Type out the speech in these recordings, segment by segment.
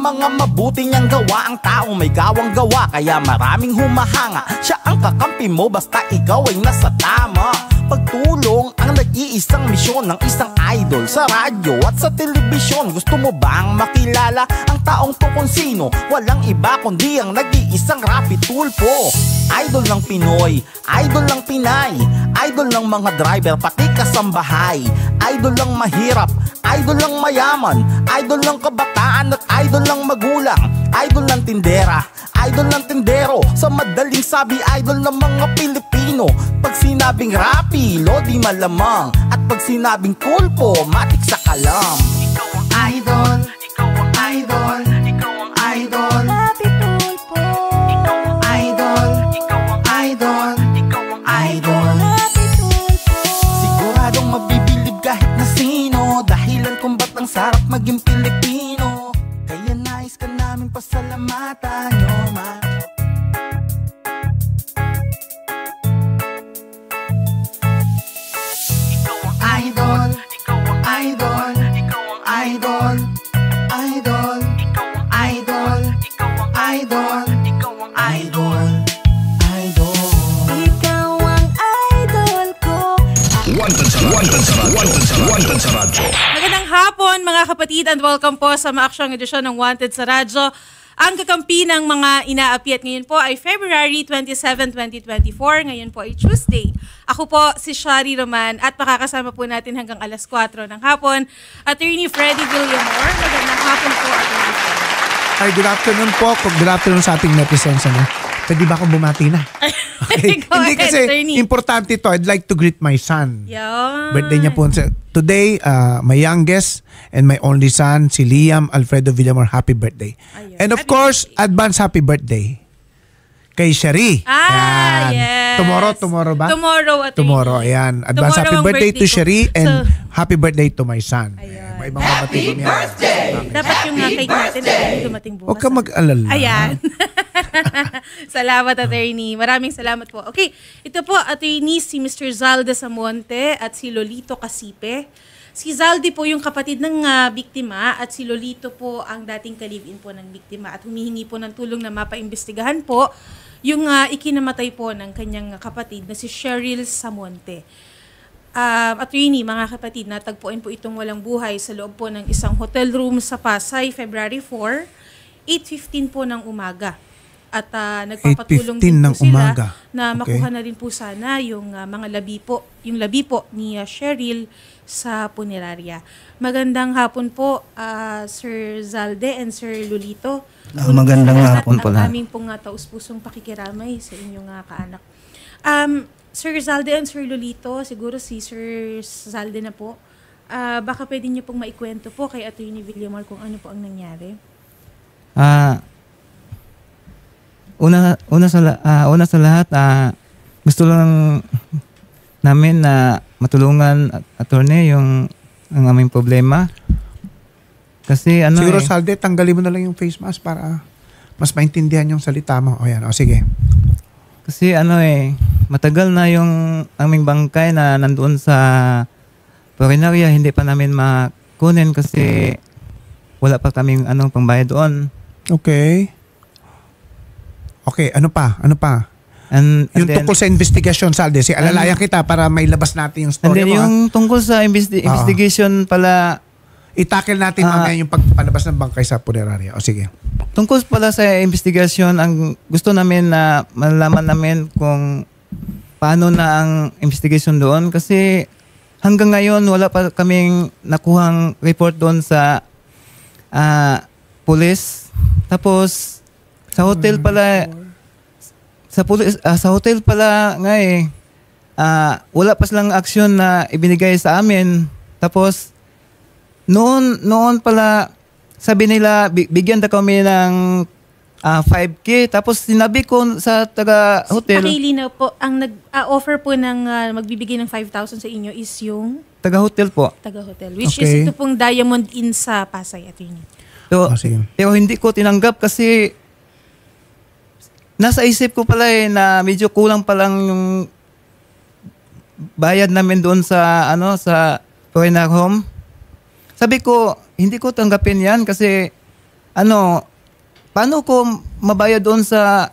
mga mabuti niyang gawa. Ang taong may gawang gawa Kaya maraming humahanga. Siya ang kakampi mo basta ikaw ay nasa tama ang nag-iisang misyon ng isang idol Sa radyo at sa telebisyon. Gusto mo bang makilala ang taong to kung sino? Walang iba kundi ang nag-iisang rapi tulpo. Idol ng Pinoy, idol ng Pinay Idol ng mga driver pati kasambahay. Idol ng mahirap, idol ng mayaman Idol ng kabataan at idol ng magulang. Idol ng tindera, idol ng tindero. Sa madaling sabi, idol ng mga Pilipino. Pag sinabing rapi, lodi malamang At pag sinabing kulpo, matik sa kalam. Ikaw ang idol, ikaw ang idol. Ikaw ang idol, Happy Tulpo. ikaw ang idol. Ikaw ang idol, ikaw ang idol. Happy Tulpo. Siguradong mabibilib kahit na sino. Dahilan kung ba't ang sarap maging Pilipino. Kaya nais ka namin pasalamatan Wanted sa radyo. Wanted sa. Magandang hapon mga kapatid and welcome po sa maaksyong edisyon ng Wanted sa Radyo. Ang kakampi ng mga inaapiat ngayon po ay February 27, 2024. Ngayon po ay Tuesday. Ako po si Shari Roman at makakasama po natin hanggang alas 4 ng hapon. Attorney Freddy Villamor. Magandang hapon po, Attorney Freddy. Hi, good afternoon po. Good afternoon sa ating netizens. Ano? Pwede ba akong bumati na? Okay. Go Hindi ahead, kasi attorney. importante to. I'd like to greet my son. Yan. Birthday niya po. Today, uh, my youngest and my only son, si Liam Alfredo Villamor, happy birthday. Ayun. And of Happy course, birthday. advance happy birthday kay Shari. Ah, Yan. yes. Tomorrow, tomorrow ba? Tomorrow, attorney. Tomorrow, ayan. Advance Tomorrow happy ang birthday, to ko. Shari and So, happy birthday to my son. Ayan. May ibang babati ko niya. dapat yung uh, cake natin ay dumating bukas. Huwag ka mag-alala. Ayan. salamat, attorney. Maraming salamat po. Okay, ito po, attorney, si Mr. Zalda Samonte at si Lolito Casipe. Si Zaldi po yung kapatid ng ah, biktima at si Lolito po ang dating kalivin po ng biktima at humihingi po ng tulong na mapaimbestigahan po yung ah, ikinamatay po ng kanyang kapatid na si Cheryl Samonte. Um, attorney, mga kapatid, natagpuan po itong walang buhay sa loob po ng isang hotel room sa Pasay, February 4, 8.15 po ng umaga. At ah, nagpapatulong 8:15 din po ng sila umaga. na Okay. makuha na rin po sana yung ah, mga labi po, yung labi po ni ah, Cheryl sa punerarya. Magandang hapon po, ah, Sir Zalde and Sir Lulito. Ah, magandang hapon po ang na. aming pong uh, taus-pusong pakikiramay sa inyong uh, kaanak. Um, Sir Zalde and Sir Lolito, siguro si Sir Zalde na po. Ah, baka pwede niyo pong maikwento po kay Attorney Villamor kung ano po ang nangyari. Ah una una sa ah, una sa lahat ah, gusto lang namin na matulungan at attorney yung ang aming problema. Kasi ano Siguro, eh, Salde, tanggalin mo na lang yung face mask para mas maintindihan yung salita mo. O yan, o sige. kasi ano eh matagal na yung aming bangkay na nandoon sa Purinarya hindi pa namin makunin kasi wala pa kaming anong pangbayad doon. Okay. Okay, ano pa? Ano pa? And, and Yung then- tungkol sa investigation, Salde. Si alalayan kita para may labas natin yung And story then mo. ha? yung tungkol sa investi- Ah. investigation pala, Itakil natin Ah. mamaya yung pagpalabas ng bangkay sa punerarya. O sige. tungkol pala sa investigation, ang gusto namin na malaman namin kung paano na ang investigation doon kasi hanggang ngayon wala pa kaming nakuhang report doon sa ah, police. Tapos sa hotel pala sa police ah, sa hotel pala nga eh ah, wala pa silang aksyon na ibinigay sa amin. Tapos noon noon pala sabi nila bi- bigyan daw kami ng ah, 5k tapos sinabi ko sa taga hotel Pakilinaw po, ang nag-offer po ng ah, magbibigay ng 5,000 sa inyo is yung taga hotel po. taga-hotel. Which Okay. is ito pong Diamond Inn sa Pasay, Attorney. So, O sige. pero hindi ko tinanggap kasi nasa isip ko pala eh na medyo kulang pa lang yung bayad namin doon sa ano sa foreigner home. sabi ko, hindi ko tanggapin yan kasi ano, paano ko mabayad doon sa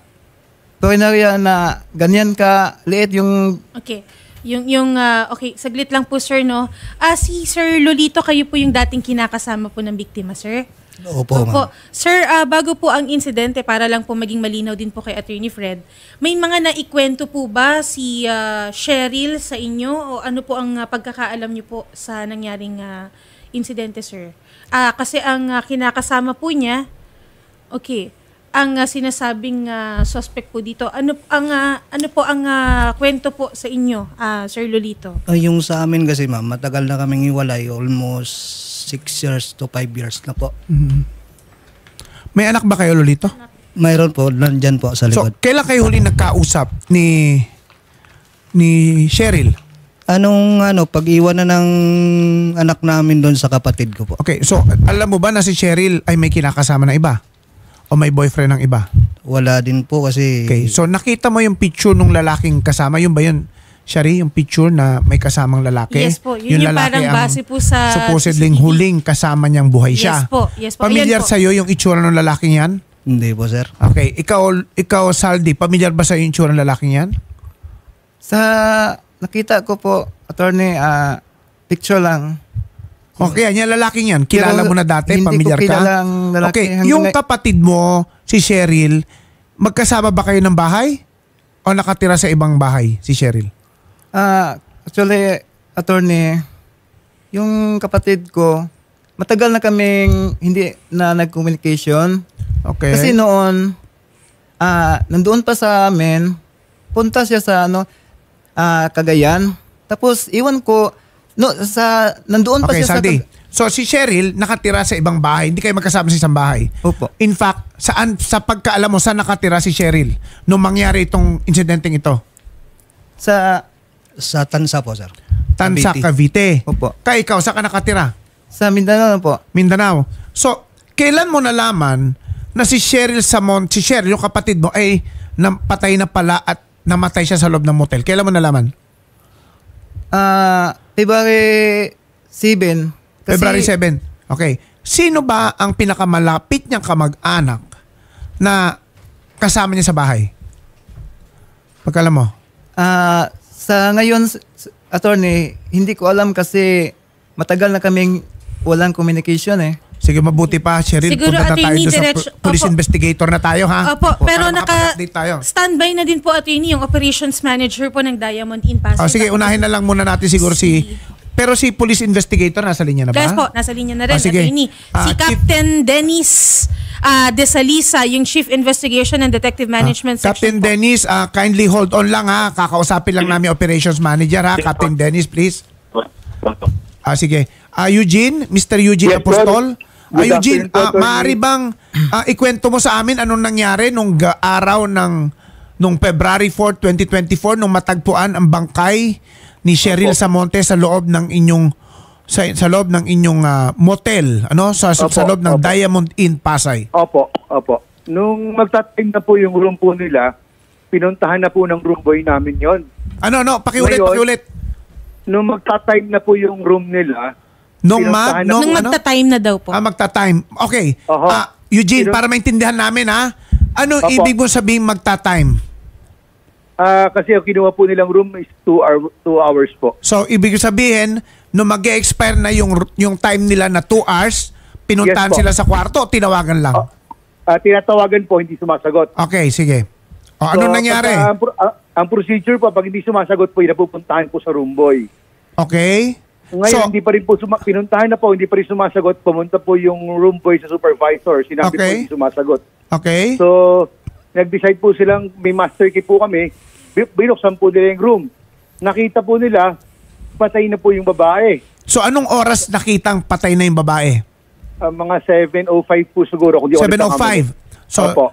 Perinarya na ganyan ka liit yung Okay. Yung, yung, ah, okay, saglit lang po, sir, no? Ah, si Sir Lolito, kayo po yung dating kinakasama po ng biktima, sir? Opo, ma'am. Sir, ah, bago po ang insidente, para lang po maging malinaw din po kay Attorney Fred, may mga naikwento po ba si ah, Cheryl sa inyo o ano po ang ah, pagkakaalam niyo po sa nangyaring ah, insidente, sir? Ah, kasi ang ah, kinakasama po niya, okay, ang ah, sinasabing ah, suspect po dito, ano ang ah, ano po ang ah, kwento po sa inyo, ah, Sir Lolito? Ay, yung sa amin kasi ma'am, matagal na kaming iwalay. Almost 6 years to 5 years na po. May anak ba kayo, Lolito? Mayroon po, nandyan po sa So, likod. kailan kayo huli nagkausap ni ni Cheryl? Anong ano, pag-iwan na ng anak namin doon sa kapatid ko po. Okay, so alam mo ba na si Cheryl ay may kinakasama na iba? O may boyfriend ng iba? Wala din po kasi Okay, so nakita mo yung picture nung lalaking kasama, yun ba yun? Shari, yung picture na may kasamang lalaki? Yes po, yun yung parang base po sa supposedly CCTV. huling kasama niyang buhay siya. Yes po, yes po. Pamilyar po. sa'yo yung itsura ng lalaking yan? hindi po sir. Okay, ikaw, ikaw Saldi, pamilyar ba sa'yo yung itsura ng lalaking yan? sa nakita ko po, attorney, ah, picture lang. Okay, yan, yung lalaking yan. Kilala Pero mo na dati, hindi ko pamilyar ka? kilala ang lalaki. Okay, yung kapatid mo, si Cheryl, magkasama ba kayo ng bahay? O nakatira sa ibang bahay, si Cheryl? Ah, actually, attorney, yung kapatid ko, matagal na kaming hindi na nag-communication. Okay. Kasi noon, ah, nandoon pa sa amin, punta siya sa ano, ah, Cagayan. Tapos, iwan ko, no, sa, nandoon pa okay, siya Saldi. sa... Cag- So, si Cheryl, nakatira sa ibang bahay. Hindi kayo magkasama sa isang bahay. Opo. In fact, saan, sa pagkaalam mo, saan nakatira si Cheryl nung mangyari itong insidenteng ito? Sa, Sa Tansa po sir. Tansa, Cavite. Opo. Kaya ikaw, saan ka nakatira? Sa Mindanao na po. Mindanao. So, kailan mo nalaman na si Cheryl Samon, si Cheryl, yung kapatid mo, ay napatay na pala at namatay siya sa loob ng motel? Kailan mo nalaman? Ah, February 7. Kasi, February 7. Okay. Sino ba ang pinakamalapit niyang kamag-anak na kasama niya sa bahay? Pagkala mo. Ah, sa ngayon, attorney, hindi ko alam kasi matagal na kaming walang communication eh. Sige, mabuti pa, Cheryl. Siguro, punta na tayo sa police Opo. investigator na tayo, ha? Opo, Opo, pero para naka makapag-update tayo. standby na din po attorney yung operations manager po ng Diamond in Pasig. Oh, sige, unahin na lang muna natin siguro si... Pero si police investigator nasa linya na ba? Yes po, nasa linya na rin. Ah, sige. attorney. Ah, si Chief- Captain Dennis ah, Desalisa, yung Chief Investigation and Detective Management Ah, Captain Section po. Dennis, ah, kindly hold on lang ha. Kakausapin lang namin operations manager ha. Captain Dennis, please. Ah, sige. Ah, Eugene, Mr. Eugene Yes. Apostol. Ah, Good Eugene, Attorney. maaari bang ah, ikwento mo sa amin anong nangyari nung ga- araw ng nung February 4, 2024 nung matagpuan ang bangkay ni Cheryl Samonte sa loob ng inyong sa, sa loob ng inyong ah, motel, ano? Sa, sa Opo, loob ng opo. Diamond Inn Pasay. Opo, opo. Nung magta-time na po yung room po nila, pinuntahan na po ng room boy namin yon. Ano, no? Pakiulit, Ngayon, pakiulit. Nung magta-time na po yung room nila, Nung na- nung, Nung ano? magta-time na daw po. Ah, magta-time. Okay. Oho. Ah, Eugene, Sino- para maintindihan namin ha, ano Opo. ibig mo sabihin magta-time? Ah kasi ang kinuha po nilang room is 2 hour, two hours po. So, ibig sabihin, nung mag expire na yung, yung time nila na 2 hours, pinuntahan Yes po. sila sa kwarto tinawagan lang? Ah, tinatawagan po, hindi sumasagot. Okay, sige. O, anong So, nangyari? pagka ang, pro- ah, ang procedure po, pag hindi sumasagot po, napupuntahan po sa room boy. Okay. Ngayon, So, hindi pa rin po, suma- pinuntahan na po, hindi pa rin sumasagot. Pumunta po yung room boy sa supervisor. Sinabi po, Okay. hindi sumasagot. okay. So, nag-decide po silang, may master key po kami, bi- binuksan po nila yung room. Nakita po nila, patay na po yung babae. So, anong oras nakitang patay na yung babae? Ah, mga 7.05 po siguro. Kung di ako 7.05. So, Opo.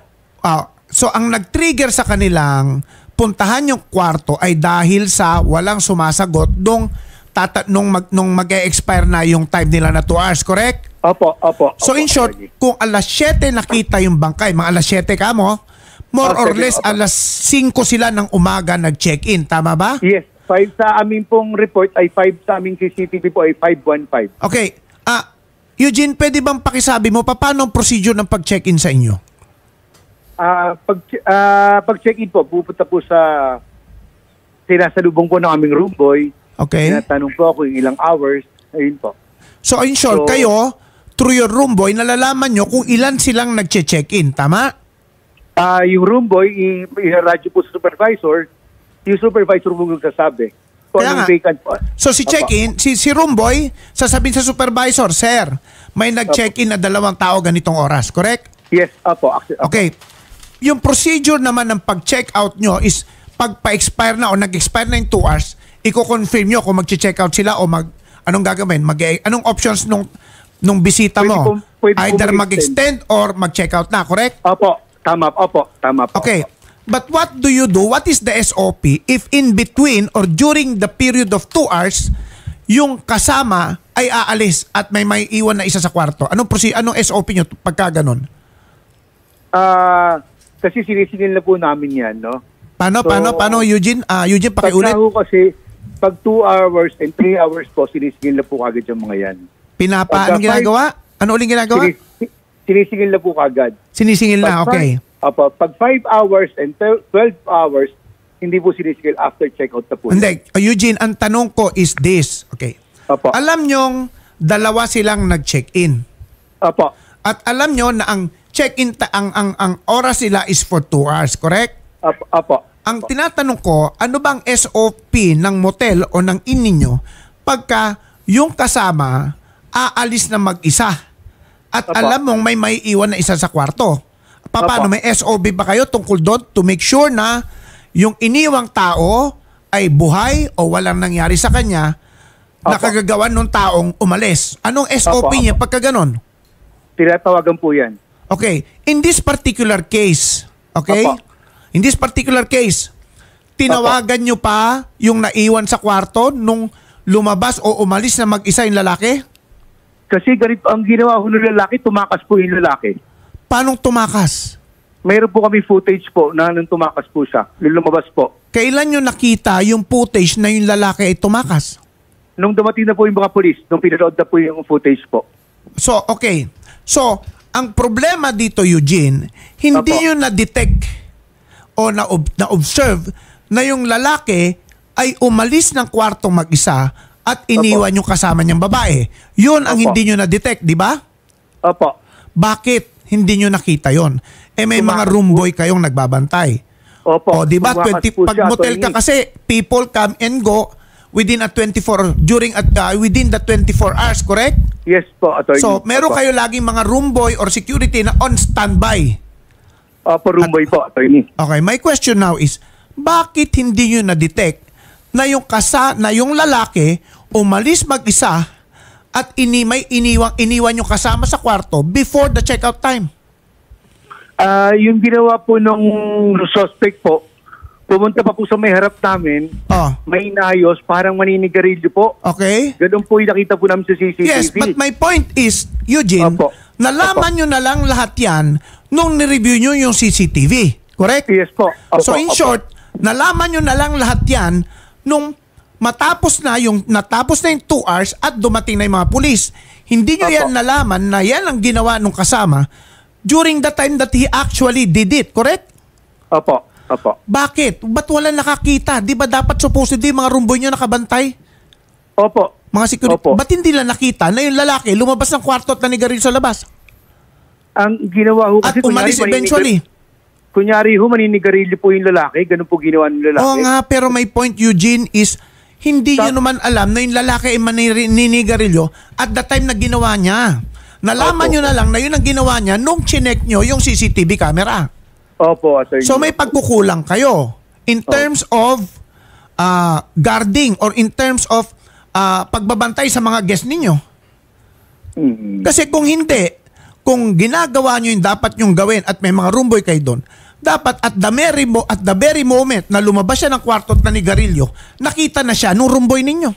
ah, so ang nag-trigger sa kanilang puntahan yung kwarto ay dahil sa walang sumasagot nung tata nung mag nung mag-expire na yung time nila na 2 hours, correct? Opo, opo. So opo, in short, attorney. kung alas 7 nakita yung bangkay, mga alas 7 ka mo, more or less opo. alas 5 sila ng umaga nag-check-in, tama ba? Yes, 5 sa aming pong report ay 5 sa aming CCTV po ay 515. Okay. Ah, Eugene, pwede bang pakisabi mo, paano ang procedure ng pag-check-in sa inyo? Ah, pag ah, pag check-in po, pupunta po sa sinasalubong po ng aming room boy. Okay? Tinatanong po ako yung ilang hours. Ayun po. So, in short, So- kayo, through your room boy, nalalaman nyo kung ilan silang nag-check-in, tama? Ah, yung room boy, i- i-radyo po sa supervisor. Yung supervisor po magsasabi. Kung Kaya anong nga. vacant po. So si check-in, si, si room boy, sasabihin sa supervisor, Sir, may nag-check-in na dalawang tao ganitong oras, correct? Yes, apo. apo. Okay. Yung procedure naman ng pag-check out nyo is pag pa-expire na o nag-expire na yung 2 hours, i-confirm nyo kung mag-check out sila o mag anong gagawin? Mag anong options nung nung bisita Pwede mo? po- pwede Either mag-extend. mag-extend or mag-check out na, correct? Opo, tama, opo, tama po. Okay. But what do you do? What is the SOP if in between or during the period of 2 hours, yung kasama ay aalis at may may iwan na isa sa kwarto? Anong prosi anong SOP nyo pagka ganun? Ah, kasi sinisingil na po namin yan, no? Paano, So, paano, paano, Eugene? Ah, Eugene, pakiulit. ho kasi, pag 2 hours and 3 hours po, sinisingil na po kagad yung mga yan. Pinapa, Pagka anong ginagawa? Ano uling ginagawa? Sinis- sinisingil na po kagad. Sinisingil na, Pag okay. five- Opo, pag 5 hours and 12 hours, hindi po sinisingil after checkout na po. Hindi, Eugene, ang tanong ko is this. Okay. Opo. Alam nyong dalawa silang nag-check-in. Opo. At alam nyo na ang check-in, ta- ang, ang, ang oras sila is for 2 hours, correct? Opo. Opo. Ang tinatanong ko, ano bang SOP ng motel o ng ninyo pagka yung kasama aalis na mag-isa at Opo. alam mong may may iwan na isa sa kwarto? Paano Opo. may SOP ba kayo tungkol doon to make sure na yung iniwang tao ay buhay o walang nangyari sa kanya na Opo. kagagawan ng taong umalis? Anong SOP Opo, niya opo. pagka ganon? Tinatawagan po yan. Okay, in this particular case, okay? Opo. In this particular case, tinawagan nyo pa yung naiwan sa kwarto nung lumabas o umalis na mag-isa yung lalaki? Kasi ganito ang ginawa ko ng lalaki, tumakas po yung lalaki. Paano tumakas? Mayroon po kami footage po na nung tumakas po siya, lumabas po. Kailan nyo nakita yung footage na yung lalaki ay tumakas? Nung dumating na po yung mga polis, nung pinanood na po yung footage po. So, okay. So, ang problema dito, Eugene, hindi Opo. nyo na-detect o na- na-observe na yung lalaki ay umalis ng kwarto mag-isa at iniwan yung kasama niyang babae. Yun ang Opo. hindi nyo na-detect, di ba? Opo. Bakit hindi nyo nakita yon? Eh may mga Tumakas room boy kayong nagbabantay. Opo. O, di ba? Tumakas 20 po pag motel ka kasi, people come and go within a 24 during at uh, within the 24 hours, correct? Yes po, attorney. So, meron Opo. kayo laging mga room boy or security na on standby. Opo, rumboy po, attorney. Okay, my question now is, bakit hindi nyo na-detect na yung kasa, na yung lalaki umalis mag-isa at ini, may iniwang, iniwan yung kasama sa kwarto before the checkout time? Ah, yung ginawa po nung suspect po, pumunta pa po sa may harap namin, Oh, may inayos, parang maninigarilyo po. okay? Ganun po yung nakita po namin sa CCTV. Yes, but my point is, Eugene, Opo. nalaman nyo na lang lahat yan nung nireview nyo yung CCTV. Correct? Yes po. Opo, so in opo. short, nalaman nyo na lang lahat yan nung matapos na yung natapos na yung 2 hours at dumating na yung mga pulis. Hindi nyo Opo. yan nalaman na yan ang ginawa nung kasama during the time that he actually did it. Correct? Opo, opo. Bakit? Ba't wala nakakita? Di ba dapat supposedly mga rumboy nyo nakabantay? Opo. Mga security. Opo. Ba't hindi lang nakita na yung lalaki lumabas ng kwarto at nanigarilyo sa labas? Ang ginawa At kasi... umalis kunyari, eventually. maninigar- Kunyari ho, maninigarilyo po yung lalaki. Ganun po ginawa ng lalaki. Oo nga, pero my point, Eugene, is hindi Ta- nyo naman alam na yung lalaki ay nininigarilyo at the time na ginawa niya. Nalaman Opo. nyo na lang na yun ang ginawa niya nung chinek nyo yung CCTV camera. Opo, attorney. So may pagkukulang kayo in terms of uh, guarding or in terms of uh, pagbabantay sa mga guest ninyo. Mm. Kasi kung hindi, kung ginagawa nyo yung dapat nyong gawin at may mga roomboy kayo doon, dapat at the very, mo, at the very moment na lumabas siya ng kwarto at nanigarilyo, nakita na siya nung roomboy ninyo.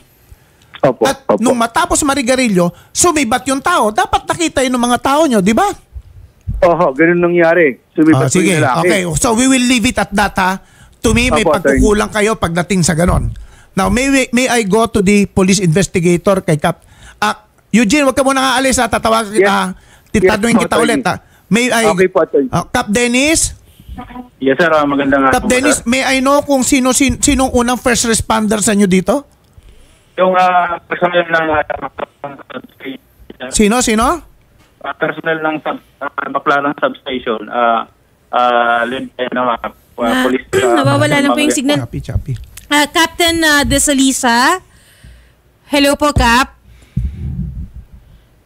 Opo, At opo. nung matapos marigarilyo, sumibat yung tao. Dapat nakita yun ng mga tao nyo, di ba? Oho, ganun nangyari. Ah, Sumibat po sige, yung lalaki. okay. So we will leave it at that ha. To me, may Opo, pagkukulang kayo pagdating sa ganon. Now, may, we- may I go to the police investigator kay Cap? Ah, Eugene, wag ka muna aalis ha. Tatawagan kita. Titaduin Yes, kita po, ulit ha. May I, Okay po, Atty. Ah, Cap Dennis? Yes sir, ah, magandang Cap Dennis, may I know kung sino, sin, sinong unang first responder sa inyo dito? Yung uh, personnel ng uh, Sino, sino? uh, personnel ng sub, uh, Baclaran substation, uh, uh, by ano, uh, Ah, police. uh, nawawala lang po yung signal. Chappy, chappy. Ah, Captain uh, Desalisa. Hello po, Cap.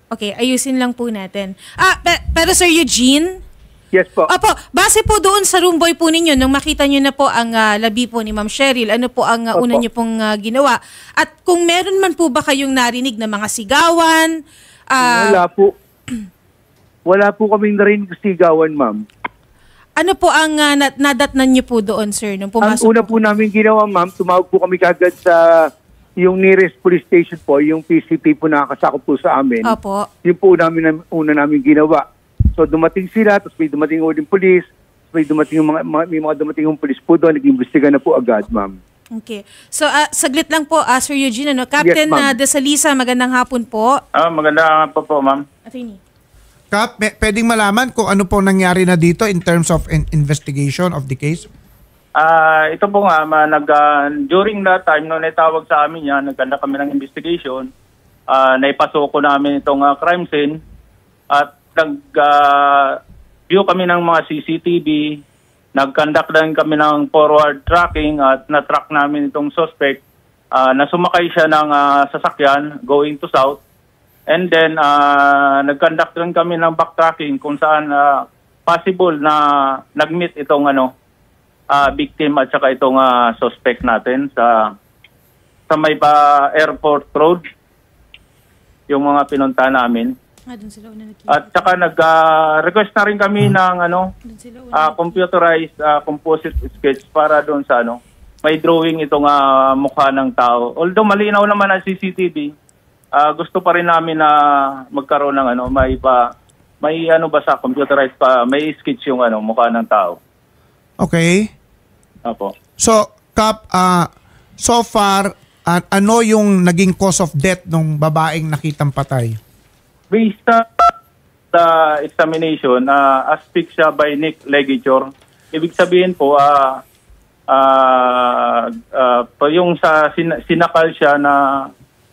Okay, ayusin lang po natin. Ah, pe- pero Sir Eugene, Yes po. Opo, base po doon sa room boy po ninyo, nung makita nyo na po ang ah, labi po ni Ma'am Cheryl, ano po ang Opo. una nyo pong ah, ginawa? At kung meron man po ba kayong narinig na mga sigawan, ah, Wala po. Wala po kaming narinig sigawan, ma'am. ano po ang na- nadatnan nyo po doon, sir, nung Ang pumasok una po namin ginawa, ma'am, tumawag po kami kagad sa yung nearest police station po, yung PCP po na nakasakop po sa amin. Opo. Yun po namin, una namin ginawa. So dumating sila, tapos may dumating ulit police, tapos may dumating yung mga, mga- may mga dumating yung police po doon, nag-imbestiga na po agad, ma'am. Okay. So, ah, saglit lang po, ah, Sir Eugene, ano? Captain ma'am. ah, Desalisa, magandang hapon po. Ah, magandang po po, ma'am. Attorney. Cap, pe- pwedeng malaman kung ano po nangyari na dito in terms of in- investigation of the case? Ah, ito po nga, ma, nag, ah, during that time, no, naitawag sa amin yan, nagkanda kami ng investigation, ah, naipasoko namin itong ah, crime scene, at nag, ah, view kami ng mga CCTV, nag-conduct din kami ng forward tracking at na-track namin itong suspect. Ah, na sumakay siya ng ah, sasakyan going to south. And then, ah, nag-conduct rin kami ng backtracking kung saan ah, possible na nag-meet itong ano, ah, victim at saka itong ah, suspect natin sa sa may pa airport road. Yung mga pinunta namin Ah, sila una at saka nag-request na rin kami ng ano sila una. ah, computerized ah, composite sketch para doon sa ano may drawing itong ah, mukha ng tao although malinaw naman ang CCTV ah, gusto pa rin namin na magkaroon ng ano may pa may ano ba sa computerized pa may sketch yung ano mukha ng tao Okay. Apo. So, Cap, ah, so far, at ano yung naging cause of death ng babaeng nakitang patay? Based sa sa examination, uh, aspect siya by neck ligature. Ibig sabihin po, ah ah ah, pa yung sa sin- sinakal siya na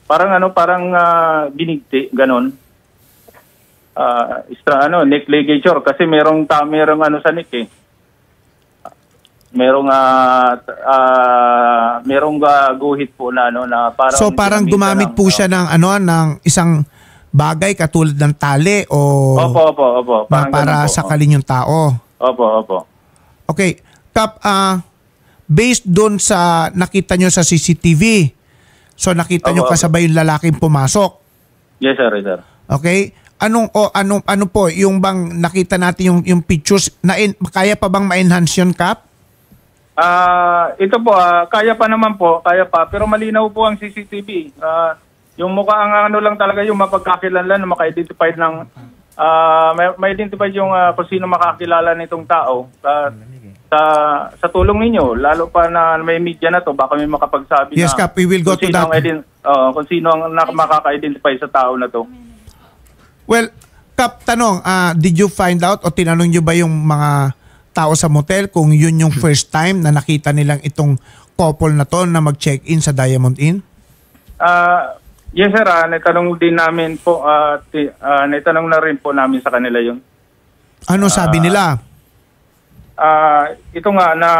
parang ano, parang uh, binigti, ganon. Ah, extra ano, neck ligature kasi merong ta merong ano sa neck eh. Merong ah ah, merong ah, guhit po na ano na parang so, parang gumamit ng- po siya ng, ano, ng isang bagay katulad ng tali o Opo, opo, opo. Parang para ganun po. sakalin yung tao. Opo, opo. Okay. Cap, ah, based doon sa nakita nyo sa CCTV, so nakita nyo Opo, opo. kasabay yung lalaking pumasok. Yes, sir, yes, sir. Okay? Anong o anong ano po yung bang nakita natin yung yung pictures na in, kaya pa bang ma-enhance yun Cap? Ah, ito po, ah, kaya pa naman po, kaya pa, pero malinaw po ang CCTV. Ah, yung mukha ang ano lang talaga yung mapagkakilanlan na maka-identify ng ah, may, may identify yung ah, kung sino makakilala nitong tao sa sa sa tulong ninyo lalo pa na may media na to baka may makapagsabi Yes, na Cap, we will go to sino that. ang oo, kung sino ang makaka-identify sa tao na to Well, Cap, tanong, ah, did you find out o tinanong nyo ba yung mga tao sa motel kung yun yung first time na nakita nilang itong couple na to na mag-check-in sa Diamond Inn? Ah, yes sir, ah, naitanong din namin po, ah, ti- ah, naitanong na rin po namin sa kanila yun. Ano sabi nila? Ah, ito nga na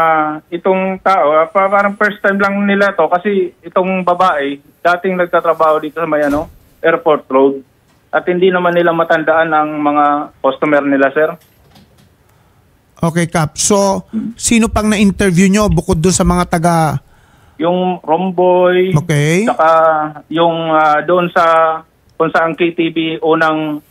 itong tao, pa- parang first time lang nila to kasi itong babae dating nagtatrabaho dito sa may ano, airport road at hindi naman nila matandaan ang mga customer nila, sir. Okay, Cap. So, sino pang na-interview nyo bukod doon sa mga taga... Yung Romboy, Okay. saka yung ah, doon sa kung saan KTV unang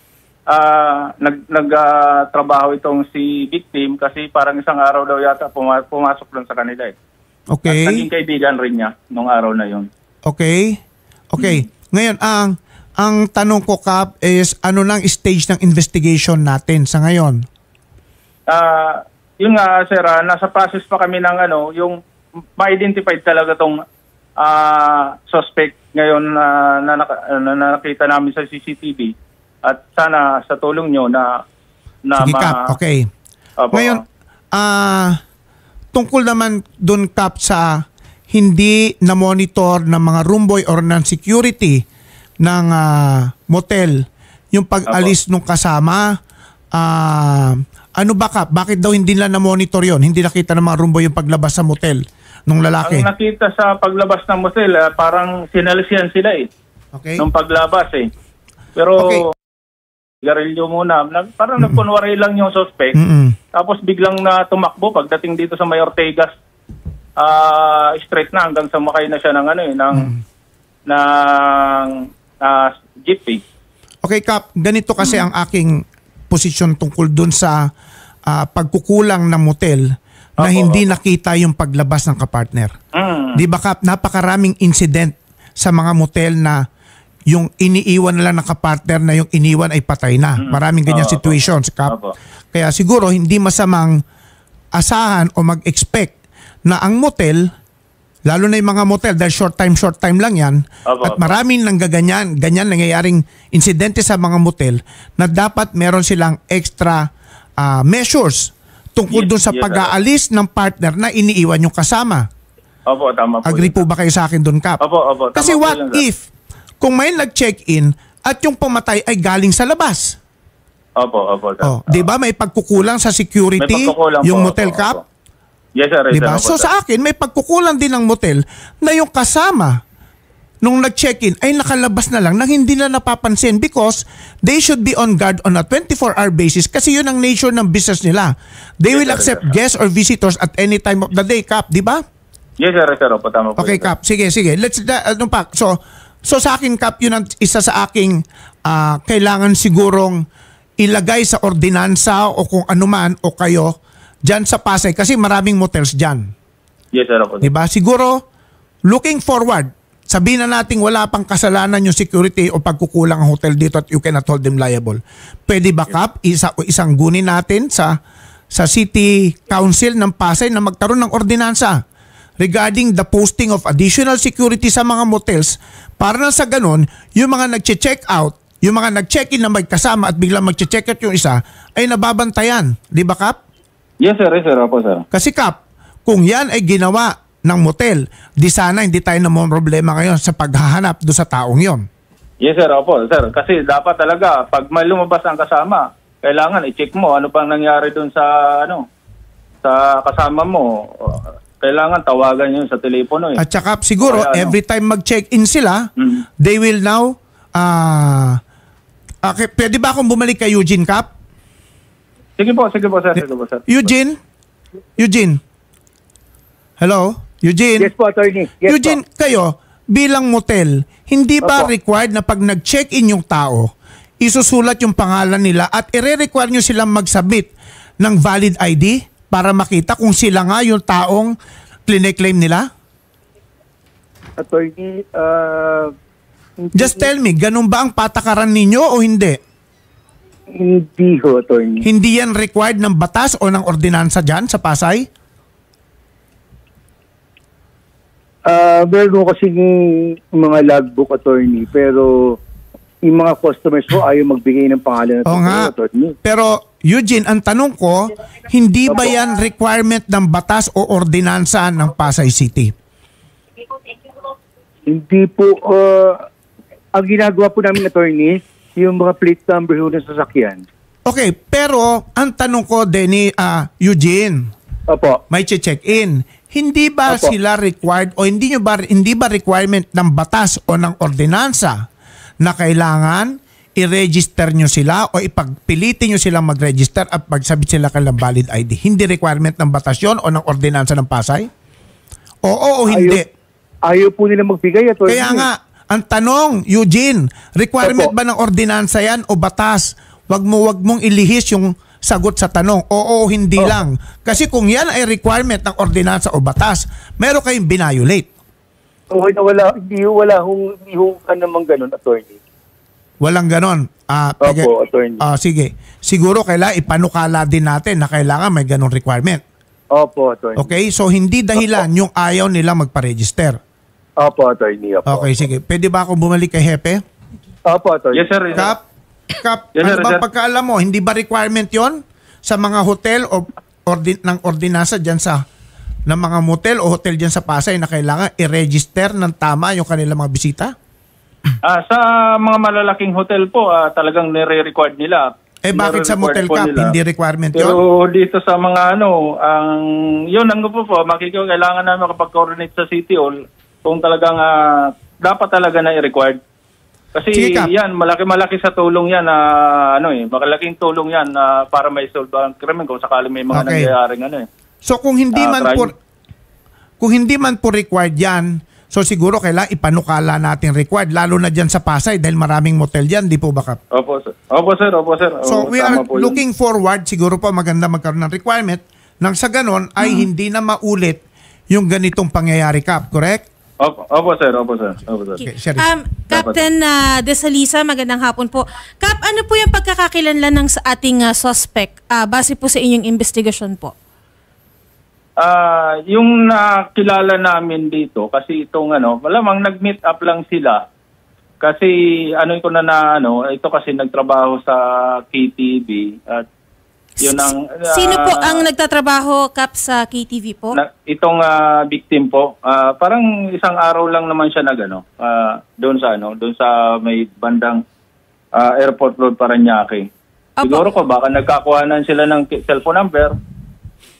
ah, nag nagtrabaho itong si victim kasi parang isang araw daw yata puma- pumasok doon sa kanila eh. At Okay. naging kaibigan rin niya nung araw na yun. Okay. Okay. Ngayon, ang ang tanong ko, Cap, is ano nang stage ng investigation natin sa ngayon? Ah, yun nga sir, ah, nasa process pa kami ng ano, yung ma-identify talaga tong ah, suspect ngayon na, na, na, na nakita namin sa CCTV at sana sa tulong nyo na na Sige, ma- Kap. Okay. Opo. Ngayon, ah tungkol naman dun, Kap, sa hindi na-monitor ng mga room boy or ng security ng ah, motel, yung pag-alis nung kasama, ah, ano ba, Kap? Bakit daw hindi nila na-monitor yon Hindi nakita ng mga room boy yung paglabas sa motel nung lalaki? Ang nakita sa paglabas ng motel, ah, parang sinalsiyan sila eh. Okay? Nung paglabas eh. Pero, Okay. garilyo muna. Nag, parang nagkunwari lang yung suspect. Mm-mm. Tapos biglang na tumakbo pagdating dito sa May Ortegas. ah straight na hanggang sumakay na siya ng ano eh, ng, ng ah, jeep eh. Okay, Kap, ganito kasi ang aking posisyon tungkol dun sa ah, pagkukulang ng motel na Opo, hindi nakita yung paglabas ng kapartner. Mm. Di ba, Kap, napakaraming incident sa mga motel na yung iniiwan na lang ng kapartner na yung iniwan ay patay na. Maraming ganyan Opo. situations, Kap. Opo. Kaya siguro hindi masamang asahan o mag-expect na ang motel, lalo na yung mga motel, dahil short time, short time lang yan, Opo, at opo. maraming nang gaganyan, ganyan nangyayaring insidente sa mga motel na dapat meron silang extra ah, measures tungkol Yes, doon sa yes, pag-aalis ng partner na iniiwan yung kasama. Opo, tama po. Agree po ba kayo sa akin doon, Kap? Opo, opo. Kasi po what yun, if kung may nag-check-in at yung pumatay ay galing sa labas? Opo, opo. sir. Oh, 'di ba may pagkukulang sa security May pagkukulang yung po, motel opo, cap? opo. Yes, sir. yes, 'Di ba? So sir. sa akin may pagkukulang din ng motel na yung kasama nung nag-check-in ay nakalabas na lang nang hindi na napapansin because they should be on guard on a 24-hour basis kasi yun ang nature ng business nila. They will accept sir. guests or visitors at any time of the day, Cap, di ba? Yes, sir. sir. Opo, tama po. Okay. Kap. Sige, sige. Let's, da, ano pa. So, so sa akin, Kap, yun ang isa sa aking ah, kailangan sigurong ilagay sa ordinansa o kung ano man o kayo dyan sa Pasay kasi maraming motels dyan. Yes, sir. Opo. Di ba? Siguro, looking forward, sabihin na natin wala pang kasalanan yung security o pagkukulang ang hotel dito at you cannot hold them liable. Pwede ba, Kap, isa, o isang gunin natin sa sa City Council ng Pasay na magkaroon ng ordinansa regarding the posting of additional security sa mga motels para na sa ganun, yung mga nag-check out, yung mga nag-check-in na may kasama at biglang mag-check out yung isa, ay nababantayan. Di ba, Kap? Yes, sir. Yes, sir. Opo, sir. Kasi Kap, kung yan ay ginawa ng motel, di sana hindi tayo na problema ngayon sa paghahanap do sa taong yon. Yes, sir. Opo, sir. Kasi dapat talaga, pag may lumabas ang kasama, kailangan i-check mo ano pang nangyari dun sa, ano, sa kasama mo. Kailangan tawagan yun sa telepono eh. At saka siguro, Kaya ano? every time mag-check-in sila, Mm. they will now, ah, okay, pwede ba akong bumalik kay Eugene Kap? Sige po, sige po, sir. Sige po, sir. Eugene? Eugene? Hello? Eugene? Yes po, attorney. Yes Eugene, po. kayo, bilang motel, hindi ba Opo. required na pag nag-check-in yung tao, isusulat yung pangalan nila at ire-require nyo silang mag-submit ng valid ID para makita kung sila nga yung taong clinic-claim nila? Attorney, uh, hindi- Just tell me, ganun ba ang patakaran ninyo o hindi? Hindi ho, attorney. Hindi yan required ng batas o ng ordinansa dyan sa Pasay? Ah, meron kasing mga logbook, attorney, pero yung mga customers ko ayaw magbigay ng pangalan ng Oo nga. attorney. Pero Eugene, ang tanong ko, hindi ba yan requirement ng batas o ordinansa ng Pasay City? Hindi po, uh, ang ginagawa po namin, attorney, yung mga plate number ho ng sasakyan. Okay, pero ang tanong ko, Denny, ah, Eugene, Opo. may check-in. Hindi ba Opo. sila required o hindi nyo ba hindi ba requirement ng batas o ng ordinansa na kailangan i-register nyo sila o ipagpilitin nyo silang mag-register at pagsabit sila kanilang valid ID? Hindi requirement ng batas yon o ng ordinansa ng Pasay? Oo o hindi? Ayaw po nila magbigay, attorney. Kaya nga, ang tanong, Eugene, requirement Opo. ba ng ordinansa yan o batas? Wag mo wag mong ilihis yung sagot sa tanong. Oo o hindi Oh. lang. Kasi kung yan ay requirement ng ordinansa o batas, meron kayong binayolate. Okay na wala, hindi ho, wala hong, hindi ho ka naman ganun, attorney. Walang ganon. Ah, pege- Opo, attorney. Ah, sige. Siguro kailangan ipanukala din natin na kailangan may ganon requirement. Opo, attorney. Okay? So hindi dahilan yung ayaw nila magpa-register. Opo, attorney. Opo. Okay, sige. Pwede ba ako bumalik kay Hepe? Opo, attorney. Yes, sir. Yes, sir. Kap, Kap, Yes, ano sir, bang sir. pagkaalam mo? Hindi ba requirement yon sa mga hotel o ordi- ng ordinansa dyan sa ng mga motel o hotel dyan sa Pasay na kailangan i-register ng tama yung kanilang mga bisita? Ah, sa mga malalaking hotel po, ah, talagang nire-record nila. Eh bakit sa Nire-record motel po cap nila. hindi requirement Pero yon? dito sa mga ano, ang yun ang po po, makikita kailangan namin makapag-coordinate sa City Hall kung talagang ah, dapat talaga na i-required. Kasi Sige, Kap. yan, malaki-malaki sa tulong yan na ano eh, malaking tulong yan na para may solve ang krimen kung sakaling may mga Okay. nangyayaring ano eh. So kung hindi Ah, man crime. po kung hindi man po required yan, so siguro kailangan ipanukala natin required lalo na dyan sa Pasay dahil maraming motel dyan, di po ba Kap? Opo sir. Opo sir, opo sir. So Oo, we tama are po yun. looking forward, siguro po maganda magkaroon ng requirement nang sa ganon ay Mm-hmm. hindi na maulit yung ganitong pangyayari Kap, correct? Opo, opo sir, opo sir. Opo sir. Okay. Um, Captain uh, Desalisa, magandang hapon po. Cap, ano po yung pagkakakilanlan ng sa ating uh, suspect ah, base po sa inyong investigasyon po? Ah, yung nakilala namin dito kasi itong ano, malamang nag-meet up lang sila. Kasi ano ko na na ano, ito kasi nagtrabaho sa KTV at yun ang ah, Sino po ang nagtatrabaho, Cap, sa KTV po? na, itong ah, victim po. ah, parang isang araw lang naman siya nagano, ah, doon sa ano, doon sa may bandang ah, Airport Road Paranaque. Apo. Siguro ko baka nagkakuhanan sila ng cellphone number.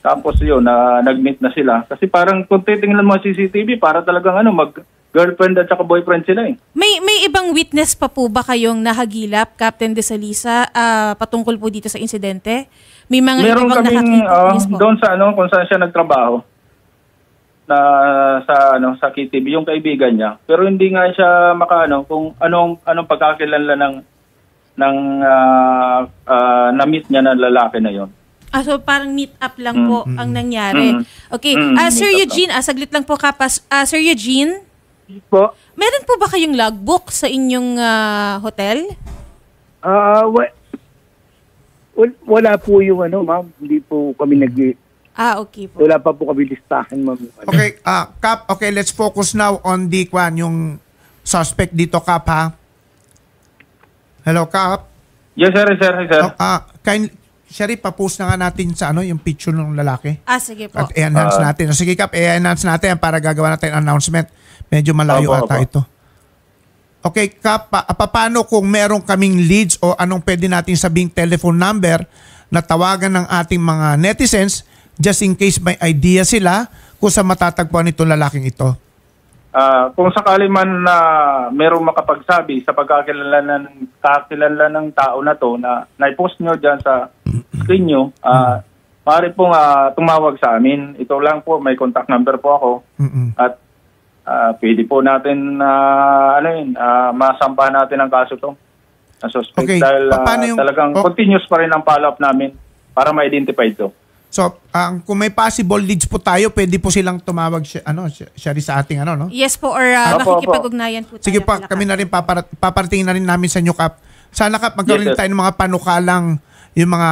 Tapos yun, na nag-meet na sila. Kasi parang kung titingnan mo CCTV, para talagang ano, mag girlfriend at saka boyfriend sila eh. May may ibang witness pa po ba kayong nahagilap, Captain Desalisa, ah, patungkol po dito sa insidente? May mga Meron iba bang kaming po. doon sa ano, kung saan siya nagtrabaho na sa ano sa KTV yung kaibigan niya pero hindi nga siya makaano kung anong anong pagkakilala ng ng ah, ah, na-meet niya na lalaki na yon. Ah, so parang meet up lang po ang nangyari. Mm. Okay. Mm, Ah, Sir. Eugene, ah, saglit lang po kapas. Ah, Sir Eugene, Po. meron po ba kayong logbook sa inyong ah, hotel? Ah, wa- wal- wala po yung ano, ma'am. Hindi po kami nag Ah, okay po. wala pa po kami listahan, ma'am. Ano. Okay, ah Kap, okay, let's focus now on the kwan, yung suspect dito, Kap, ha? Hello, Kap. Yes sir, sir, sir. Oh, ah, kind, Sheriff, papost na nga natin sa ano, yung picture ng lalaki. Ah, sige po. At i-enhance Ah. natin. O, sige, Kap, i-enhance natin para gagawa natin announcement. Medyo malayo Opo, ata opo. ito. Okay, Kap, pa, pa- paano kung meron kaming leads o anong pwede natin sabing telephone number na tawagan ng ating mga netizens just in case may idea sila kung sa matatagpuan itong lalaking ito? Ah, kung sakali man na merong makapagsabi sa pagkakilala ng kakilala ng tao na to na na-post nyo dyan sa screen nyo, ah, maaari pong ah, tumawag sa amin. Ito lang po, may contact number po ako. Mm-mm. At ah, pwede po natin na ano yun, ah, masampahan natin ang kaso to. Na suspect Okay, dahil ah, paano yung- talagang oh. continuous pa rin ang follow-up namin para ma-identify ito. So, ang kung may possible leads po tayo, pwede po silang tumawag siya, ano, siya, sa ating ano, no? Yes po, or ah, Opo, opo. makikipag-ugnayan po tayo. Sige pa, kami na rin paparat, paparatingin na rin namin sa inyo, Kap. Sana, Kap, magkaroon Yes, tayo ng mga panukalang yung mga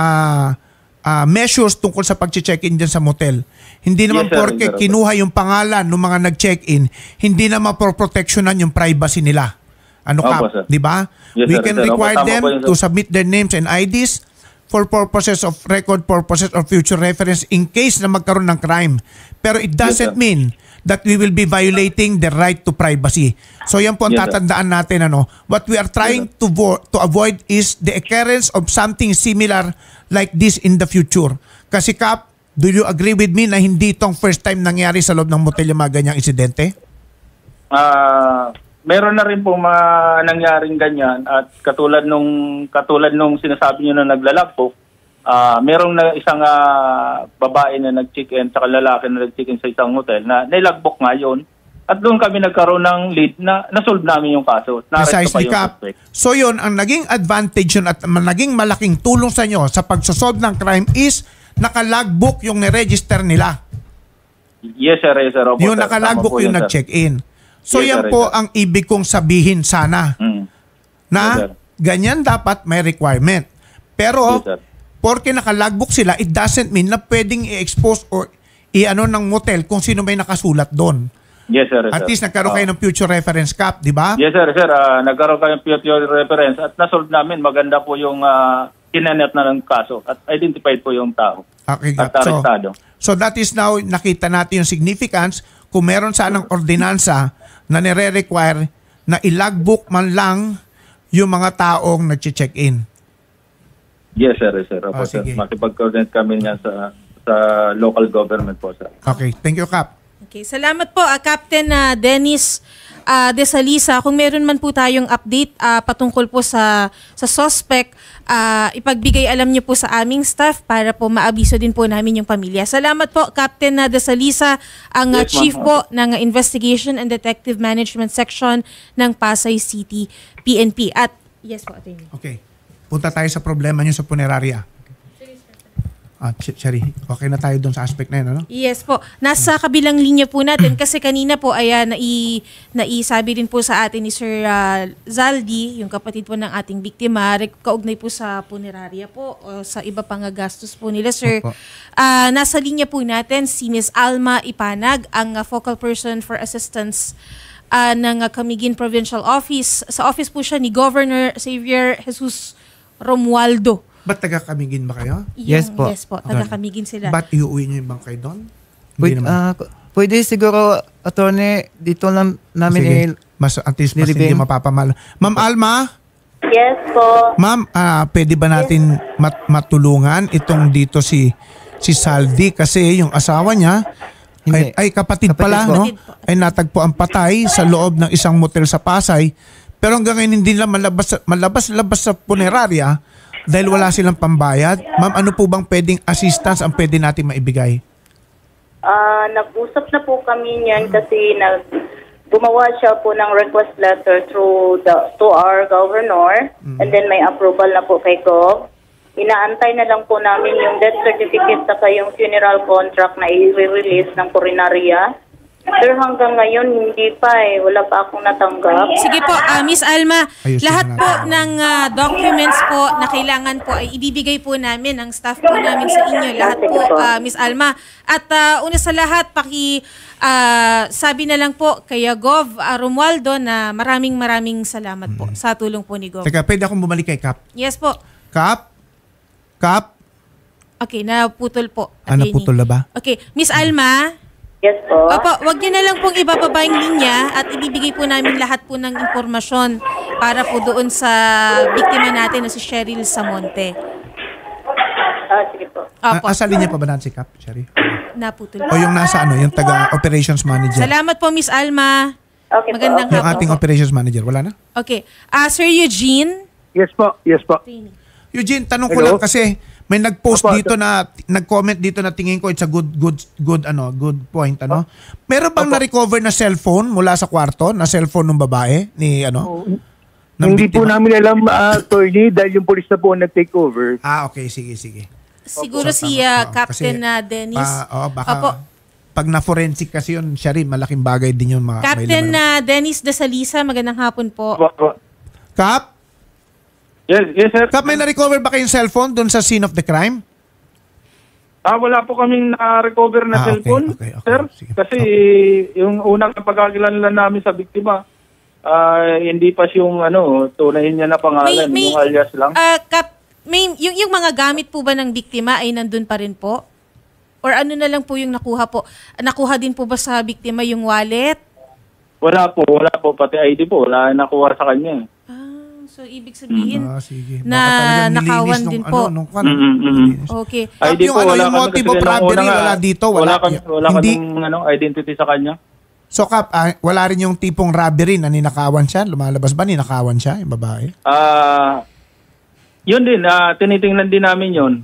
ah, measures tungkol sa pag-check-in dyan sa motel. Hindi naman Yes, sir. porke sir. kinuha yung pangalan ng mga nag-check-in, hindi naman proteksyonan yung privacy nila. Ano Opo, Kap, sir. di ba? Yes, We sir. can Sir, opo, require tama them po to submit their names and IDs for purposes of record purposes or future reference in case na magkaroon ng crime. Pero it doesn't sir. mean that we will be violating the right to privacy. So yan po ang Yes, tatandaan natin ano. What we are trying to vo- to avoid is the occurrence of something similar like this in the future. Kasi Kap, do you agree with me na hindi itong first time nangyari sa loob ng motel yung mga ganyang insidente? Ah, meron na rin po mga nangyaring ganyan at katulad nung katulad nung sinasabi niyo na naglalag po, ah merong na isang ah, babae na nag-check-in sa lalaki na nag-check-in sa isang hotel na nilagbook nga yun. At doon kami nagkaroon ng lead na nasolve namin yung kaso. Precisely, suspect. So yun, ang naging advantage yun at naging malaking tulong sa inyo sa pagsosolve ng crime is nakalagbook yung niregister nila. Yes, sir. Yes, sir. Opo, yung nakalagbook yung nag-check-in. So Yes, yan sir, po sir. ang ibig kong sabihin sana Mm. na Yes, sir. ganyan dapat may requirement. Pero Yes, sir. porke nakalagbook sila, it doesn't mean na pwedeng i-expose or i-ano ng motel kung sino may nakasulat doon. Yes, sir. At sir. least nagkaroon Ah. kayo ng future reference cap, di ba? Yes, sir, sir. Ah, nagkaroon kayo ng future reference at nasolve namin. Maganda po yung uh, kinanet na ng kaso at identified po yung tao. Okay, At Kap. So, arestado. so that is now, nakita natin yung significance kung meron sanang ordinansa na nire-require na ilagbook man lang yung mga taong nag-check-in. Yes, sir, sir. Opo, Ah, sir. Makipag-coordinate kami niya sa sa local government po, sir. Okay, thank you, Kap. Okay, salamat po ah, Captain ah, Dennis ah, Desalisa. Kung meron man po tayong update ah, patungkol po sa sa suspect, ah, ipagbigay alam niyo po sa aming staff para po maabiso din po namin yung pamilya. Salamat po Captain ah, Desalisa, ang Yes, ma'am. chief po ng Investigation and Detective Management Section ng Pasay City PNP. At yes po, Attorney. Okay. Punta tayo sa problema nyo sa punerarya. Ah, Cherry, okay na tayo doon sa aspect na yun, ano? Yes po. Nasa kabilang linya po natin kasi kanina po ay ah, nai, naisabi rin po sa atin ni Sir ah, Zaldi, yung kapatid po ng ating biktima, kaugnay po sa punerarya po o sa iba pang gastos po nila Sir. Opo. Ah, nasa linya po natin si Ms. Alma Ipanag, ang ah, focal person for assistance ah, ng ah, Camiguin Provincial Office. Sa office po siya ni Governor Xavier Jesus Romualdo. Ba't taga-kamigin ba kayo? Yes po. Yes po, taga Camiguin sila. Ba't iuwi nyo yung bangkay doon? Ah, k- pwede siguro, attorney, dito lang namin Sige. il- Mas, at least mas hindi mapapamala. Ma'am Alma, Yes po. ma'am, ah, pwede ba natin mat- matulungan itong dito si si Saldi kasi yung asawa niya ay, Hindi. ay kapatid, Kapatid pala, po. no? Ay natagpo ang patay sa loob ng isang motel sa Pasay. Pero hanggang ngayon hindi lang malabas malabas-labas sa punerarya dahil wala silang pambayad. Ma'am, ano po bang pwedeng assistance ang pwede natin maibigay? Ah, nag-usap na po kami niyan kasi nag gumawa siya po ng request letter through the to our governor and then may approval na po kay Gov. Inaantay na lang po namin yung death certificate saka yung funeral contract na i-release ng Coronarya. Pero hanggang ngayon hindi pa eh, wala pa akong natanggap. Sige po, ah, Miss Alma, Ayusin lahat po natin. ng ah, documents po na kailangan po ay ibibigay po namin ng staff po namin sa inyo. Lahat po, ah, Miss Alma. At ah, una sa lahat, paki ah, sabi na lang po kay Gov ah, Romualdo na maraming maraming salamat po sa tulong po ni Gov. Teka, pwede akong bumalik kay Kap. Yes po. Kap? Kap? Okay, naputol po. Ah, attorney. naputol na ba? Okay, Miss Alma, Yes po. Opo, wag niyo na lang pong ibababa yung linya at ibibigay po namin lahat po ng impormasyon para po doon sa biktima natin na si Cheryl Samonte. Ah, sige po. Ah, Opo, asa linya pa ba natin si Kap, Cherry? naputol. O yung nasa ano, yung taga operations manager? Salamat po, Miss Alma. Okay po. Magandang Yung hapon ating po. operations manager, wala na? Okay. Ah, Sir Eugene. Yes po, yes po. Eugene, tanong ko Hello? lang kasi may nag-post Opo, dito na nag-comment dito na tingin ko it's a good good good ano, good point ano. Meron bang na-recover na cellphone mula sa kwarto, na cellphone ng babae ni ano? ng Hindi po biktima? namin alam, uh, attorney, dahil yung police na po ang nag-take over. Ah, okay, sige, sige. Siguro So, si ah, Oo, Captain kasi, na Dennis. Pa, oh, baka Opo. pag na-forensic kasi yun, siya rin, malaking bagay din yun. Mga, may Captain laman- na Dennis de Salisa, magandang hapon po. Po- po. Kap? Yes, yes, sir. Kap, may na-recover ba kayong cellphone doon sa scene of the crime? Ah, wala po kaming na-recover na Ah, okay, cellphone, okay, okay. sir. Sige. Kasi yung unang pagkakilala namin sa biktima, ah, hindi pa yung ano, tunay niya na pangalan, yung alias lang. ah, Kap, may, yung, yung mga gamit po ba ng biktima ay nandun pa rin po? Or ano na lang po yung nakuha po? Nakuha din po ba sa biktima yung wallet? Wala po, wala po. Pati ID po, wala nakuha sa kanya. So ibig sabihin, Ah, sige. Na nakawan nung din ano, po. nung kan. Mm, mm, mm. Nilinis. okay. Kap, ID yung po, ano, wala yung motive of nung robbery, wala dito, wala. Wala, kami, wala Hindi. kaming ano, identity sa kanya. So Kap, ah, wala rin yung tipong robbery na ninakawan siya? Lumalabas ba ninakawan siya, yung babae? Ah, yun din, ah, tinitingnan din namin yun.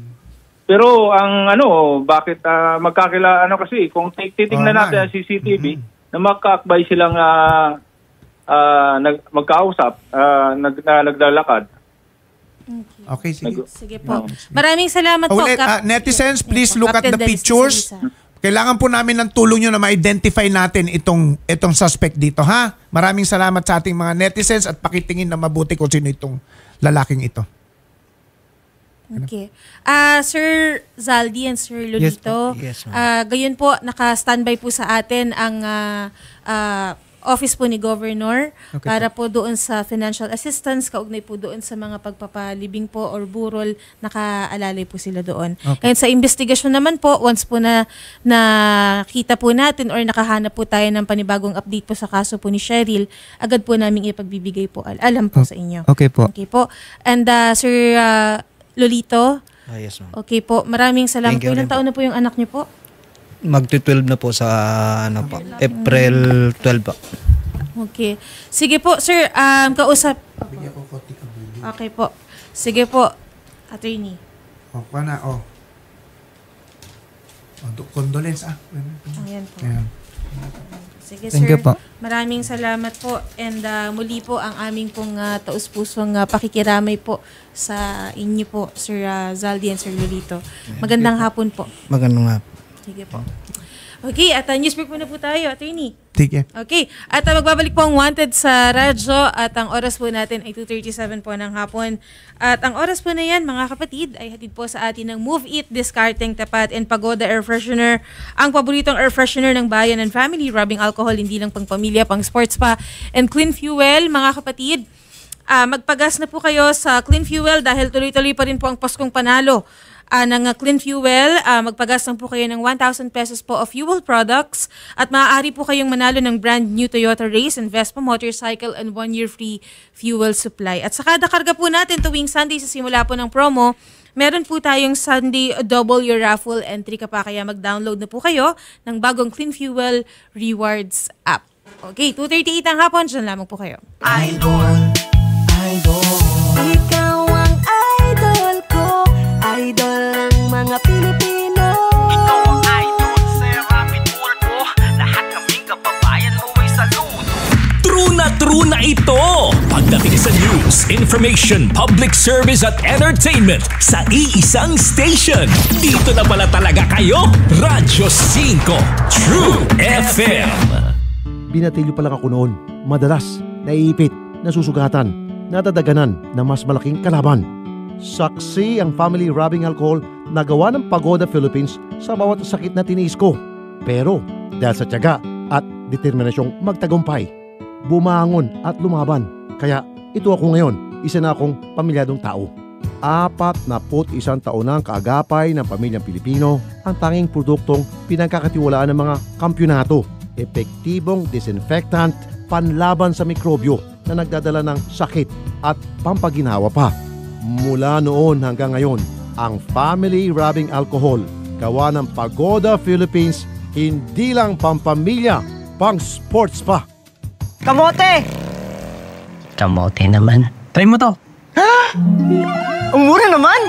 Pero ang ano, bakit ah, magkakila ano kasi kung ti- titingnan nga natin eh. ang CCTV na magkaakbay silang ah, ah, nag, magkausap, ah, nag, na, naglalakad. Okay, sige. Nag- Sige po. Maraming salamat Oh, po. ulit, Kap- ah, netizens, Yes please look at the pictures. Kailangan po namin ng tulong nyo na ma-identify natin itong, itong suspect dito, ha? Maraming salamat sa ating mga netizens at pakitingin na mabuti kung sino itong lalaking ito. Okay. Ah, Sir Zaldi and Sir Lolito, Yes, ma'am. ah, gayon po, naka-standby po sa atin ang ah, ah, office po ni Governor Okay para po. doon sa financial assistance, kaugnay po doon sa mga pagpapalibing po or burol, nakaalalay po sila doon. Okay. And sa investigasyon naman po, once po na nakita po natin or nakahanap po tayo ng panibagong update po sa kaso po ni Cheryl, agad po namin ipagbibigay po al- alam po sa inyo. Okay po. Okay po. And uh, Sir uh, Lolito, Ah, yes, ma'am. okay po. Maraming salamat Thank po. Ilang taon na po yung anak niyo po? Magti-12 na po sa ano po, April 12 po. Okay. Sige po, sir. Um, kausap. Okay po. Sige po, attorney. O, pa na, o. O, do- condolence, ah. Ayan po. Ayan. Sige, Thank sir. you po. Maraming salamat po. And uh, muli po ang aming pong uh, taus-pusong uh, pakikiramay po sa inyo po, Sir uh, Zaldi and Sir Lolito. Magandang hapon po. Magano nga. Sige po. Okay, at uh, newsbreak muna po tayo, attorney. Sige. Okay. At uh, magbabalik po ang Wanted sa radyo at ang oras po natin ay 2.37 po ng hapon. At ang oras po na yan, mga kapatid, ay hatid po sa atin ng Move It, Discarding Tapat, and Pagoda Air Freshener. Ang paboritong air freshener ng bayan and family, rubbing alcohol, hindi lang pang pamilya, pang sports pa. And Clean Fuel, mga kapatid, Ah, magpagas na po kayo sa Clean Fuel dahil tuloy-tuloy pa rin po ang Paskong Panalo. Ah, ng ah, Clean Fuel, ah, magpagas lang po kayo ng 1,000 pesos po of fuel products at maaari po kayong manalo ng brand new Toyota Race and Vespa motorcycle and one year free fuel supply. At sa kada karga po natin tuwing Sunday sa simula po ng promo, meron po tayong Sunday double your raffle entry ka pa kaya mag-download na po kayo ng bagong Clean Fuel Rewards app. Okay, 2.38 ang hapon, dyan lamang po kayo. Ikaw ang idol ko Idol ng mga Pilipino Ikaw ang idol, Sir Rapid Ulpo Lahat kaming kababayan mo ay saludo True na true na ito! Pagdating sa news, information, public service at entertainment sa iisang station. Dito na pala talaga kayo, Radyo 5 True FM. Binatilyo pa lang ako noon. Madalas, naiipit, nasusugatan, nadadaganan na mas malaking kalaban. Saksi ang family rubbing alcohol na gawa ng Pagoda Philippines sa bawat sakit na tiniis ko. Pero dahil sa tiyaga at determinasyong magtagumpay, bumangon at lumaban. Kaya ito ako ngayon, isa na akong pamilyadong tao. Apat na put isang taon na ang kaagapay ng pamilyang Pilipino ang tanging produktong pinagkakatiwalaan ng mga kampyonato. Epektibong disinfectant panlaban sa mikrobyo na nagdadala ng sakit at pampaginawa pa. Mula noon hanggang ngayon, ang Family Rubbing Alcohol gawa ng Pagoda Philippines hindi lang pampamilya, pang sports pa. Kamote! Kamote naman. Try mo to. Ha? Ang mura naman!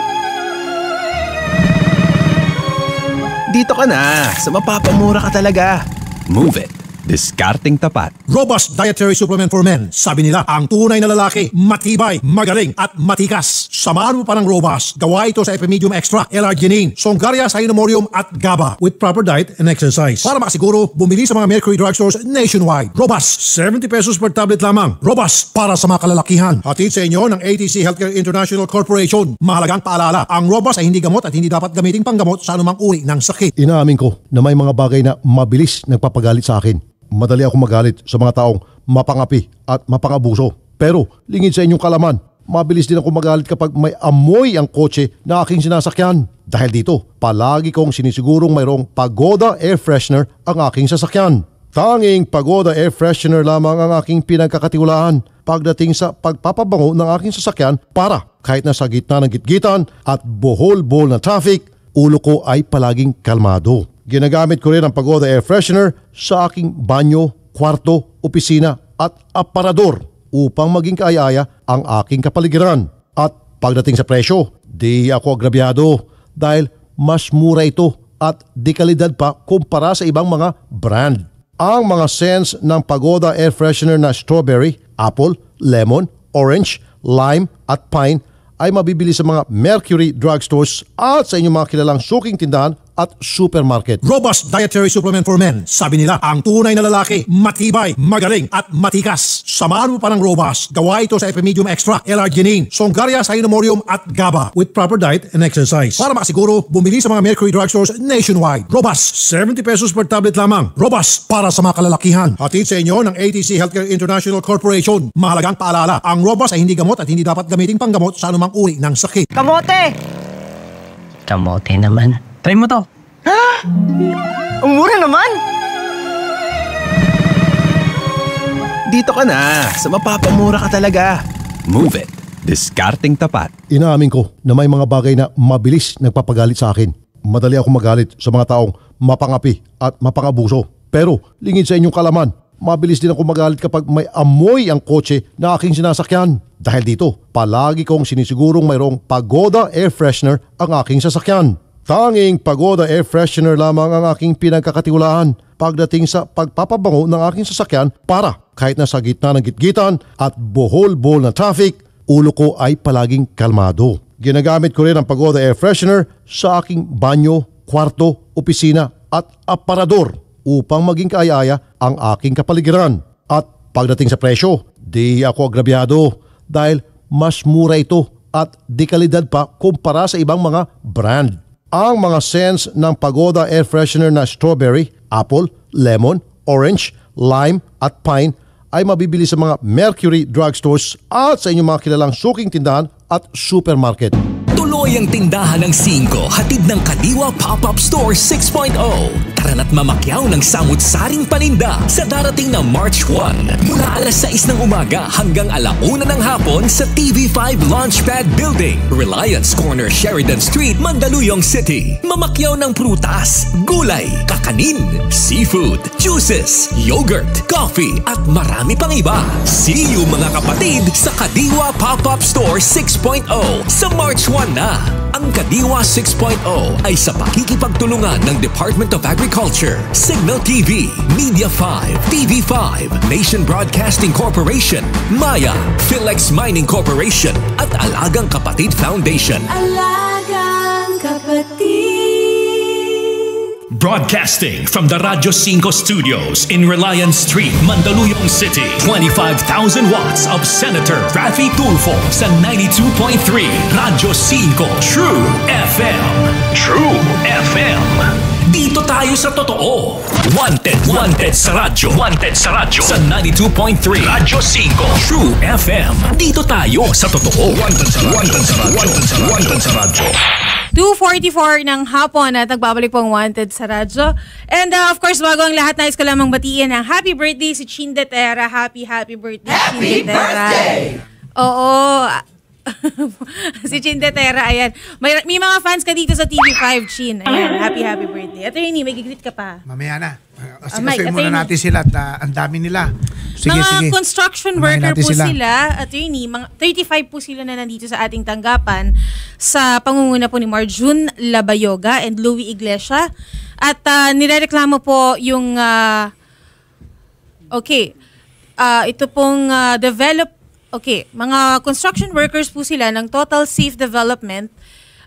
Dito ka na, sa mapapamura ka talaga. Move it. Discarding tapat. Robust Dietary Supplement for Men. Sabi nila, ang tunay na lalaki, matibay, magaling at matikas. Samahan mo pa ng Robust. Gawa ito sa Epimedium Extra, L-Arginine, Songaria Cynomorium at GABA with proper diet and exercise. Para makasiguro, bumili sa mga Mercury Drugstores nationwide. Robust, 70 pesos per tablet lamang. Robust, para sa mga kalalakihan. Hatid sa inyo ng ATC Healthcare International Corporation. Mahalagang paalala, ang Robust ay hindi gamot at hindi dapat gamiting panggamot sa anumang uri ng sakit. Inaamin ko na may mga bagay na mabilis nagpapagalit sa akin. Madali ako magalit sa mga taong mapangapi at mapangabuso. Pero lingid sa inyong kalaman, mabilis din ako magalit kapag may amoy ang kotse na aking sinasakyan. Dahil dito, palagi kong sinisigurong mayroong Pagoda Air Freshener ang aking sasakyan. Tanging Pagoda Air Freshener lamang ang aking pinagkakatiwalaan pagdating sa pagpapabango ng aking sasakyan para kahit nasa gitna ng gitgitan at bohol-bohol na traffic, ulo ko ay palaging kalmado. Ginagamit ko rin ang Pagoda Air Freshener sa aking banyo, kwarto, opisina at aparador upang maging kaaya ang aking kapaligiran. At pagdating sa presyo, di ako agrabyado dahil mas mura ito at di kalidad pa kumpara sa ibang mga brand. Ang mga scents ng Pagoda Air Freshener na strawberry, apple, lemon, orange, lime at pine ay mabibili sa mga Mercury drugstores at sa inyong mga kilalang suking tindahan at supermarket. Robust Dietary Supplement for Men. Sabi nila, ang tunay na lalaki, matibay, magaling at matikas. Samahan mo pa ng Robust. Gawa ito sa Epimedium Extra, L-Arginine, Songaria Cynomorium at GABA with proper diet and exercise. Para makasiguro, bumili sa mga Mercury Drugstores nationwide. Robust, 70 pesos per tablet lamang. Robust, para sa mga kalalakihan. Hatid sa inyo ng ATC Healthcare International Corporation. Mahalagang paalala, ang Robust ay hindi gamot at hindi dapat gamitin panggamot sa anumang uri ng sakit. Kamote! Kamote naman. Try mo to. Ha? Ang mura naman! Dito ka na, sa mapapamura ka talaga. Move it. Discarding tapat. Inaamin ko na may mga bagay na mabilis nagpapagalit sa akin. Madali ako magalit sa mga taong mapangapi at mapangabuso. Pero lingid sa inyong kalaman, mabilis din ako magalit kapag may amoy ang kotse na aking sinasakyan. Dahil dito, palagi kong sinisigurong mayroong Pagoda Air Freshener ang aking sasakyan. Tanging Pagoda Air Freshener lamang ang aking pinagkakatiwalaan pagdating sa pagpapabango ng aking sasakyan para kahit nasa gitna ng gitgitan at bohol-bohol na traffic, ulo ko ay palaging kalmado. Ginagamit ko rin ang Pagoda Air Freshener sa aking banyo, kwarto, opisina at aparador upang maging kaaya ang aking kapaligiran. At pagdating sa presyo, di ako agrabyado dahil mas mura ito at di kalidad pa kumpara sa ibang mga brand. Ang mga scents ng Pagoda Air Freshener na strawberry, apple, lemon, orange, lime at pine ay mabibili sa mga Mercury drugstores at sa inyong mga kilalang suking tindahan at supermarket. Tuloy ang tindahan ng 5 hatid ng Kadiwa Pop-Up Store 6.0. Tara na't mamakyaw ng samut-saring paninda sa darating na March 1 mula alas 6 ng umaga hanggang alauna ng hapon sa TV5 Launchpad Building, Reliance Corner, Sheridan Street, Mandaluyong City. Mamakyaw ng prutas, gulay, kakanin, seafood, juices, yogurt, coffee at marami pang iba. See you mga kapatid sa Kadiwa Pop-Up Store 6.0 sa March 1 na. Ang Kadiwa 6.0 ay sa pakikipagtulungan ng Department of Agriculture, Signal TV, Media 5, TV5, Nation Broadcasting Corporation, Maya, Philex Mining Corporation at Alagang Kapatid Foundation. Alagang kapatid. Broadcasting from the Radyo 5 studios in Reliance Street, Mandaluyong City. 25,000 watts of Senator Rafi Tulfo sa 92.3 Radyo 5 True FM. True FM. Dito tayo sa totoo. Wanted, wanted sa radyo. Wanted sa radyo. Sa 92.3 Radyo 5 True FM. Dito tayo sa totoo. Wanted sa radyo. Wanted sa radyo. Wanted sa radyo. Wanted sa radyo. 2.44 ng hapon at nagbabalik po ang Wanted sa radyo. And uh, of course, bago ang lahat, nais ko lamang batiin ng happy birthday si Chin Terra. Happy, happy birthday, happy Chin birthday! Oo. si Chin Terra, ayan. May, may mga fans ka dito sa TV5, Chin. Ayan, happy, happy birthday. Attorney, may gigrit ka pa. Mamaya na. Kasi Ah, Mike, muna natin sila at ah, ang dami nila. Sige, mga sige. construction Unahin worker po sila. attorney, mga 35 po sila na nandito sa ating tanggapan sa pangunguna po ni Marjun Labayoga and Louis Iglesia. At uh, nirereklamo po yung ah, okay, ah, ito pong ah, develop okay, mga construction workers po sila ng Total Safe Development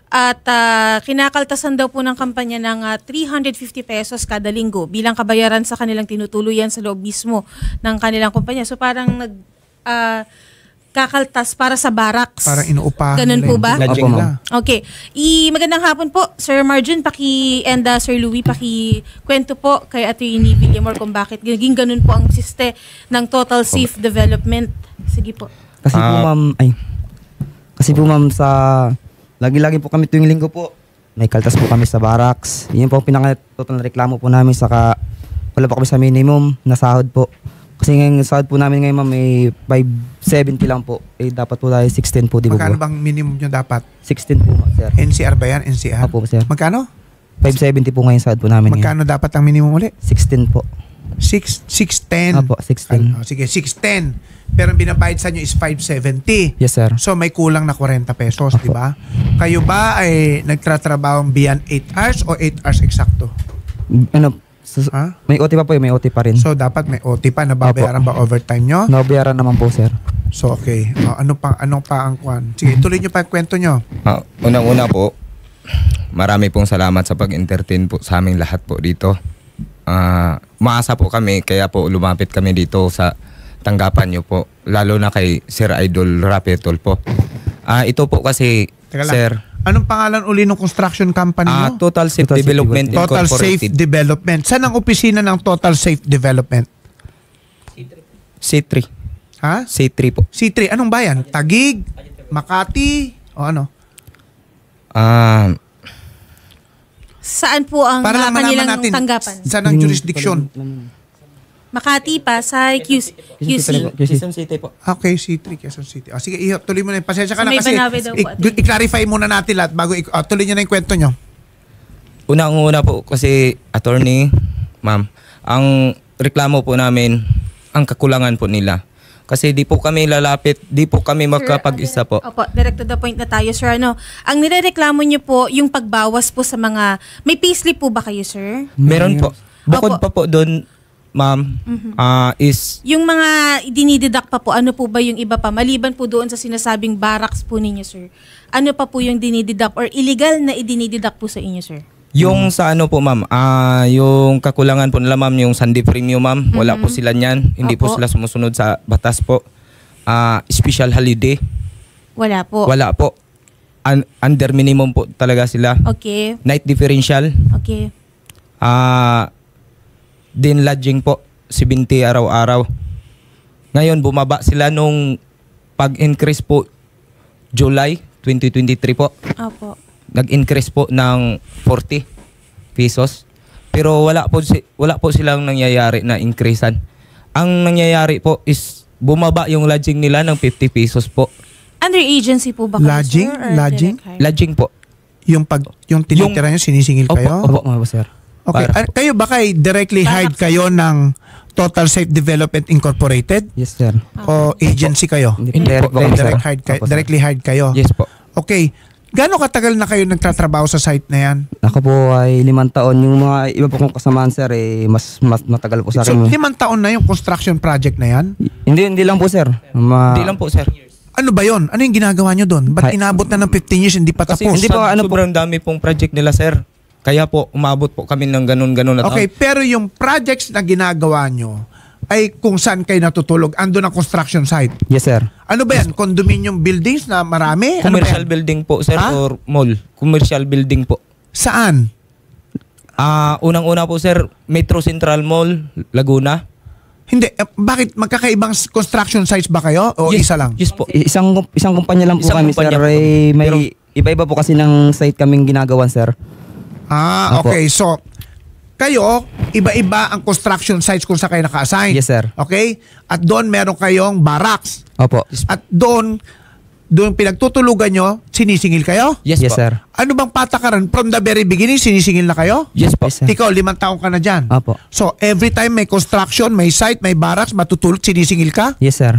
at ah, kinakaltasan daw po ng kampanya ng ah, 350 pesos kada linggo bilang kabayaran sa kanilang tinutuluyan sa loob mismo ng kanilang kumpanya. So parang nag ah, kakaltas para sa barracks. Parang inuupahan Ganun po ba? Opo, ma'am. Okay. I magandang hapon po, Sir Marjun, paki and uh, Sir Louis, paki kwento po kay Attorney Villamor kung bakit naging ganun po ang siste ng Total Safe Development. Sige po. Kasi po ma'am, ay, kasi po ma'am sa, lagi-lagi po kami tuwing linggo po, may kaltas po kami sa barracks. Yun po ang pinaka-total na reklamo po namin, saka wala po kami sa minimum na sahod po. Kasi ngayon sahod po namin ngayon ma'am, may 570 lang po. Eh dapat po tayo 16 po, di ba Magkano po? bang minimum nyo dapat? 16 po ma'am, sir. NCR ba yan? NCR? Opo, sir. Magkano? 570 po ngayon sahod po namin ngayon. Magkano dapat ang minimum ulit? 16 po. 6, 610. Opo, 16. Oh, sige, 610. Pero ang binabayad sa inyo is 570. Yes, sir. So may kulang na 40 pesos, di ba? Kayo ba ay nagtratrabaho beyond 8 hours o 8 hours eksakto? Ano, sus- may OT pa po, eh, may OT pa rin. So dapat may OT pa, nababayaran ba overtime nyo? Nabayaran naman po, sir. So okay. Oh, ano pa ano pa ang kwan? Sige, tuloy nyo pa ang kwento nyo. Ah, unang-una po, marami pong salamat sa pag-entertain po sa aming lahat po dito. Ah, maasa po kami kaya po lumapit kami dito sa tanggapan niyo po lalo na kay Sir Idol Rapetol po. Ah, ito po kasi Teka lang. Sir Anong pangalan uli ng construction company Ah, mo? Total Safe Total Safe Development Total Safe Incorporated. Development. Saan ang opisina ng Total Safe Development? C3. Ha? C3 po. C3. Anong bayan? Tagig? Makati? O ano? Ah, Saan po ang Para ah, lang malaman kanilang natin tanggapan? saan ang jurisdiction. Makati, Pasay, QC. QC. Quezon City po. Okay, C3, Quezon City. O, sige, iho, tuloy mo na. yun. Pasensya ka Sa na may kasi Banawe daw po, i- ate. i-clarify muna natin lahat bago i- o, tuloy nyo na yung kwento nyo. Unang-una po kasi attorney, ma'am, ang reklamo po namin, ang kakulangan po nila. Kasi di po kami lalapit, di po kami magkapag-isa po. Opo, direct to the point na tayo, sir. Ano, ang nirereklamo niyo po, yung pagbawas po sa mga... May payslip po ba kayo, sir? Meron po. Bukod Opo. pa po doon, ma'am, Mhm. ah, is Yung mga dinideduct pa po, ano po ba yung iba pa? Maliban po doon sa sinasabing barracks po ninyo, sir. Ano pa po yung dinideduct or illegal na idinideduct po sa inyo, sir? Yung sa ano po ma'am, ah yung kakulangan po nila ma'am, yung Sunday premium ma'am, wala po Mhm. sila niyan. Hindi po Opo. sila sumusunod sa batas po. Ah, special holiday, Wala po. wala po. Un- under minimum po talaga sila. Okay. Night differential, Okay. Ah, din lodging po 70 araw-araw. Ngayon bumaba sila nung pag-increase po July 2023 po. Opo. Nag-increase po ng 40 pesos. Pero wala po si wala po silang nangyayari na increasean. Ang nangyayari po is bumaba yung lodging nila ng 50 pesos po. Under agency po ba kayo, Lodging? sir? Lodging? direct? Lodging po. Yung pag yung tinitira nyo, sinisingil kayo? Opo, opo, sir. Okay. Para- Ah, kayo ba kay directly hired kayo ng Total Safe Development Incorporated? Yes, sir. O agency kayo? Hindi po. Direct po sir. Direct hired kayo, Opo, sir. directly hired kayo? Yes po. Okay. Gaano katagal na kayo nagtatrabaho sa site na yan? Ako po ay limang taon. Yung mga iba po kong kasamahan, sir, eh, mas, mas matagal po sa So, akin. limang taon na yung construction project na yan? hindi, hindi lang po, sir. Ma- Hindi lang po sir. Ano ba yon? Ano yung ginagawa nyo doon? Ba't inabot na ng 15 years, hindi pa Kasi tapos? hindi po, ano sobrang dami pong project nila sir. Kaya po umabot po kami ng ganun-ganun na Okay, pero yung projects na ginagawa nyo ay kung saan kayo natutulog, ando ang construction site. Yes, sir. Ano ba yan? Condominium buildings na marami? Ano ba Commercial yan? building po sir Ha? or mall. Commercial building po. Saan? Ah, unang-una po sir, Metro Central Mall, Laguna. Hindi, eh, bakit magkakaibang s- construction sites ba kayo o Yes, isa lang? Yes po. Isang isang kumpanya lang po Isang kami, kumpanya sir. po kami. Eh, may iba-iba po kasi ng site kaming ginagawan, sir. Ah, Opo. okay. So, kayo, iba-iba ang construction sites kung saan kayo naka-assign. Yes, sir. Okay? At doon meron kayong barracks. Opo. At doon, doon pinagtutulugan nyo, sinisingil kayo? Yes, Yes, po. sir. Ano bang patakaran? From the very beginning, sinisingil na kayo? Yes po. Yes, sir. Ikaw, limang taong ka na dyan. Opo. So, every time may construction, may site, may barracks, matutulog, sinisingil ka? Yes, sir.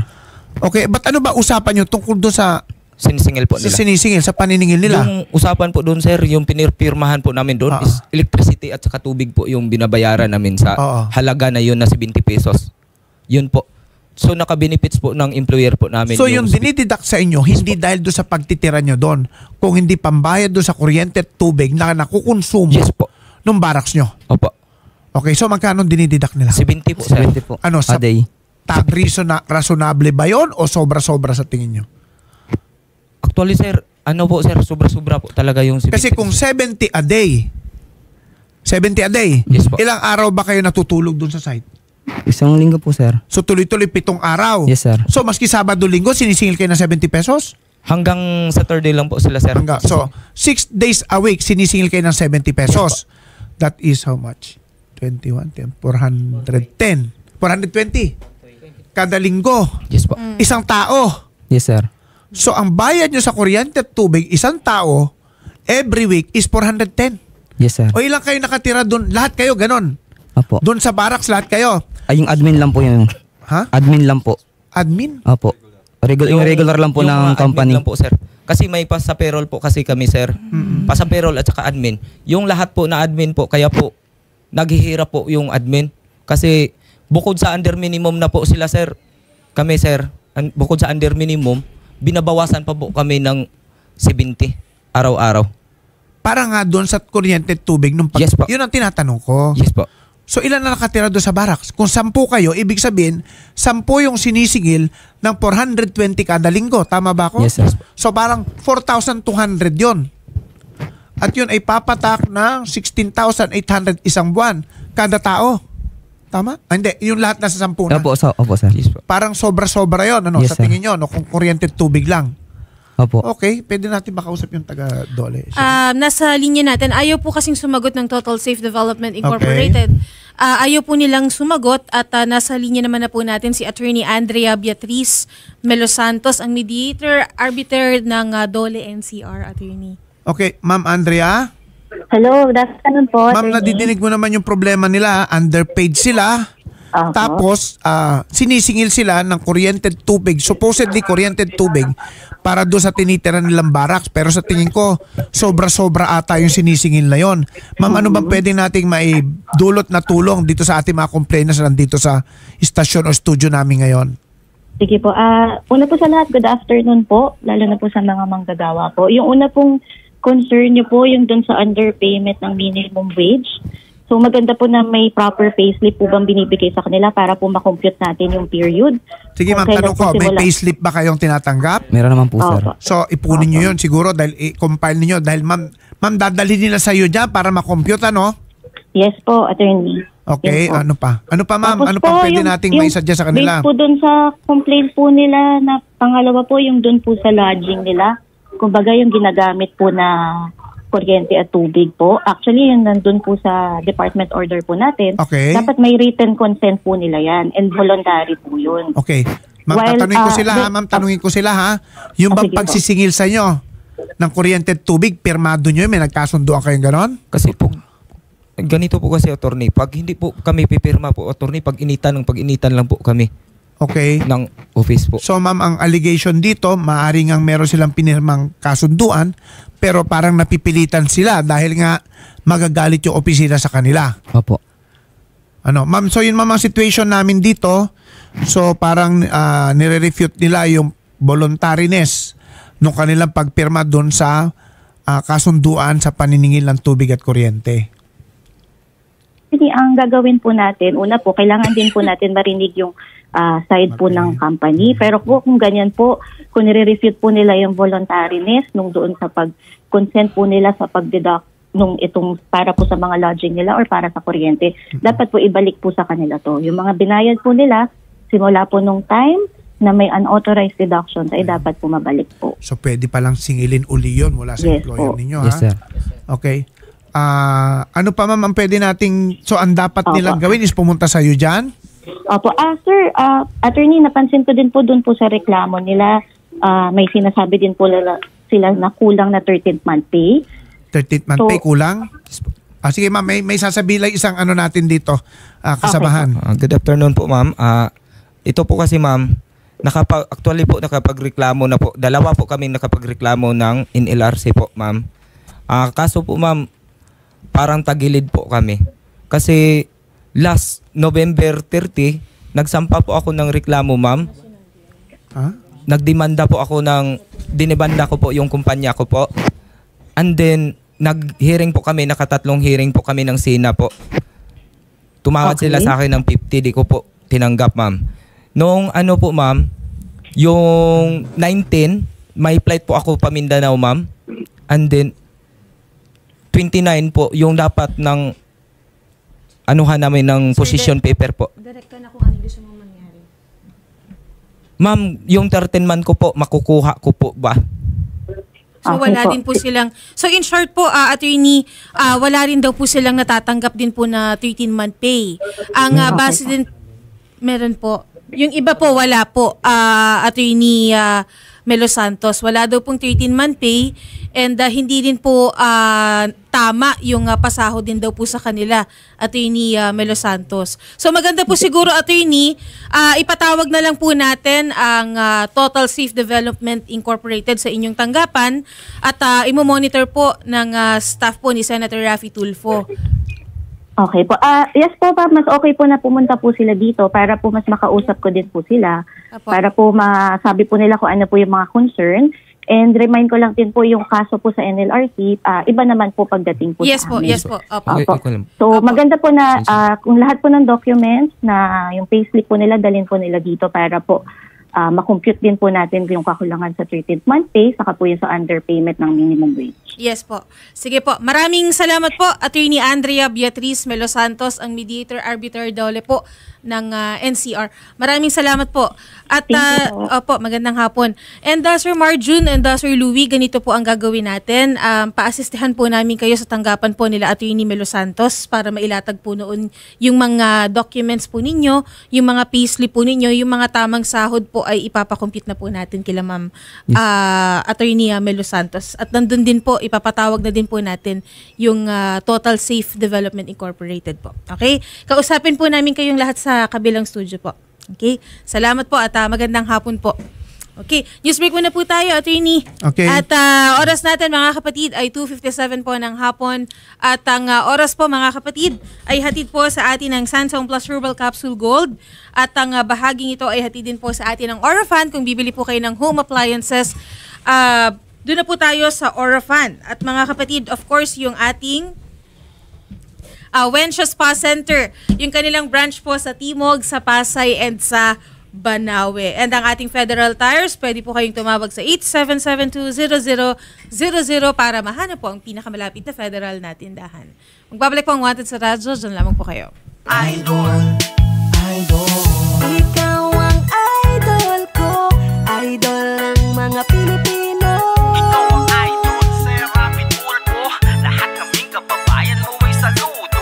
Okay, but ano ba usapan nyo tungkol doon sa, Sinisingil po sa nila. sinisingil, sa paniningil nila? Yung usapan po doon sir, yung pinirpirmahan po namin doon Oo. is electricity at saka tubig po yung binabayaran namin sa Oo. halaga na yun na 70 pesos. Yun po. So naka-benefits po ng employer po namin. So yung dinididak sa inyo, hindi dahil doon sa pagtitira nyo doon, kung hindi pambayad doon sa kuryente at tubig na nakukonsumo Yes po. nung barracks nyo. Opo. Okay, so magkano dinididak nila? 70 po sir. 70 po. Ano, sa A day. ta- reason na, ba yon o sobra-sobra sa tingin nyo? Actually sir, ano po sir, sobra-sobra po talaga yung 70 Kasi kung 70 a day, 70 a day, Yes po. ilang araw ba kayo natutulog doon sa site? Isang linggo po, sir. So tuloy-tuloy pitong araw. Yes, sir. So maski Sabado Linggo, sinisingil kayo ng 70 pesos? Hanggang Saturday lang po sila sir. Hanggang, so, 6 days a week, sinisingil kayo ng 70 pesos. That is how much? 21, 10, 410. 420. Kada linggo. Yes po. Isang tao. Yes, sir. So ang bayad nyo sa kuryente at tubig, isang tao, every week is 410. Yes, sir. O ilang kayo nakatira doon? Lahat kayo, ganon. Apo. Doon sa barracks, lahat kayo. Ay, yung admin lang po yun. Ha? Admin lang po. Admin? Apo. Regular, yung, regular lang po yung ng company. lang po sir. Kasi may pa sa payroll po kasi kami sir. Pa sa payroll at saka admin. Yung lahat po na admin po, kaya po naghihirap po yung admin. Kasi bukod sa under minimum na po sila sir, kami sir, an- bukod sa under minimum, binabawasan pa po kami ng 70 araw-araw. para nga doon sa kuryente at tubig nung pag... Yes po. Yun ang tinatanong ko. Yes po. So ilan na nakatira doon sa barracks? Kung sampu kayo, ibig sabihin, sampu yung sinisingil ng 420 kada linggo. Tama ba ako? Yes, sir. So parang 4,200 yon. At yun ay papatak ng 16,800 isang buwan kada tao. Tama? Ah, hindi, yung lahat nasa sampu na. Opo, sa, opo, sir. Parang sobra-sobra yon ano, Yes, sa sir. tingin nyo, no? kung kuryente tubig lang. Opo. Okay, pwede natin makausap yung taga-dole. Um, nasa linya natin, ayaw po kasing sumagot ng Total Safe Development Incorporated. Ah, ayaw po nilang sumagot at ah, nasa linya naman na po natin si Attorney Andrea Beatriz Melo Santos, ang mediator, arbiter ng ah, Dole NCR, Attorney. Okay, Ma'am Andrea? Hello, good afternoon po. Ma'am, nadidinig mo naman yung problema nila. Underpaid sila. Tapos, ah, sinisingil sila ng kuryente at tubig. Supposedly, kuryente at tubig para doon sa tinitira nilang barracks. Pero sa tingin ko, sobra-sobra ata yung sinisingil na yon. Ma'am, ano bang pwede nating maidulot na tulong dito sa ating mga complainants na nandito sa istasyon o studio namin ngayon? Sige po. Ah, una po sa lahat, good afternoon po, lalo na po sa mga manggagawa po. Yung una pong concern niyo po yung dun sa underpayment ng minimum wage. So maganda po na may proper payslip po bang binibigay sa kanila para po makompute natin yung period. Sige ma'am, tanong ko, may payslip ba kayong tinatanggap? Meron naman po, sir. Opo. So, ipunin nyo yun siguro dahil i-compile niyo dahil ma'am, ma'am dadalhin nila sa iyo diyan para ma-compute ano? Yes po, attorney. Okay, Yes po. ano pa? Ano pa ma'am? Ano pa pwede yung- nating yung maisadya sa kanila? Based po dun sa complaint po nila na pangalawa po yung dun po sa lodging nila. Kumbaga yung ginagamit po na kuryente at tubig po. Actually, yun nandun po sa department order po natin. Okay. Dapat may written consent po nila yan and voluntary po yun. Okay. Ma'am, While, tatanungin ko ah, sila ha, the- ma'am, tanungin ko sila ha. Yung Ah, bang sige po. pagsisingil sa inyo ng kuryente at tubig, pirmado nyo yun, may nagkasunduan kayong ganon? Kasi po, ganito po kasi attorney, pag hindi po kami pipirma po attorney, pag initan ng pag initan lang po kami Okay. ng office po. So ma'am, ang allegation dito, maaring ang meron silang pinirmang kasunduan, pero parang napipilitan sila dahil nga magagalit yung opisina sa kanila. Opo. Ano, ma'am, so yun ma'am ang situation namin dito. So parang ah, nire-refute nila yung voluntariness nung kanilang pagpirma doon sa ah, kasunduan sa paniningil ng tubig at kuryente. Hindi, ang gagawin po natin, una po, kailangan din po natin marinig yung ah, side po ng company. Pero po kung ganyan po, kung nire-refute po nila yung voluntariness nung doon sa pag-consent po nila sa pag-deduct nung itong para po sa mga lodging nila or para sa kuryente, dapat po ibalik po sa kanila to. Yung mga binayad po nila, simula po nung time na may unauthorized deductions ay dapat po mabalik po. So pwede palang singilin uli yun mula sa Yes employer po. ninyo Yes, ha? sir. Okay. Ah, ano pa ma'am ang pwede nating so ang dapat Opo. nilang gawin is pumunta sa iyo diyan? Opo, ah, sir, ah, attorney, napansin ko din po doon po sa reklamo nila, ah, may sinasabi din po lala- sila na kulang na 13th month pay. 13th month So- pay kulang? Ah, sige ma'am, may, may sasabihin lang isang ano natin dito, ah, kasabahan. Ah, good afternoon po, ma'am. Ah, ito po kasi, ma'am, nakapag actually po nakapagreklamo na po. Dalawa po kami nakapagreklamo ng NLRC po, ma'am. Ah, kaso po, ma'am, parang tagilid po kami. Kasi last November 30, nagsampa po ako ng reklamo, ma'am. Ha? Nagdemanda po ako ng dinibanda ko po yung kumpanya ko po. And then nag-hearing po kami, nakatatlong hearing po kami ng SINA po. Tumawad Okay. sila sa akin ng 50, di ko po tinanggap, ma'am. Noong ano po, ma'am, yung 19, may flight po ako pa Mindanao, ma'am. And then 29 po, yung dapat ng anuhan namin ng position paper po. Direkta na kung ano gusto mong mangyari. Ma'am, yung 13 man ko po, makukuha ko po ba? So Okay wala po. din po silang So in short po ah, attorney ah, wala rin daw po silang natatanggap din po na 13 month pay. Ang ah, Okay base din meron po. Yung iba po wala po ah, attorney ah, Melo Santos wala daw pong 13 month pay and ah, hindi din po ah, tama yung ah, pasahod din daw po sa kanila attorney ah, Melo Santos. So maganda po siguro attorney ah, ipatawag na lang po natin ang ah, Total Safe Development Incorporated sa inyong tanggapan at ah, imo-monitor po ng ah, staff po ni Senator Raffy Tulfo. Okay po. Ah, yes po, pa, mas okay po na pumunta po sila dito para po mas makausap ko din po sila. Apo. Para po masabi po nila kung ano po yung mga concern. And remind ko lang din po yung kaso po sa NLRC, ah, iba naman po pagdating po Yes sa po, amin. yes po. Opo. Opo. So maganda po na ah, kung lahat po ng documents na yung payslip po nila, dalhin po nila dito para po ah, makompute din po natin yung kakulangan sa 13th month pay, saka po yung sa underpayment ng minimum wage. Yes po. Sige po. Maraming salamat po, Attorney Andrea Beatriz Melo Santos, ang mediator arbiter dole po ng ah, NCR. Maraming salamat po. At ah, opo, magandang hapon. And uh, Sir Marjun and uh, Sir Louie, ganito po ang gagawin natin. Um, paasistihan po namin kayo sa tanggapan po nila Attorney Melo Santos para mailatag po noon yung mga documents po ninyo, yung mga payslip po ninyo, yung mga tamang sahod po ay ipapakompute na po natin kila Ma'am ah, Attorney ah, Melo Santos. At nandun din po, ipapatawag na din po natin yung ah, Total Safe Development Incorporated po. Okay? Kausapin po namin kayong lahat sa kabilang studio po. Okay? Salamat po at ah, magandang hapon po. Okay, news break muna po tayo, attorney. Okay. At ah, oras natin mga kapatid ay 2.57 po ng hapon. At ang ah, oras po mga kapatid ay hatid po sa atin ng Sansong Plus Herbal Capsule Gold. At ang ah, bahaging ito ay hatid din po sa atin ng Orofan. Kung bibili po kayo ng home appliances, ah, doon na po tayo sa Orofan. At mga kapatid, of course, yung ating uh, Wensha Spa Center. Yung kanilang branch po sa Timog, sa Pasay, and sa Banawe. And ang ating Federal Tires, pwede po kayong tumawag sa 87720000 para mahanap po ang pinakamalapit na federal na tindahan. Magbabalik po ang Wanted sa Radyo, dyan lamang po kayo. Idol, idol Ikaw ang idol ko Idol ng mga Pilipino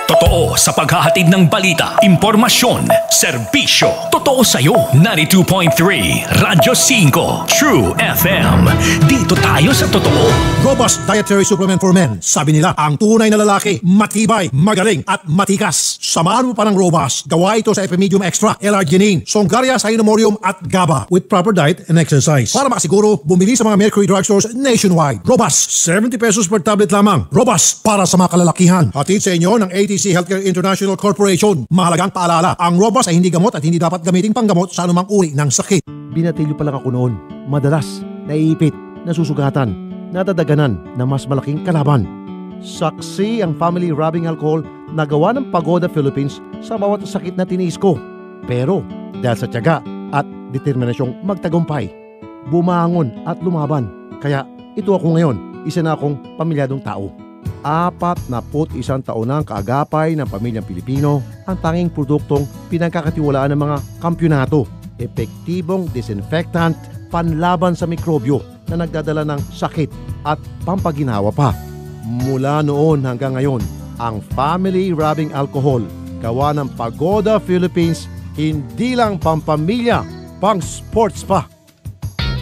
Totoo sa paghahatid ng balita, impormasyon, serbisyo. Totoo sa'yo. 92.3 Radyo 5 True FM. Dito tayo sa totoo. Robust Dietary Supplement for Men. Sabi nila, ang tunay na lalaki, matibay, magaling at matikas. Samahan mo pa ng Robust. Gawa ito sa Epimedium Extra, L-Arginine, Songaria Cynomorium at GABA with proper diet and exercise. Para makasiguro, bumili sa mga Mercury drugstores nationwide. Robust, 70 pesos per tablet lamang. Robust, para sa mga kalalakihan. Hatid sa inyo ng ATC Healthcare International Corporation. Mahalagang paalala, ang Robust ay hindi gamot at hindi dapat gamiting panggamot sa anumang uri ng sakit. Binatilyo pa lang ako noon. Madalas, naiipit, nasusugatan, nadadaganan na mas malaking kalaban. Saksi ang family rubbing alcohol na gawa ng Pagoda Philippines sa bawat sakit na tiniis ko. Pero dahil sa tiyaga at determinasyong magtagumpay, bumangon at lumaban. Kaya ito ako ngayon, isa na akong pamilyadong tao. Apat na put isang taon na ang kaagapay ng pamilyang Pilipino ang tanging produktong pinagkakatiwalaan ng mga kampyonato. Epektibong disinfectant panlaban sa mikrobyo na nagdadala ng sakit at pampaginawa pa. Mula noon hanggang ngayon, ang Family Rubbing Alcohol gawa ng Pagoda Philippines hindi lang pampamilya, pang sports pa.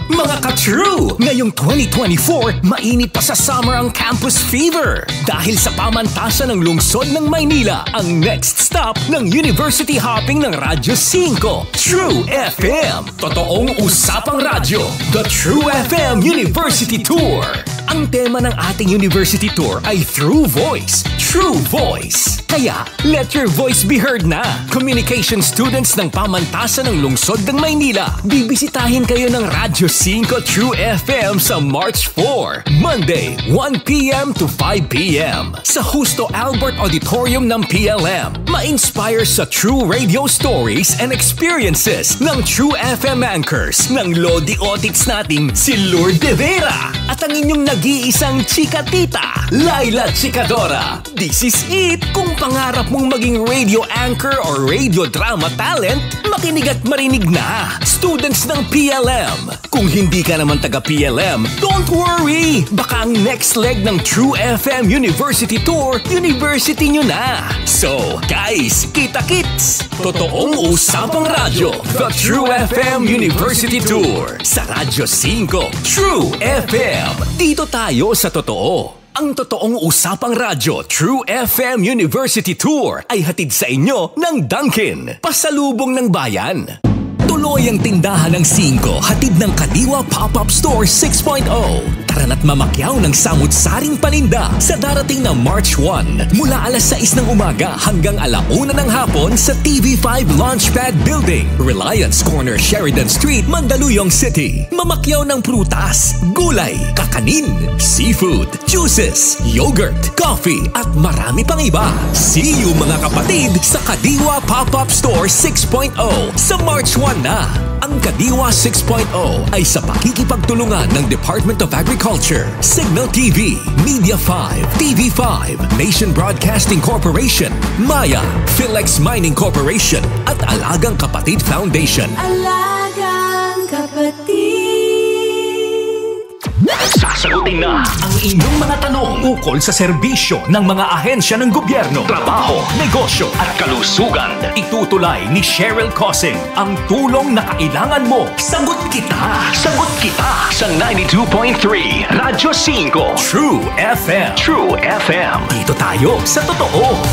Mga ka-true! Ngayong 2024, mainit pa sa summer ang Campus Fever. Dahil sa pamantasan ng lungsod ng Maynila, ang next stop ng University Hopping ng Radyo 5, True FM. Totoong usapang radyo, The True FM University Tour. Ang tema ng ating university tour ay Through Voice, True Voice. Kaya, let your voice be heard na. Communication students ng pamantasan ng lungsod ng Maynila, bibisitahin kayo ng Radyo 5 True FM sa March 4, Monday, 1pm to 5pm. Sa Justo Albert Auditorium ng PLM, ma-inspire sa true radio stories and experiences ng True FM anchors ng Lodi Otits nating si Lourdes De Vera at ang inyong nag-iisang chikatita, Laila Chikadora. This is it! Kung pangarap mong maging radio anchor or radio drama talent, makinig at marinig na. Students ng PLM. Kung hindi ka naman taga PLM, don't worry! Baka ang next leg ng True FM University Tour, university nyo na. So, guys, kita-kits! Totoong usapang radyo, The True FM University Tour. Sa Radyo 5, True FM. Dito tayo sa totoo. Ang totoong usapang radyo True FM University Tour ay hatid sa inyo ng Dunkin, pasalubong ng bayan. Tuloy ang tindahan ng 5, hatid ng Kadiwa Pop-Up Store 6.0. Baklaran at mamakyaw ng samut-saring paninda sa darating na March 1 mula alas 6 ng umaga hanggang alauna ng hapon sa TV5 Launchpad Building, Reliance Corner, Sheridan Street, Mandaluyong City. Mamakyaw ng prutas, gulay, kakanin, seafood, juices, yogurt, coffee at marami pang iba. See you mga kapatid sa Kadiwa Pop-Up Store 6.0 sa March 1 na. Ang Kadiwa 6.0 ay sa pakikipagtulungan ng Department of Agriculture, Signal TV, Media 5, TV5, Nation Broadcasting Corporation, Maya, Philex Mining Corporation at Alagang Kapatid Foundation. Alagang kapatid. Sasagutin na ang inyong mga tanong ukol sa serbisyo ng mga ahensya ng gobyerno, trabaho, negosyo at kalusugan. Itutulay ni Cheryl Cosing ang tulong na kailangan mo. Sagot kita! Sagot kita sa 92.3 Radyo 5 True FM. True FM. Dito tayo sa totoo.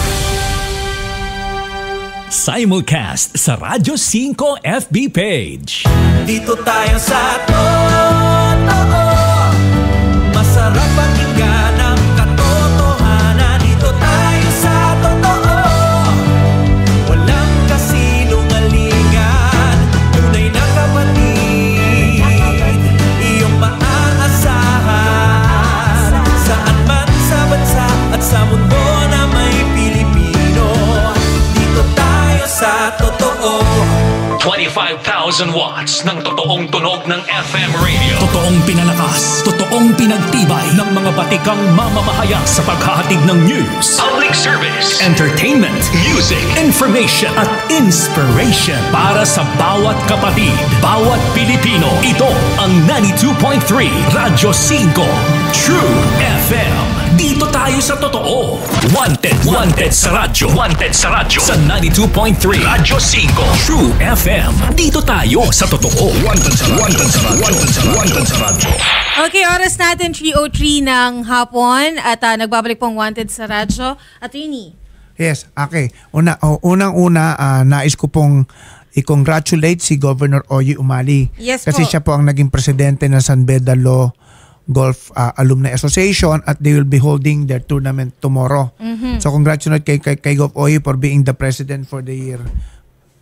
Simulcast sa Radyo 5 FB page. Dito tayo sa totoo sa mundo na may Pilipino Dito tayo sa totoo 25,000 watts ng totoong tunog ng FM radio. Totoong pinalakas, totoong pinagtibay ng mga batikang mamamahayag sa paghahatid ng news, public service, entertainment, music, information at inspiration para sa bawat kapatid, bawat Pilipino. Ito ang 92.3 Radyo 5 True FM. Dito tayo sa totoo. Wanted, wanted sa radyo. Wanted sa radyo. Sa 92.3 Radyo 5 True FM. Dito tayo sa totoo. Wanted sa radyo. Wanted sa radyo. Wanted sa radyo. Wanted sa radyo. Okay, oras natin 3.03 ng hapon at ah, nagbabalik pong Wanted sa radyo. Attorney, Yes, okay. Una, oh, unang-una, ah, nais ko pong i-congratulate si Governor Oye Umali. Yes Kasi po. siya po ang naging presidente ng San Beda Law Golf ah, Alumni Association at they will be holding their tournament tomorrow. Mhm. So congratulate kay, kay, kay Gov Oye for being the president for the year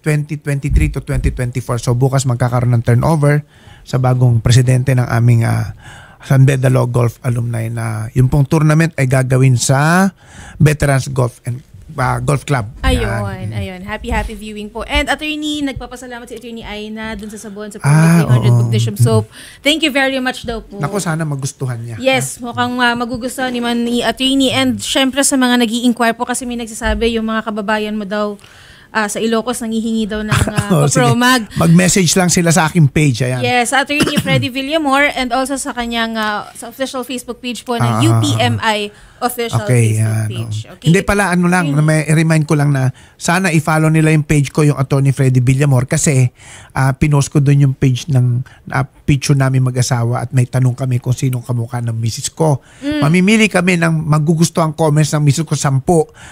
2023 to 2024. So bukas magkakaroon ng turnover sa bagong presidente ng aming ah, San Beda Law Golf Alumni na yung pong tournament ay gagawin sa Veterans Golf and ah, Golf Club. ayun, ayun. Happy, happy viewing po. And attorney, nagpapasalamat si attorney Aina dun sa sabon sa Ah, Promo 300 oo. Magnesium Soap. Thank you very much daw po. Naku, sana magustuhan niya. Yes, mukhang uh, magugustuhan ni man ni attorney and syempre sa mga nag inquire po kasi may nagsasabi yung mga kababayan mo daw ah, sa Ilocos nangihingi daw ng uh, Oh. Promag. Mag-message lang sila sa aking page. Ayan. Yes, Attorney Freddy Villamor and also sa kanyang ah, sa official Facebook page po ng Ah, ah, ah. UPMI official Okay, Facebook yan. page. oh. Okay. Hindi pala, ano lang, may remind ko lang na sana i-follow nila yung page ko, yung Attorney Freddy Villamor kasi ah, pinost ko doon yung page ng na picture namin mag-asawa at may tanong kami kung sinong kamukha ng misis ko. Mm. Mamimili kami ng magugustuhan comments ng misis ko 10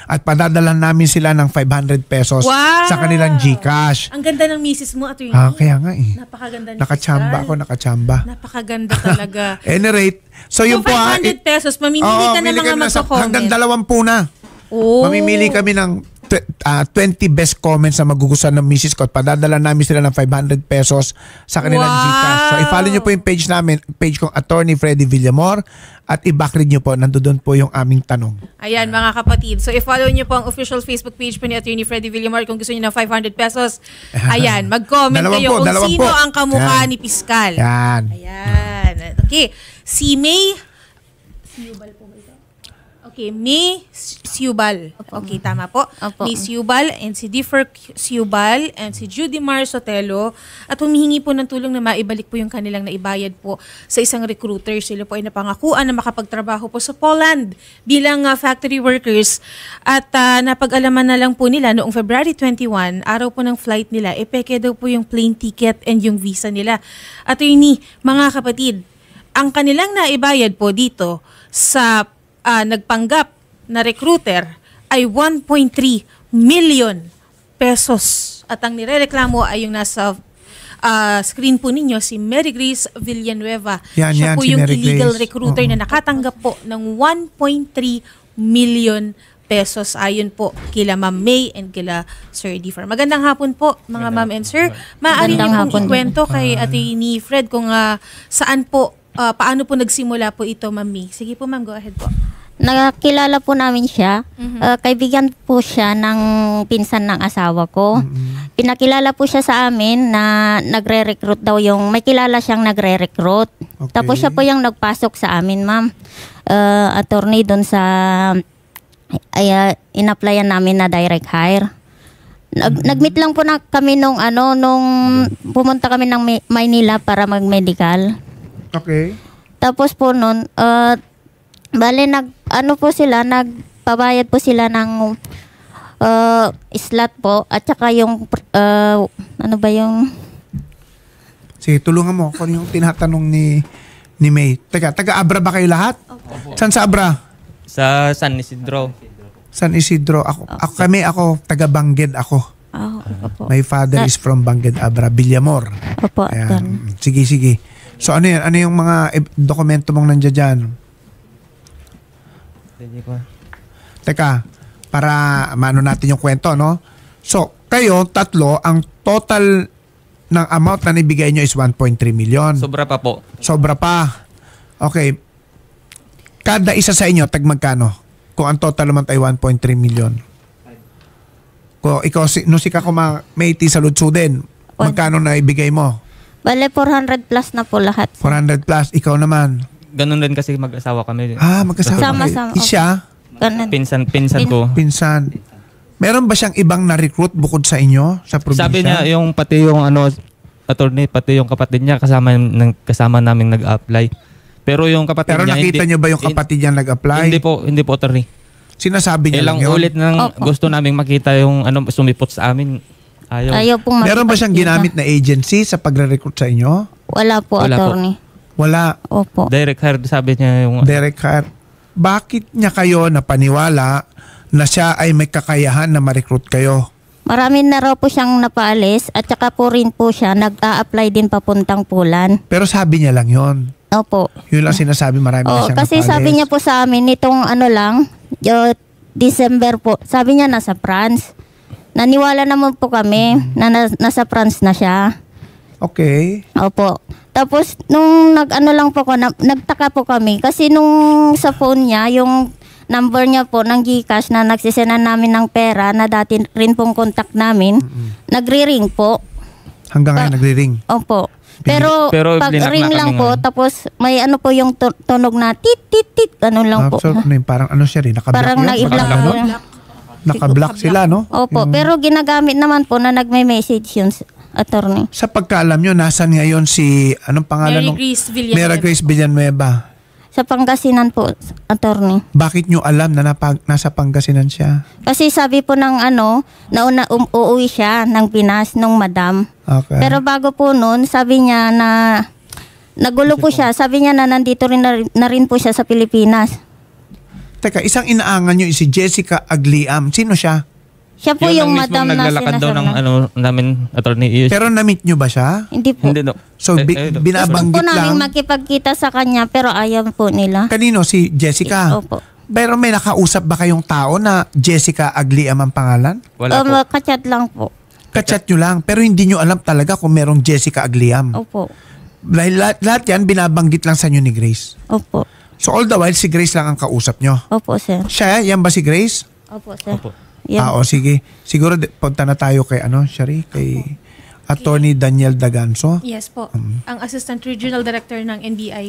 at padadala namin sila ng 500 pesos Wow! sa kanilang GCash. Ang ganda ng misis mo, Attorney. Ah, kaya nga eh. Napakaganda ni Nakachamba ako, nakachamba. Napakaganda talaga. Any rate, so, so, yung po ah, 500 pesos, mamimili Oo, ka ng mga kami sa- magko-comment. Hanggang dalawampu na. Oh. Mamimili kami ng tw- ah, 20 best comments na magugustuhan ng misis ko at padadala namin sila ng 500 pesos sa kanilang Wow! Gcash. So i-follow nyo po yung page namin, page kong Attorney Freddy Villamor at i-backread nyo po, nandoon po yung aming tanong. Ayan mga kapatid. So i-follow niyo po ang official Facebook page po ni Attorney Freddy Villamor kung gusto niyo ng 500 pesos. Ayan, mag-comment kayo po, kung sino po. ang kamukha Yan. ni Piskal. Yan. Ayan. Okay. Si May Siubal Okay, May Siubal. Okay, tama po. May Siubal and si Differ Siubal and si Judy Mar Sotelo at humihingi po ng tulong na maibalik po yung kanilang naibayad po sa isang recruiter. Sila po ay napangakuan na makapagtrabaho po sa Poland bilang ah, factory workers at ah, napag-alaman na lang po nila noong February 21, araw po ng flight nila, e peke daw po yung plane ticket and yung visa nila. At yun mga kapatid, ang kanilang naibayad po dito sa ah, nagpanggap na recruiter ay 1.3 million pesos. At ang nirereklamo ay yung nasa ah, screen po ninyo si Mary Grace Villanueva. Yan, Siya yan, po si yung Mary illegal Grace. recruiter Oo. na nakatanggap po ng 1.3 million pesos ayon po kila Ma'am May and kila Sir Differ. Magandang hapon po mga ma'am and sir. Maaari niyo pong ikwento kay Ate ni Fred kung ah, saan po, ah, paano po nagsimula po ito Ma'am May. Sige po ma'am, go ahead po. Nakakilala po namin siya. Uh, kaibigan po siya ng pinsan ng asawa ko. Pinakilala po siya sa amin na nagre-recruit daw yung, may kilala siyang nagre-recruit. Tapos siya po yung nagpasok sa amin, ma'am. Uh, attorney doon sa, ay, uh, in-applyan namin na direct hire. Nag, Nag-meet lang po na kami nung ano, nung pumunta kami ng May- Maynila para mag-medical. Okay. Tapos po nun, uh, bale nag, ano po sila, nagpabayad po sila ng uh, slot po at saka yung, uh, ano ba yung, Sige, tulungan mo kung yung tinatanong ni ni May. Teka, taga Abra ba kayo lahat? Saan sa Abra? Sa San Isidro. San Isidro. Ako, ako kami, ako, taga Bangged ako. oh, opo. My father is from Bangged Abra, Villamor. Opo, Ayan. Sige, sige. So ano yan? Ano yung mga eh, dokumento mong nandiyan dyan? Teka, para maano natin yung kwento, no? So, kayo, tatlo, ang total ng amount na nibigay nyo is 1.3 million. Sobra pa po. Sobra pa. Okay. Kada isa sa inyo, tag magkano? Kung ang total naman ay 1.3 million. Kung ikaw, si, no si Kakuma Meiti sa Lutsuden, magkano na ibigay mo? Bale 400 plus na po lahat. 400 plus. Ikaw naman. Ganun din kasi mag-asawa kami. Ah, magkasama Sama-sama, kayo. Siya? Ganun. Pinsan, pinsan ko. Pinsan. Meron ba siyang ibang na-recruit bukod sa inyo? Sa probinsya? Sabi niya yung pati yung ano attorney pati yung kapatid niya kasama ng kasama naming nag-apply. Pero yung kapatid Pero niya nakita hindi, niyo ba yung kapatid niya nag-apply? Hindi po, hindi po attorney. Sinasabi niya Ilang lang yun? ulit nang gusto naming makita yung ano sumipot sa amin. Ayaw. Meron ba siyang ginamit na agency sa pagre-recruit sa inyo? Wala po, Wala po. attorney. Wala. Opo. Direct hire sabi niya yung Derek Hart, bakit niya kayo napaniwala na siya ay may kakayahan na ma-recruit kayo? Marami na raw po siyang napaalis at saka po rin po siya nag-a-apply din papuntang Pulan. Pero sabi niya lang yon. Opo. Yun lang sinasabi, marami na Oo, siyang kasi napalis. sabi niya po sa amin nitong ano lang, yo, December po, sabi niya nasa France. Naniwala naman po kami na, na- nasa France na siya. Okay. Opo. Tapos nung nag-ano lang po ko, na, nagtaka po kami kasi nung sa phone niya, yung number niya po ng GCash na nagsisena namin ng pera na dati rin pong contact namin, nagri-ring po. Hanggang ngayon nagri-ring. Opo. Pero, Pero pag ring lang po, ngayon. tapos may ano po yung tu- tunog na tit, tit, tit, ganun lang Ah, po. so, ano yun, parang ano siya rin, nakablock Parang yun? nai-block Parang po. ano? Nakablock sila, no? Opo, Yung- pero ginagamit naman po na nagme-message yun, attorney. Sa pagkaalam nyo, nasan ngayon si, anong pangalan Mary? Grace Villanueva. Mary Grace Villanueva. Sa Pangasinan po, attorney. Bakit nyo alam na napag, nasa Pangasinan siya? Kasi sabi po ng ano, nauna um, uuwi siya ng Pinas nung madam. Okay. Pero bago po noon, sabi niya na nagulo po siya. Sabi niya na nandito rin na, na rin po siya sa Pilipinas. Teka, isang inaangan nyo si Jessica Agliam. Sino siya? Siya po Yun yung ang mismong madam na naglalakad daw ng sinasabi. ano namin attorney is. Pero na-meet nyo ba siya? Hindi po. Hindi no. So, bi- Eh, eh, binabanggit po namin lang. makipagkita sa kanya pero ayaw po nila. Kanino? Si Jessica? Opo. Pero may nakausap ba kayong tao na Jessica Agliam ang pangalan? Um, kachat lang po. Kachat nyo lang. Pero hindi nyo alam talaga kung merong Jessica Agliam. Opo. Dahil lahat, lahat yan, binabanggit lang sa inyo ni Grace. Opo. So all the while, si Grace lang ang kausap nyo. Opo, sir. Siya, yan ba si Grace? Opo, sir. Yan. Ah, o sige. Siguro di- punta na tayo kay ano, Shari, kay Attorney Daniel Daganso. Yes po. Mm. Ang Assistant Regional Director ng NBI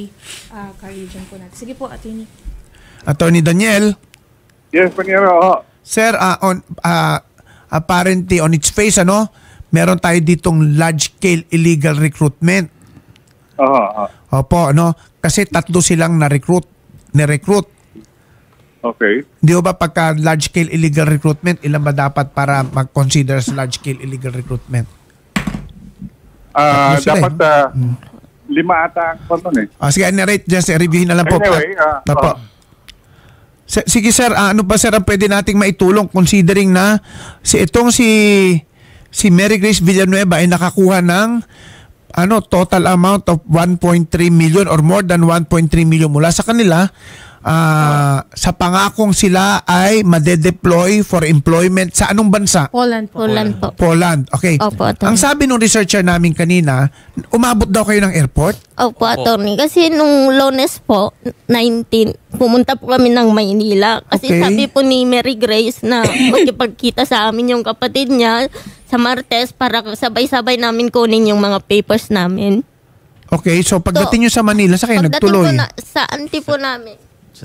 uh, car region po natin. Sige po, attorney. Attorney Daniel. Yes, Panyero. Sir, ah, on ah, apparently on its face ano, meron tayo ditong large scale illegal recruitment. Oo. Opo, ano? Kasi tatlo silang na-recruit, ni-recruit. Okay. Di ba pagka large scale illegal recruitment, ilan ba dapat para mag-consider as large scale illegal recruitment? Ah, sila, dapat eh. ah, lima ata ang konton eh. Ah, sige, narrate dyan, sir. Reviewin na lang po. Anyway, ah, Opo. oh. S- Sige sir, ah, ano pa sir ang pwede nating maitulong considering na si itong si si Mary Grace Villanueva ay nakakuha ng ano total amount of 1.3 million or more than 1.3 million mula sa kanila ah, sa pangakong sila ay madedeploy for employment sa anong bansa? Poland po. Poland po. Poland. Okay. Opo, attorney. Ang sabi ng researcher namin kanina, umabot daw kayo ng airport? Opo, attorney. Kasi nung lones po, 19, pumunta po kami ng Maynila. Kasi Okay. sabi po ni Mary Grace na magkipagkita sa amin yung kapatid niya sa Martes para sabay-sabay namin kunin yung mga papers namin. Okay, so pagdating nyo sa Manila, sa kayo Pagdating nagtuloy? po na, sa auntie po namin.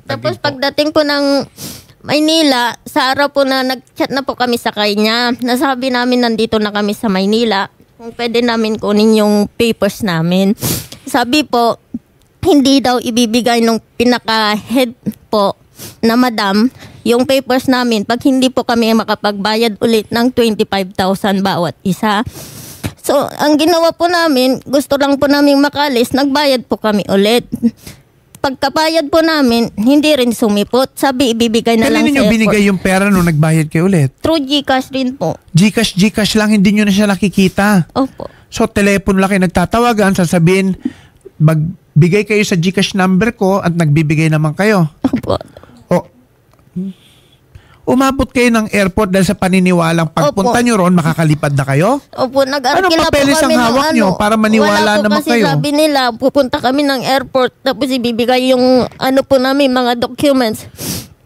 Tapos pagdating po ng Maynila, sa araw po na nag-chat na po kami sa kanya, nasabi namin nandito na kami sa Maynila, kung pwede namin kunin yung papers namin. Sabi po, hindi daw ibibigay nung pinaka-head po na madam yung papers namin pag hindi po kami makapagbayad ulit ng 25,000 bawat isa. So, ang ginawa po namin, gusto lang po namin makalis, nagbayad po kami ulit. Pagkabayad po namin, hindi rin sumipot. Sabi, ibibigay na lang Kailan sa ninyo airport. binigay yung pera nung nagbayad kayo ulit? Through Gcash rin po. Gcash, Gcash lang, hindi nyo na siya nakikita. Opo. So, telepono lang kayo nagtatawagan, sasabihin, magbigay kayo sa Gcash number ko at nagbibigay naman kayo. Opo. O, umabot kayo ng airport dahil sa paniniwalang pagpunta Opo. nyo ron, makakalipad na kayo? Opo, nag-arkila Anong po papeles ang hawak ano. nyo para maniwala Wala po naman kasi kayo? sabi nila, pupunta kami ng airport tapos ibibigay yung ano po namin, mga documents.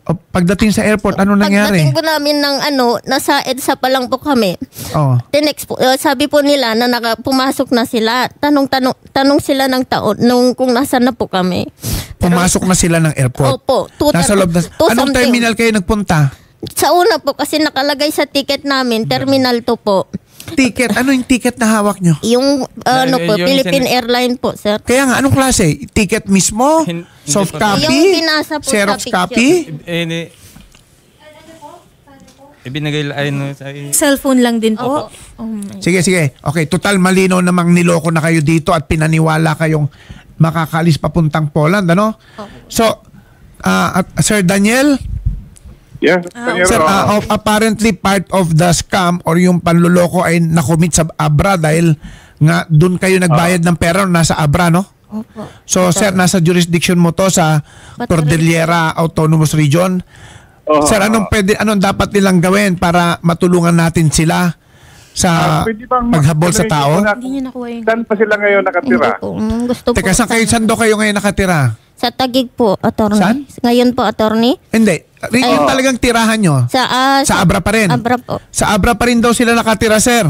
O, pagdating sa airport, ano nangyari? Pagdating po namin ng ano, nasa EDSA pa lang po kami. Oh. Tinext po, uh, sabi po nila na naka, pumasok na sila. Tanong-tanong tanong sila ng taon nung kung nasaan na po kami. Pumasok na sila ng airport. Opo, two Nasa loob na, two anong something. terminal kayo nagpunta? Sa una po kasi nakalagay sa ticket namin, Terminal 2 po. Ticket? Ano yung ticket na hawak nyo? Yung ano Eh, po, yung Philippine sin- Airline po, sir. Kaya nga, anong klase? Ticket mismo? Soft copy? Yung binasa po sa Xerox picture. copy? Eh, ni... Ibinigay ay no sa Cellphone lang din po. Oh my Sige, sige. Okay, total malino namang niloko na kayo dito at pinaniwala kayong makakalis papuntang Poland, ano? So, ah, at- Sir Daniel? Yes, Sir, ah, of- apparently part of the scam or yung panluloko ay nakomit sa Abra dahil nga doon kayo nagbayad ng pera nasa Abra, no? Opo. So, sir, nasa jurisdiction mo to sa Cordillera Autonomous Region. Sir, anong pwede anong dapat nilang gawin para matulungan natin sila sa paghabol sa tao? hindi Hindi niya nakuha yung... Saan pa sila ngayon nakatira? Mm, gusto Teka, po. saan kayo, saan daw kayo ngayon nakatira? Sa Tagig po, attorney. Ngayon po, attorney. Hindi. Rin yung Ay. talagang tirahan nyo. Sa, ah, Sa Abra pa rin? Abra po. Sa Abra pa rin daw sila nakatira, sir.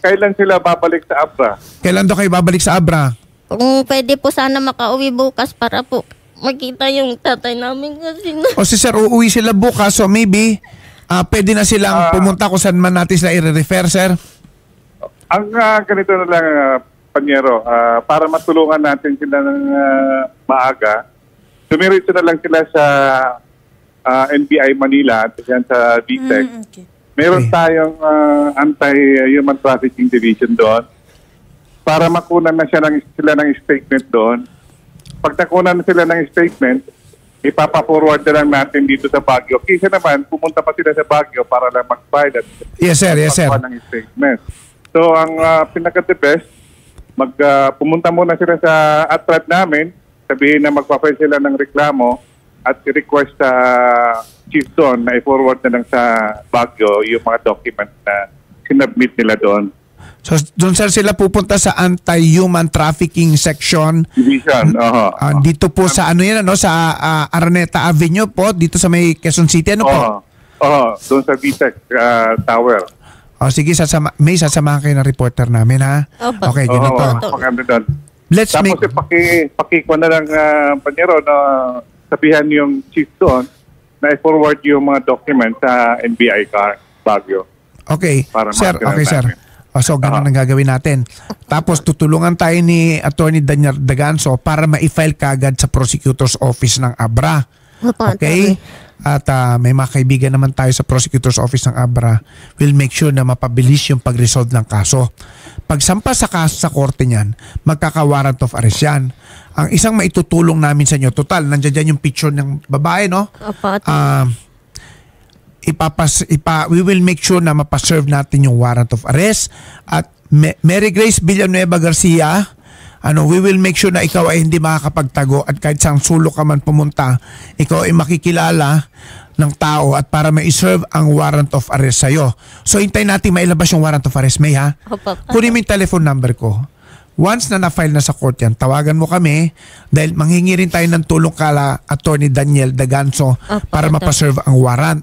Kailan sila babalik sa Abra? Kailan daw kayo babalik sa Abra? Kung pwede po sana makauwi bukas para po makita yung tatay namin kasi na. O si sir, uuwi sila bukas, so maybe ah, pwede na silang pumunta kung saan man natin sila i-refer, sir. Ang ah, ganito na lang, ah, Panyero, ah, para matulungan natin sila ng ah, maaga, dumiretso na lang sila sa ah, NBI Manila at yan sa DTEC. Meron tayong ah, anti-human trafficking division doon para makunan na siya ng, sila ng statement doon. Pag nakunan na sila ng statement, ipapa-forward na lang natin dito sa Baguio. Kisa naman, pumunta pa sila sa Baguio para lang mag-file at Yes, sir. Yes, sir. ng statement. So, ang uh, pinaka-the best, mag, ah, pumunta muna sila sa atrat namin, sabihin na magpa-file sila ng reklamo at request sa chief doon na i-forward na lang sa Baguio yung mga documents na sinubmit nila doon. So doon sir sila pupunta sa anti-human trafficking section. Division. Ah, dito po sa ano yan ano sa ah, Araneta Avenue po dito sa may Quezon City ano po? Oo. Oo, doon sa VTEC ah, Tower. O sige sasama may sasamahan kayo ng reporter namin ha. Opo. Okay, ganito. Oo, maganda doon. Let's Tapos make- eh, paki, pakikuha na lang, uh, Panyero, na sabihan yung chief doon na i-forward yung mga documents sa NBI car, Baguio. Okay. Para sir, okay sir. namin. O, so ganun ang gagawin natin. Tapos tutulungan tayo ni Attorney Daniel Daganso para ma-file kagad sa prosecutor's office ng Abra. Okay? At ah, may mga kaibigan naman tayo sa prosecutor's office ng Abra. We'll make sure na mapabilis yung pag-resolve ng kaso. Pag sampa sa kaso sa korte niyan, magkaka-warrant of arrest yan. Ang isang maitutulong namin sa inyo, total, nandiyan dyan yung picture ng babae, no? Opo, Ah, ipapas ipa we will make sure na mapaserve natin yung warrant of arrest at Mary Grace Villanueva Garcia, ano, we will make sure na ikaw ay hindi makakapagtago at kahit saan sulok ka man pumunta, ikaw ay makikilala ng tao at para ma-serve ang warrant of arrest sa'yo. So, hintayin natin mailabas yung warrant of arrest, May, ha? Opo. Kunin mo yung telephone number ko. Once na na-file na sa court yan, tawagan mo kami dahil manghingi rin tayo ng tulong kala Attorney Daniel Daganso para Attorney. mapaserve ang warrant.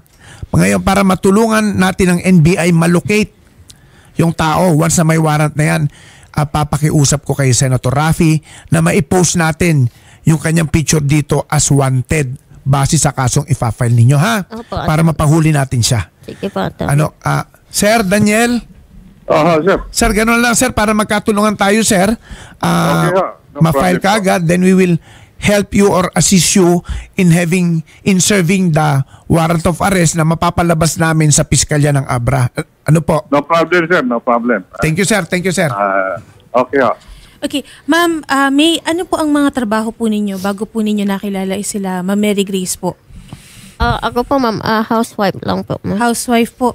Ngayon, para matulungan natin ang NBI malocate yung tao, once na may warrant na yan, ah, papakiusap ko kay Senator Rafi na maipost natin yung kanyang picture dito as wanted base sa kasong ifa-file ninyo ha Opo, para mapahuli natin siya. Sige po, attorney. Ano, ah, Sir Daniel? Oo, sir. Sir, ganun lang sir para magkatulungan tayo sir. Ah, Okay. No ma-file ka agad then we will help you or assist you in having in serving the warrant of arrest na mapapalabas namin sa piskalya ng Abra. Uh, Ano po? No problem, sir. No problem. Thank you sir. Thank you sir. Ah, okay, ho. Okay, ma'am, ah, may ano po ang mga trabaho po ninyo bago po ninyo nakilala is sila Ma'am Mary Grace po? Ah, ako po, ma'am, ah, housewife lang po, ma'am. Housewife po.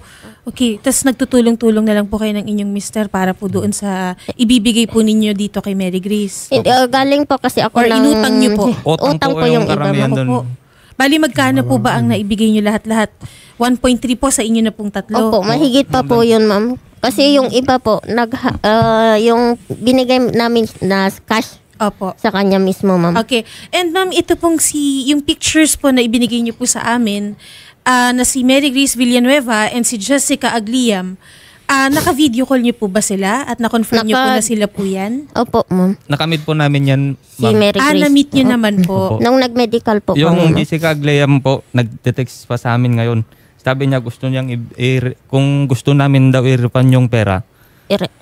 Okay, tapos nagtutulong-tulong na lang po kayo ng inyong mister para po doon sa ibibigay po ninyo dito kay Mary Grace. Hindi, ah, galing po kasi ako Or ng... inutang niyo po? Utang, po yung, iba, ma'am. Opo. Bali, magkano po ba ang naibigay nyo lahat-lahat? 1.3 po sa inyo na pong tatlo. Opo, mahigit pa po yun, ma'am. Kasi yung iba po, nag, ah, yung binigay namin na cash Opo. sa kanya mismo, ma'am. Okay. And ma'am, ito pong si, yung pictures po na ibinigay niyo po sa amin, ah, na si Mary Grace Villanueva and si Jessica Agliam, ah, naka-video call niyo po ba sila? At na-confirm niyo po Naka- na sila po yan? Opo, ma'am. Nakamit po namin yan, Si ma'am. Mary Ah, Grace. na-meet niyo naman po. Opo. Nung nag-medical po Yung kami. Jessica Agliam po, nagte-text pa sa amin ngayon. Sabi niya gusto niyang i- i- kung gusto namin daw i-refund yung pera, Ire-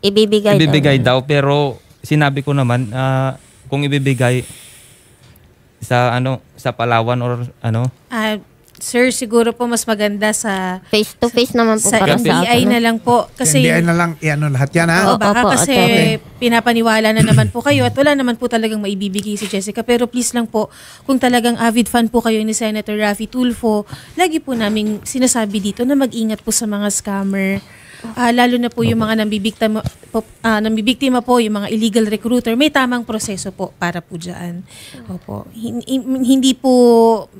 ibibigay, ibibigay daw. daw. Pero sinabi ko naman, ah, kung ibibigay sa ano sa Palawan or ano, Ah, sir, siguro po mas maganda sa Face to face naman po sa para sa NBI akin. na lang po. Kasi NBI na lang, ano lahat yan ha? Oo, baka Opo, kasi attorney. pinapaniwala na naman po kayo at wala naman po talagang maibibigay si Jessica. Pero please lang po, kung talagang avid fan po kayo ni Senator Raffy Tulfo, lagi po naming sinasabi dito na mag-ingat po sa mga scammer. Ah, lalo na po yung mga nambibiktima po, ah, nambibiktima po, yung mga illegal recruiter, may tamang proseso po para po dyan. Opo. Hin- hin- Hindi po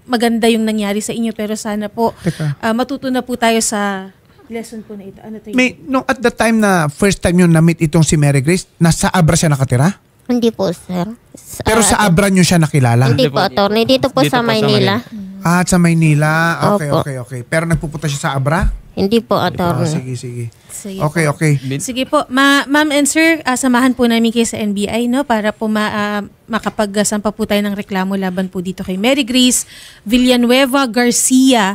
maganda yung nangyari sa inyo, pero sana po ah, matuto na po tayo sa lesson po na ito. Ano tayo? May, nung at the time na first time yung na-meet itong si Mary Grace, nasa Abra siya nakatira? Hindi po, sir. Sa- Pero sa Abra nyo siya nakilala? Hindi po, attorney. Dito po sa Maynila. Ah, sa Maynila. Okay, Opo. okay, okay. Pero nagpupunta siya sa Abra? Hindi po, Ah, attorney. sige, sige. Sige Okay, po. okay. Sige po. Ma ma'am and sir, ah, samahan po namin kayo sa NBI no para po ma ah, makapagsampa po tayo ng reklamo laban po dito kay Mary Grace Villanueva Garcia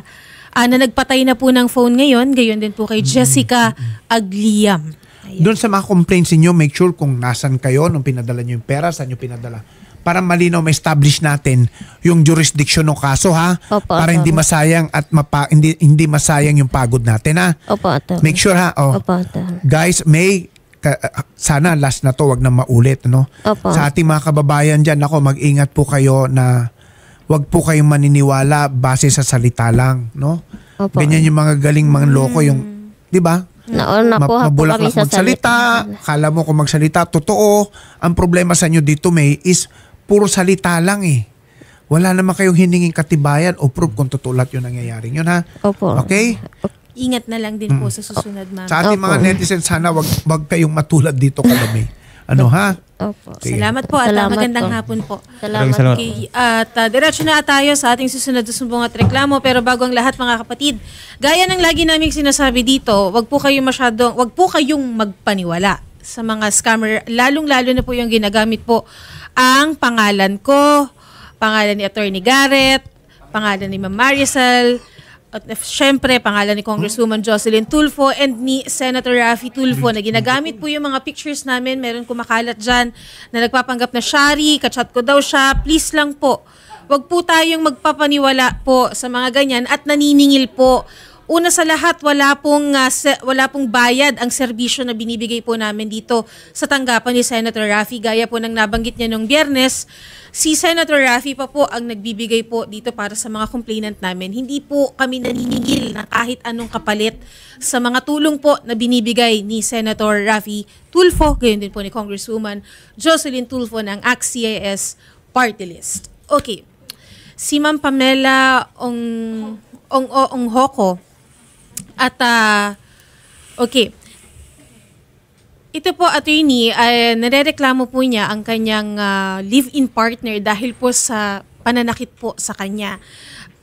ah, na nagpatay na po ng phone ngayon. Gayon din po kay Jessica Agliam. Doon sa mga complaints niyo, make sure kung nasan kayo nung pinadala niyo yung pera, saan niyo pinadala. Para malinaw ma-establish natin yung jurisdiction ng kaso ha. Opo, para hindi masayang at mapa, hindi hindi masayang yung pagod natin ha. Opo, attorney. Make sure ha. Oh. Opo, attorney. Guys, may ka- sana last na to, wag na maulit, no? Opo. Sa ating mga kababayan diyan, ako mag-ingat po kayo na wag po kayong maniniwala base sa salita lang, no? Opo. Ganyan yung mga galing mga loko yung, 'di ba? Na, nakuha po kami sa magsalita, kala mo kung magsalita, totoo. Ang problema sa inyo dito, May, is puro salita lang eh. Wala naman kayong hiningin katibayan o proof kung totoo lahat yung nangyayari yun ha. Opo. Okay? Ingat na lang din po sa susunod, ma'am. Sa ating mga netizens, sana wag, wag kayong matulad dito kalami. Ano ha? Opo. Sige. Salamat po at ah, Salamat magandang po. hapon po. Salamat Salamat. po. Okay, at uh, diretso na tayo sa ating susunod na sumbong at reklamo. Pero bago ang lahat mga kapatid, gaya ng lagi naming sinasabi dito, wag po kayong masyadong, wag po kayong magpaniwala sa mga scammer. Lalong-lalo na po yung ginagamit po ang pangalan ko, pangalan ni Attorney Garrett, pangalan ni Ma'am Marisol, at uh, syempre, pangalan ni Congresswoman Jocelyn Tulfo and ni Senator Raffy Tulfo na ginagamit po yung mga pictures namin. Meron kumakalat dyan na nagpapanggap na Shari, kachat ko daw siya. Please lang po, wag po tayong magpapaniwala po sa mga ganyan at naniningil po una sa lahat, wala pong, se- wala pong bayad ang serbisyo na binibigay po namin dito sa tanggapan ni Senator Raffy. Gaya po ng nabanggit niya nung biyernes, si Senator Raffy pa po ang nagbibigay po dito para sa mga complainant namin. Hindi po kami naniningil na kahit anong kapalit sa mga tulong po na binibigay ni Senator Raffy Tulfo, gayon din po ni Congresswoman Jocelyn Tulfo ng ACT-CIS Party List. Okay. Si Ma'am Pamela Ong Ong Ong Hoko at ah, okay. Ito po attorney, ay narereklamo po niya ang kanyang ah, live-in partner dahil po sa pananakit po sa kanya.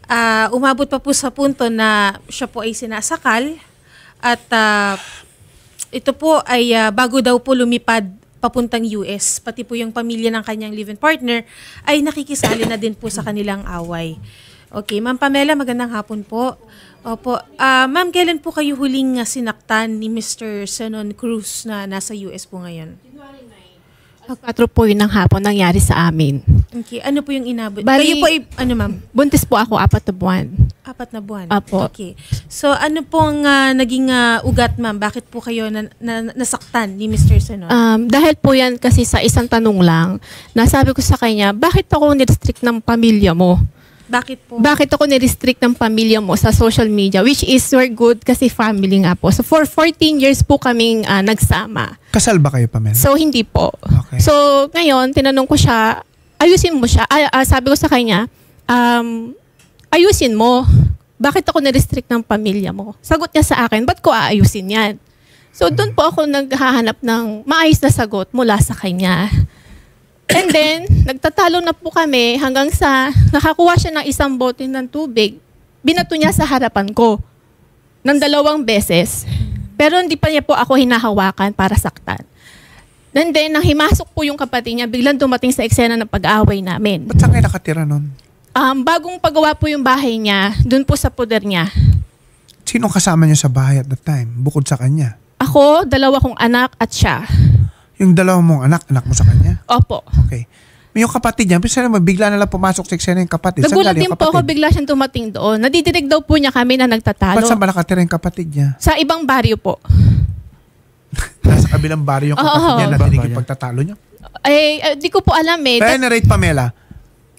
Ah, umabot pa po sa punto na siya po ay sinasakal at ah, ito po ay ah, bago daw po lumipad papuntang US, pati po yung pamilya ng kanyang live-in partner ay nakikisali na din po sa kanilang away. Okay, Ma'am Pamela, magandang hapon po. Opo. Ah, ma'am, kailan po kayo huling ah, sinaktan ni Mr. Senon Cruz na nasa US po ngayon? Patro po yun ng hapon nangyari sa amin. Okay, ano po yung inabot? Bali- kayo po ay, ano ma'am? Buntis po ako apat na buwan. Apat na buwan? Apo. Okay. So, ano pong ah, naging ah, ugat ma'am? Bakit po kayo na, na- nasaktan ni Mr. Senon? Um, dahil po yan kasi sa isang tanong lang, nasabi ko sa kanya, bakit ako nirestrict ng pamilya mo? Bakit po? Bakit ako nirestrict ng pamilya mo sa social media? Which is we're good kasi family nga po. So for 14 years po kaming ah, nagsama. Kasal ba kayo, Pamela? So hindi po. So ngayon, tinanong ko siya, ayusin mo siya. Ay, ah, sabi ko sa kanya, um, ayusin mo. Bakit ako nirestrict ng pamilya mo? Sagot niya sa akin, ba't ko aayusin yan? So doon po ako naghahanap ng maayos na sagot mula sa kanya. And then, nagtatalo na po kami hanggang sa nakakuha siya ng isang bote ng tubig. Binato niya sa harapan ko ng dalawang beses. Pero hindi pa niya po ako hinahawakan para saktan. And then, nang himasok po yung kapatid niya, biglang dumating sa eksena ng pag-aaway namin. Ba't saan kayo nakatira nun? Um, bagong pagawa po yung bahay niya, dun po sa poder niya. Sino kasama niyo sa bahay at that time? Bukod sa kanya? Ako, dalawa kong anak at siya. Yung dalawa mong anak, anak mo sa kanya? Opo. Okay. Yung kapatid niya, bisa naman bigla na lang pumasok sa eksena yung kapatid. Nagulat din po ako, bigla siyang dumating doon. Nadidinig daw po niya kami na Ba't nagtatalo. saan ba nakatira yung kapatid niya? Sa ibang baryo po. Nasa kabilang baryo yung kapatid Oo. niya na dinig yung pagtatalo niya? Eh, eh, di ko po alam eh. Dat- narrate Pamela,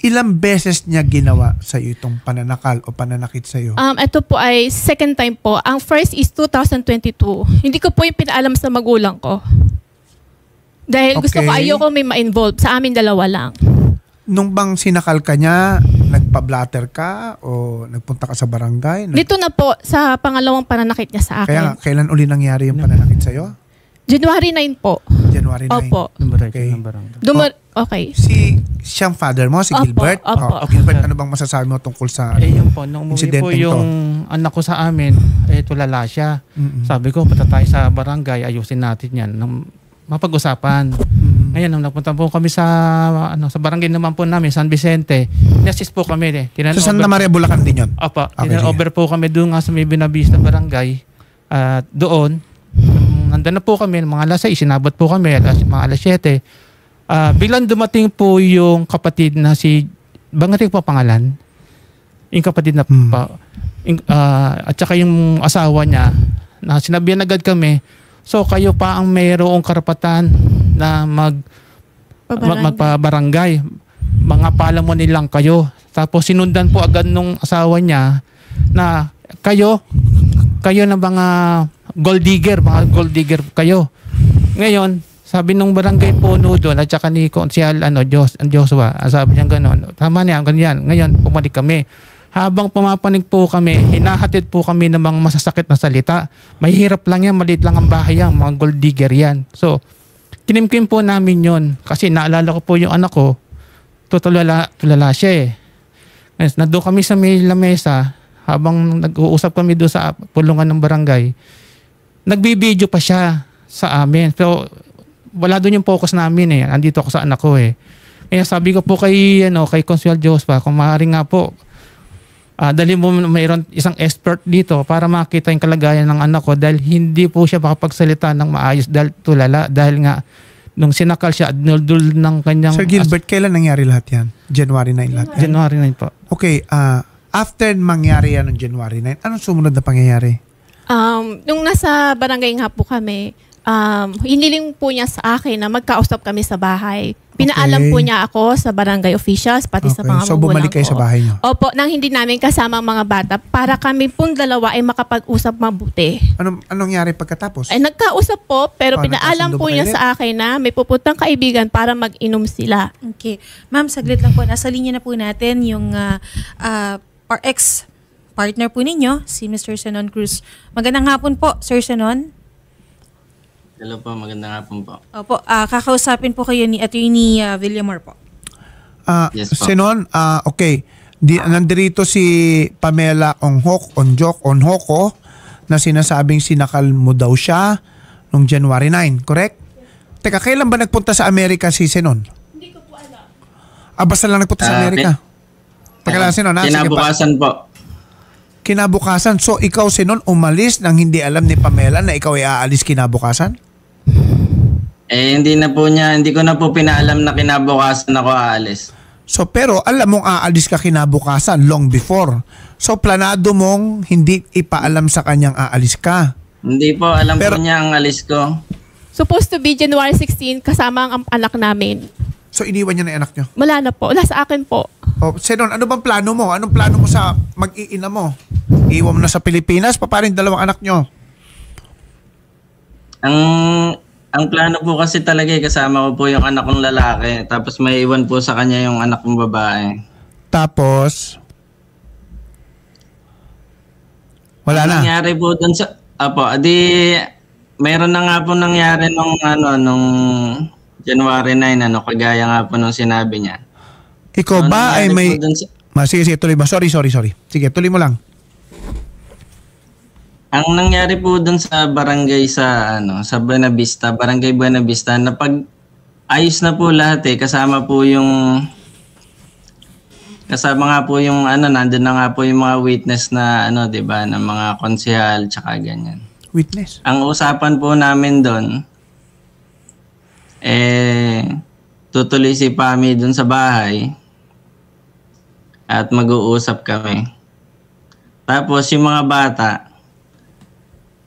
ilang beses niya ginawa sa iyo itong pananakal o pananakit sa iyo? Um, ito po ay second time po. Ang first is 2022. Hindi ko po yung pinaalam sa magulang ko. Dahil gusto ko Okay. ayoko may ma-involve. Sa amin dalawa lang. Nung bang sinakal ka niya, nagpa-blatter ka o nagpunta ka sa barangay? Nag- Dito na po sa pangalawang pananakit niya sa Kaya nga, akin. kailan uli nangyari yung pananakit sa iyo? January 9 po. January 9. Opo. Okay. Dumar- okay. Si siyang father mo, si Opo, Gilbert? opo. Oh, Gilbert, ano bang masasabi mo tungkol sa Eh yun po, nung umuwi po insidenteng yung to? anak ko sa amin, eh tulala siya. Sabi ko, punta tayo sa barangay, ayusin natin yan. Nang mapag-usapan. Ngayon, nung nagpunta po kami sa ano sa barangay naman po namin, San Vicente, inassist po kami. Eh. Tinan- Sa Santa Maria, Bulacan din yun? Opo. Okay, over po kami doon nga sa may Binavista Barangay. At doon, nung nandun na po kami, mga alas 6, sinabot po kami, alas, mga alas 7. Ah, biglang dumating po yung kapatid na si, bangating po pangalan? Yung kapatid na pa, yung, ah, at saka yung asawa niya, na sinabihan agad kami, so kayo pa ang mayroong karapatan na mag Pabarangay. mag- magpabarangay. Mga palamunin lang kayo. Tapos sinundan po agad nung asawa niya na kayo, kayo na mga gold digger, mga gold digger kayo. Ngayon, sabi nung barangay puno doon at saka ni Konsyal ano, Jos, Joshua, sabi niya gano'n, tama niya, ganyan. Ngayon, pumalik kami. Habang pumapanig po kami, hinahatid po kami ng mga masasakit na salita. Mahirap lang yan, maliit lang ang bahay yan, mga gold digger yan. So, kinimkim po namin yon kasi naalala ko po yung anak ko, tutulala, tulala siya eh. Ngayon, nandun kami sa may lamesa, habang nag-uusap kami doon sa pulungan ng barangay, nagbibideo pa siya sa amin. Pero wala doon yung focus namin eh. Andito ako sa anak ko eh. Kaya sabi ko po kay, ano, kay Consuel Jospa, kung maaari nga po, ah dali mo mayroon isang expert dito para makita yung kalagayan ng anak ko dahil hindi po siya makapagsalita ng maayos dahil tulala dahil nga nung sinakal siya dul ng kanyang Sir Gilbert, kailan nangyari lahat yan? January 9 lahat yan? January 9 po. Okay, ah After mangyari yan noong January 9, anong sumunod na pangyayari? Um, nung nasa barangay nga po kami, um, hiniling po niya sa akin na magkausap kami sa bahay. Pinaalam Okay. po niya ako sa barangay officials, pati sa Okay, mga so bumalik kayo ko. sa bahay niyo? Opo, nang hindi namin kasama ang mga bata para kami pong dalawa ay makapag-usap mabuti. Anong, anong nangyari pagkatapos? Ay nagkausap po, pero Oh, pinaalam po niya sa akin na may pupuntang kaibigan para mag-inom sila. Okay. Ma'am, saglit lang po. Nasa linya na po natin yung ah, ah, our ex-partner po ninyo, si Mr. Senon Cruz. Magandang hapon po, Sir Senon. Hello po, magandang hapon po. Opo, ah, kakausapin po kayo ni Attorney uh, Villamor po. Ah, Yes, po. Sinon, ah, okay. Di, nandirito si Pamela Onghok, Onjok, Onhoko na sinasabing sinakal mo daw siya noong January 9, correct? Teka, kailan ba nagpunta sa Amerika si Sinon? Hindi ko po alam. Ah, basta lang nagpunta sa Ah, Amerika? Teka lang, Sinon. ha? Kinabukasan po. Kinabukasan. So, ikaw, Sinon, umalis nang hindi alam ni Pamela na ikaw ay aalis kinabukasan? Eh, hindi na po niya, hindi ko na po pinaalam na kinabukasan ako aalis. So pero alam mong aalis ka kinabukasan long before. So planado mong hindi ipaalam sa kanyang aalis ka. Hindi po, alam po niya ang alis ko. Supposed to be January 16 kasama ang anak namin. So iniwan niya na yung anak niyo. Wala na po. Wala sa akin po. O, Senon, ano bang plano mo? Anong plano mo sa mag-iina mo? Iwan mo na sa Pilipinas? Paparin dalawang anak niyo? Ang ang plano po kasi talaga eh, kasama ko po yung anak kong lalaki. Tapos may iwan po sa kanya yung anak kong babae. Tapos, wala Ang na. nangyari po dun sa... Apo, di... Mayroon na nga po nangyari nung ano, nung January 9, ano, kagaya nga po nung sinabi niya. Ikaw Ano ba ay may... sa- Ma, sige, sige, tuloy mo. Sorry, sorry, sorry. Sige, tuloy mo lang. Ang nangyari po dun sa barangay sa ano, sa Buena Vista, Barangay Buena Vista, na pag ayos na po lahat eh, kasama po yung kasama nga po yung ano, nandun na nga po yung mga witness na ano, 'di ba, ng mga konsehal tsaka ganyan. Witness. Ang usapan po namin doon eh tutuloy si Pami doon sa bahay at mag-uusap kami. Tapos yung mga bata,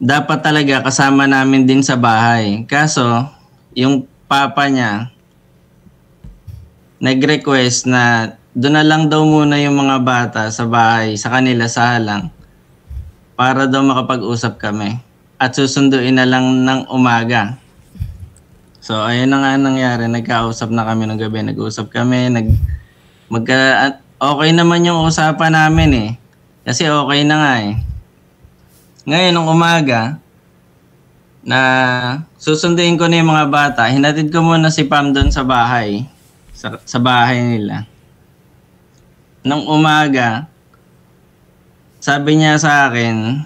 dapat talaga kasama namin din sa bahay. Kaso, yung papa niya, nag-request na doon na lang daw muna yung mga bata sa bahay, sa kanila sa halang, para daw makapag-usap kami. At susunduin na lang ng umaga. So, ayun na nga nangyari. Nagkausap na kami ng gabi. Nag-usap kami. Nag, magka, okay naman yung usapan namin eh. Kasi okay na nga eh. Ngayon, nung umaga, na susunduin ko na yung mga bata, hinatid ko muna si Pam doon sa bahay. Sa, sa bahay nila. Nung umaga, sabi niya sa akin,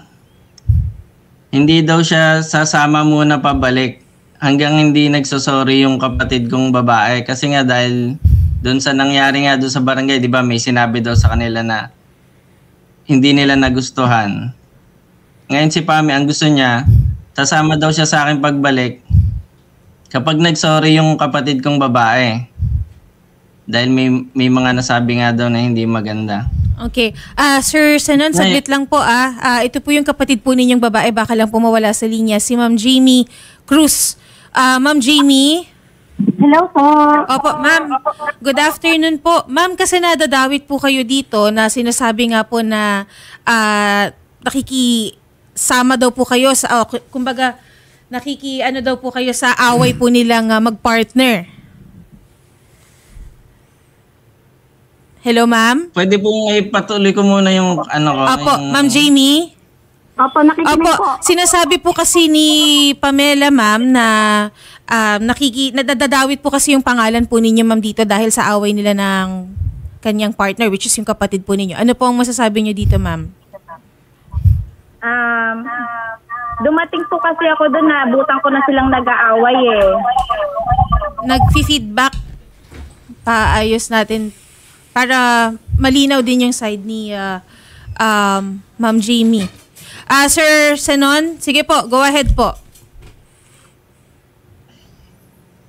hindi daw siya sasama muna pabalik hanggang hindi nagsosorry yung kapatid kong babae. Kasi nga dahil doon sa nangyari nga doon sa barangay, di ba may sinabi daw sa kanila na hindi nila nagustuhan. Ngayon si Pami, ang gusto niya, sasama daw siya sa akin pagbalik kapag nagsorry yung kapatid kong babae. Dahil may, may mga nasabi nga daw na hindi maganda. Okay. Ah, Sir Senon, saglit lang po ah. Ah, ito po yung kapatid po ninyong babae, baka lang po mawala sa linya, si Ma'am Jamie Cruz. Ah, Ma'am Jamie? Hello po. Opo, ma'am. Good afternoon po. Ma'am, kasi nadadawit po kayo dito na sinasabi nga po na ah, nakikisama daw po kayo sa, oh, kumbaga, nakiki, ano daw po kayo sa away po nilang ah, mag-partner. Hello, ma'am? Pwede po ipatuloy ko muna yung ano ko. Opo, yung- Ma'am Jamie? Opo, nakikinig Opo, po. sinasabi po kasi ni Pamela, ma'am, na um, nakiki, nadadawit po kasi yung pangalan po ninyo, ma'am, dito dahil sa away nila ng kanyang partner, which is yung kapatid po ninyo. Ano po ang masasabi niyo dito, ma'am? Um, dumating po kasi ako doon na butang ko na silang nag-aaway eh. Nag-feedback, paayos natin para malinaw din yung side ni ah, um, Ma'am Jamie. Ah, Sir Senon, sige po, go ahead po.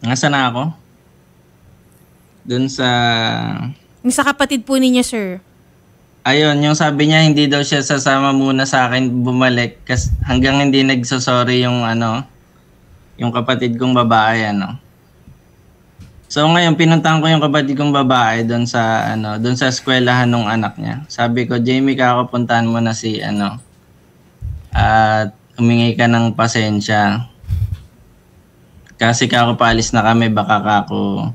Nasaan na ako? Doon sa... Yung sa kapatid po ninyo, sir. Ayun, yung sabi niya hindi daw siya sasama muna sa akin bumalik kas hanggang hindi nagsosorry yung ano, yung kapatid kong babae ano. So ngayon pinuntahan ko yung kapatid kong babae doon sa ano, doon sa eskwelahan ng anak niya. Sabi ko, Jamie, kakapuntahan mo na si ano at humingi ka ng pasensya. Kasi kakapalis na kami, baka kako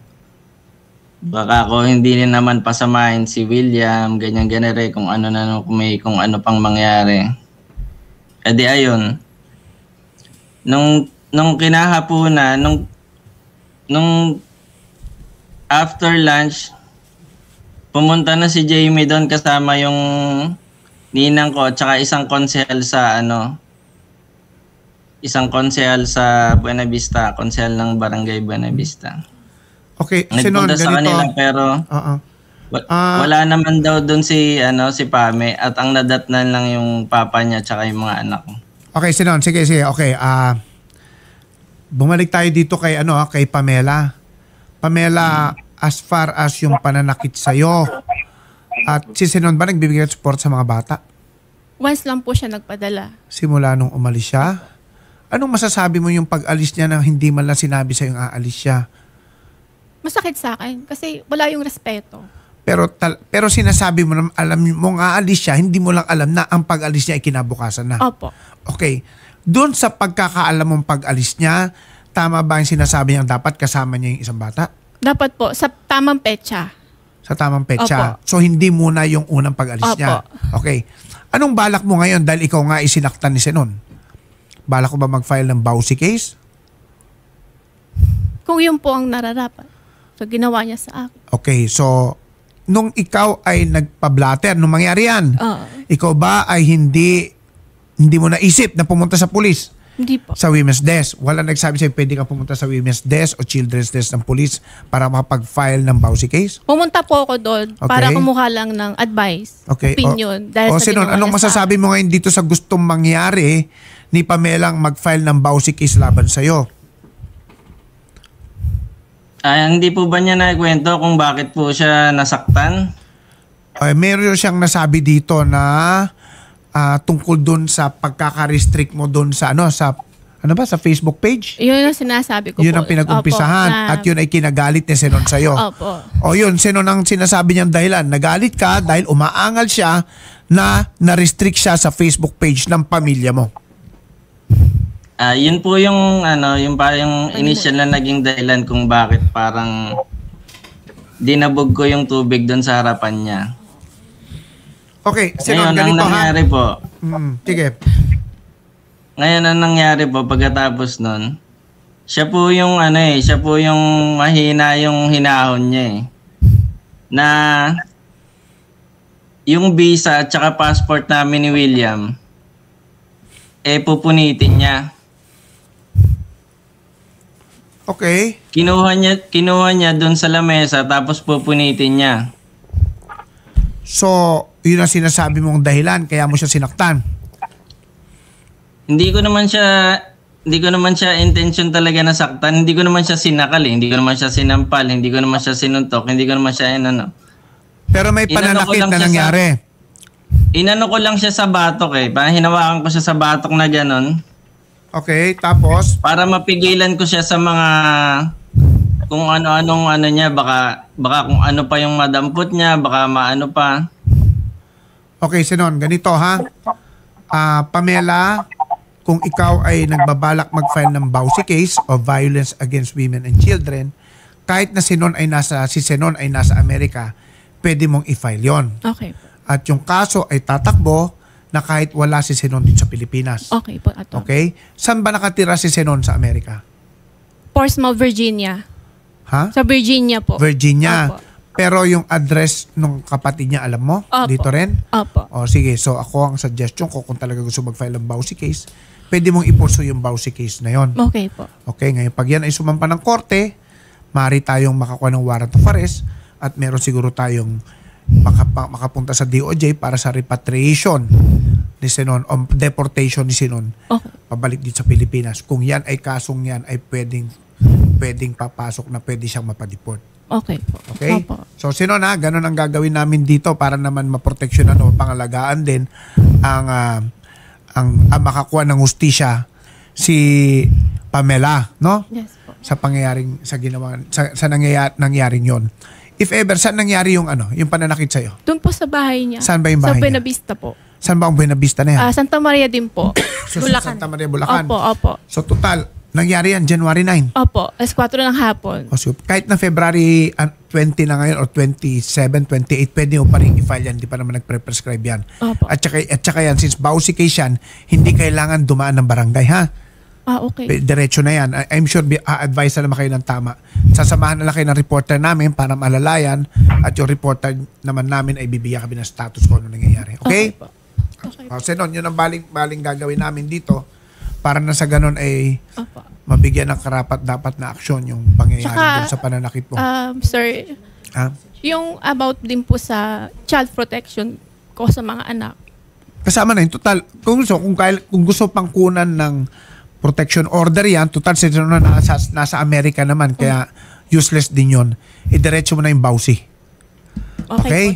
baka ako hindi rin naman pasamahin si William, ganyan ganere kung ano na kung may kung ano pang mangyari. E di ayun. Nung nung kinahapunan, nung nung after lunch, pumunta na si Jamie doon kasama yung ninang ko at saka isang konsehal sa ano isang konsehal sa Buena Vista, konsehal ng Barangay Buena Vista. Okay, Sinon, Nagpunta sa ganito. kanila pero Oo. wa- Ah. wala naman daw doon si ano si Pame at ang nadatnan lang yung papa niya tsaka yung mga anak. Okay, Sinon, sige, sige. Okay, ah bumalik tayo dito kay ano, ah, kay Pamela. Pamela, as far as yung pananakit sa'yo, at si Sinon ba nagbibigay ng support sa mga bata? Once lang po siya nagpadala. Simula nung umalis siya? Anong masasabi mo yung pag-alis niya na hindi man lang sinabi sa'yo yung aalis siya? Masakit sa akin kasi wala yung respeto. Pero tal- pero sinasabi mo na alam mo nga aalis siya, hindi mo lang alam na ang pag-alis niya ay kinabukasan na. Opo. Okay. Doon sa pagkakaalam mong pag-alis niya, tama ba yung sinasabi niya dapat kasama niya yung isang bata? Dapat po, sa tamang petsa. Sa tamang petsa. Opo. So hindi muna yung unang pag-alis Opo. niya. Okay. Anong balak mo ngayon dahil ikaw nga isinaktan ni Senon? Balak ko ba mag-file ng Bausi case? Kung yun po ang nararapat. So, ginawa niya sa akin. Okay, so nung ikaw ay nagpa-blatter, nung mangyari yan, Oo. ikaw ba ay hindi hindi mo naisip na pumunta sa pulis? Hindi po. Sa women's desk. Wala nagsabi sa'yo pwede ka pumunta sa women's desk o children's desk ng pulis para makapag-file ng Bausi case? Pumunta po ako doon Okay. para kumuha lang ng advice, Okay. opinion. O, dahil o sa Sinon, ginawa anong niya sa masasabi mo ngayon dito sa gustong mangyari ni Pamelang mag-file ng Bausi case laban sa'yo? Ay, hindi po ba niya naikwento kung bakit po siya nasaktan? Ay, meron siyang nasabi dito na ah, tungkol doon sa pagkaka-restrict mo doon sa ano sa ano ba sa Facebook page? Yun ang sinasabi ko Yun po. ang pinag-umpisahan Opo, na- at yun ay kinagalit ni Senon sa'yo. Opo. O yun, Senon ang sinasabi niyang dahilan. Nagalit ka dahil umaangal siya na na-restrict siya sa Facebook page ng pamilya mo. Ah, yun po yung ano, yung parang initial na naging dahilan kung bakit parang dinabog ko yung tubig doon sa harapan niya. Okay, Senon, Ngayon, ang ganito ha. nangyari po, Mm, sige. ngayon ang nangyari po pagkatapos nun, siya po yung ano eh, siya po yung mahina yung hinahon niya eh. Na yung visa at saka passport namin ni William, eh pupunitin niya. Okay. Kinuha niya, kinuha niya doon sa lamesa tapos pupunitin niya. So, yun ang sinasabi mong dahilan kaya mo siya sinaktan. Hindi ko naman siya hindi ko naman siya intention talaga nasaktan. Hindi ko naman siya sinakal, eh. hindi ko naman siya sinampal, hindi ko naman siya sinuntok, hindi ko naman siya ano. Pero may Inano pananakit na siya sa- nangyari. Inano ko lang siya sa batok eh. Parang hinawakan ko siya sa batok na gano'n. Okay, tapos? Para mapigilan ko siya sa mga kung ano-anong ano niya, baka, baka kung ano pa yung madampot niya, baka maano pa. Okay, Sinon, ganito ha. Ah, Pamela, kung ikaw ay nagbabalak mag-file ng Bausi case o violence against women and children, kahit na Sinon ay nasa, si Sinon ay nasa Amerika, pwede mong i-file yon. Okay. At yung kaso ay tatakbo na kahit wala si Sinon dito sa Pilipinas. Okay po, ato. Okay? Saan ba nakatira si Sinon sa Amerika? Portsmouth, Virginia. Ha? Sa Virginia po. Virginia. Opo. Pero yung address nung kapatid niya, alam mo? Opo. Dito rin? Opo. O sige, so ako ang suggestion ko kung talaga gusto mag-file ng Bausi case, pwede mong i-pursue yung Bausi case na yon. Okay po. Okay, ngayon pag yan ay sumampa ng korte, maaari tayong makakuha ng warrant of arrest at meron siguro tayong makapa, makapunta sa DOJ para sa repatriation ni Sinon o deportation ni Sinon Okay. pabalik dito sa Pilipinas. Kung yan ay kasong yan ay pwedeng pwedeng papasok na pwede siyang mapadeport. Okay po. Okay? Opo. So sino na, ganun ang gagawin namin dito para naman maproteksyonan o pangalagaan din ang ah, ang, ang makakuha ng hustisya si Pamela, no? Yes po. Sa pangyayaring sa ginawa sa, sa nangyayari, nangyaring 'yon. If ever saan nangyari yung ano, yung pananakit sa iyo? Doon po sa bahay niya. Saan ba yung Sa bahay niya? Buena Vista po. Saan ba ang Buena Vista na yan? Ah, Santa Maria din po. So, sa Santa Maria, Bulacan. Opo, opo. So total, nangyari yan January 9. Opo, alas 4 ng hapon. O, so, kahit na February ah, 20 na ngayon or 27, 28, pwede mo pa rin i-file yan. Hindi pa naman nagpre-prescribe yan. Opo. At saka, at saka yan, since bawsi case yan, hindi kailangan dumaan ng barangay, ha? Ah, okay. Pe- Diretso na yan. I'm sure bi- a-advise na naman kayo ng tama. Sasamahan na lang kayo ng reporter namin para malalayan at yung reporter naman namin ay bibigyan kami ng status kung ano nangyayari. Okay? Okay O, Senon, yun ang baling, baling gagawin namin dito para na sa ganun ay Opo. mabigyan ng karapat dapat na aksyon yung pangyayari Tsaka, dun sa pananakit mo. Um, sir, ha? yung about din po sa child protection ko sa mga anak. Kasama na yun. Total, kung gusto, kung, kail, kung gusto pang kunan ng protection order yan, total si na nasa, nasa Amerika naman, kaya useless din yon. Idiretso mo na yung bawsi. Okay, Okay?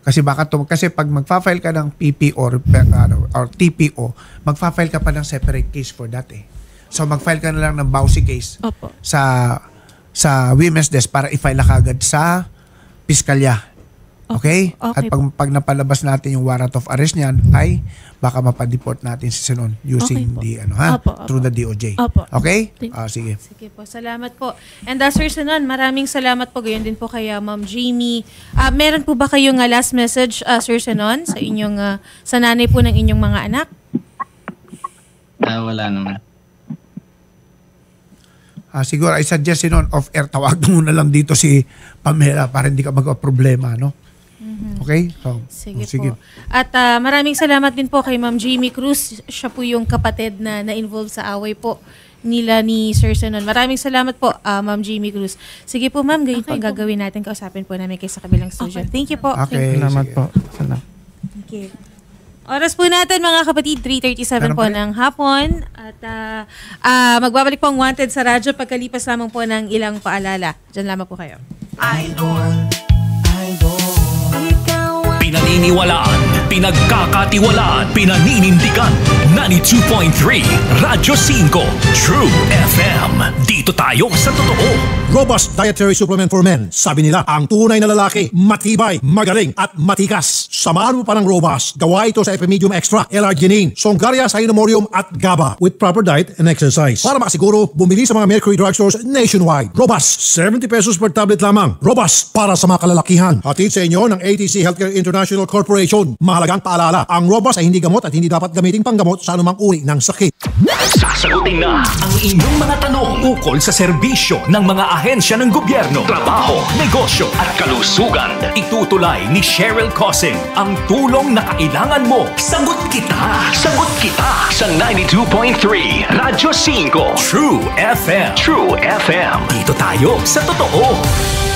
Kasi baka to, kasi pag magfa-file ka ng PP or, ano, or TPO, magfa-file ka pa ng separate case for that eh. So mag-file ka na lang ng bawsi case Opo. sa sa women's desk para i-file na kagad sa piskalya. Okay? At Okay pag, pag napalabas natin yung warrant of arrest niyan, ay baka mapadeport natin si Sinon using Okay po. the ano ha? Opo, opo. Through the DOJ. Opo. Okay? Ah, sige. Sige po, salamat po. And uh, Sir Sanon, maraming salamat po. Gayon din po kay uh, Ma'am Jamie. Ah, meron po ba kayong uh, last message, uh, Sir Sanon, sa inyong uh, sa nanay po ng inyong mga anak? Ah, wala naman. Ah, siguro I suggest Sinon off air tawag mo na lang dito si Pamela para hindi ka magka-problema, no? Okay? So, Sige, oh, po. At ah, maraming salamat din po kay Ma'am Jamie Cruz. Siya po yung kapatid na na-involve sa away po nila ni Sir Sanon. Maraming salamat po, ah, Ma'am Jamie Cruz. Sige po, Ma'am, ganyan po ang gagawin natin. Kausapin po namin kayo sa kabilang studio. Thank you po. Thank you. Salamat po. Salamat. Okay. Oras po natin mga kapatid, 3.37 Meron po ng hapon. At ah, ah, magbabalik po ang Wanted sa radyo pagkalipas lamang po ng ilang paalala. Diyan lamang po kayo. Pinaniniwalaan, pinagkakatiwalaan, pinaninindigan. 92.3 Radyo 5 True FM. Dito tayo sa totoo. Robust Dietary Supplement for Men. Sabi nila, ang tunay na lalaki, matibay, magaling, at matikas. Samahan mo pa ng Robust. Gawa ito sa Epimedium Extra, L-Arginine, Songaria Cynomorium, at GABA with proper diet and exercise. Para makasiguro, bumili sa mga Mercury Drugstores nationwide. Robust, 70 pesos per tablet lamang. Robust, para sa mga kalalakihan. Hatid sa inyo ng ATC Healthcare International Corporation. Mahalagang paalala, ang Robust ay hindi gamot at hindi dapat gamitin panggamot sa anumang uri ng sakit. Sasagutin na ang inyong mga tanong ukol sa serbisyo ng mga ahensya ng gobyerno, trabaho, negosyo at kalusugan. Itutulay ni Cheryl Cosing ang tulong na kailangan mo. Sagot kita! Sagot kita sa 92.3 Radyo 5 True FM. True FM. Dito tayo sa totoo.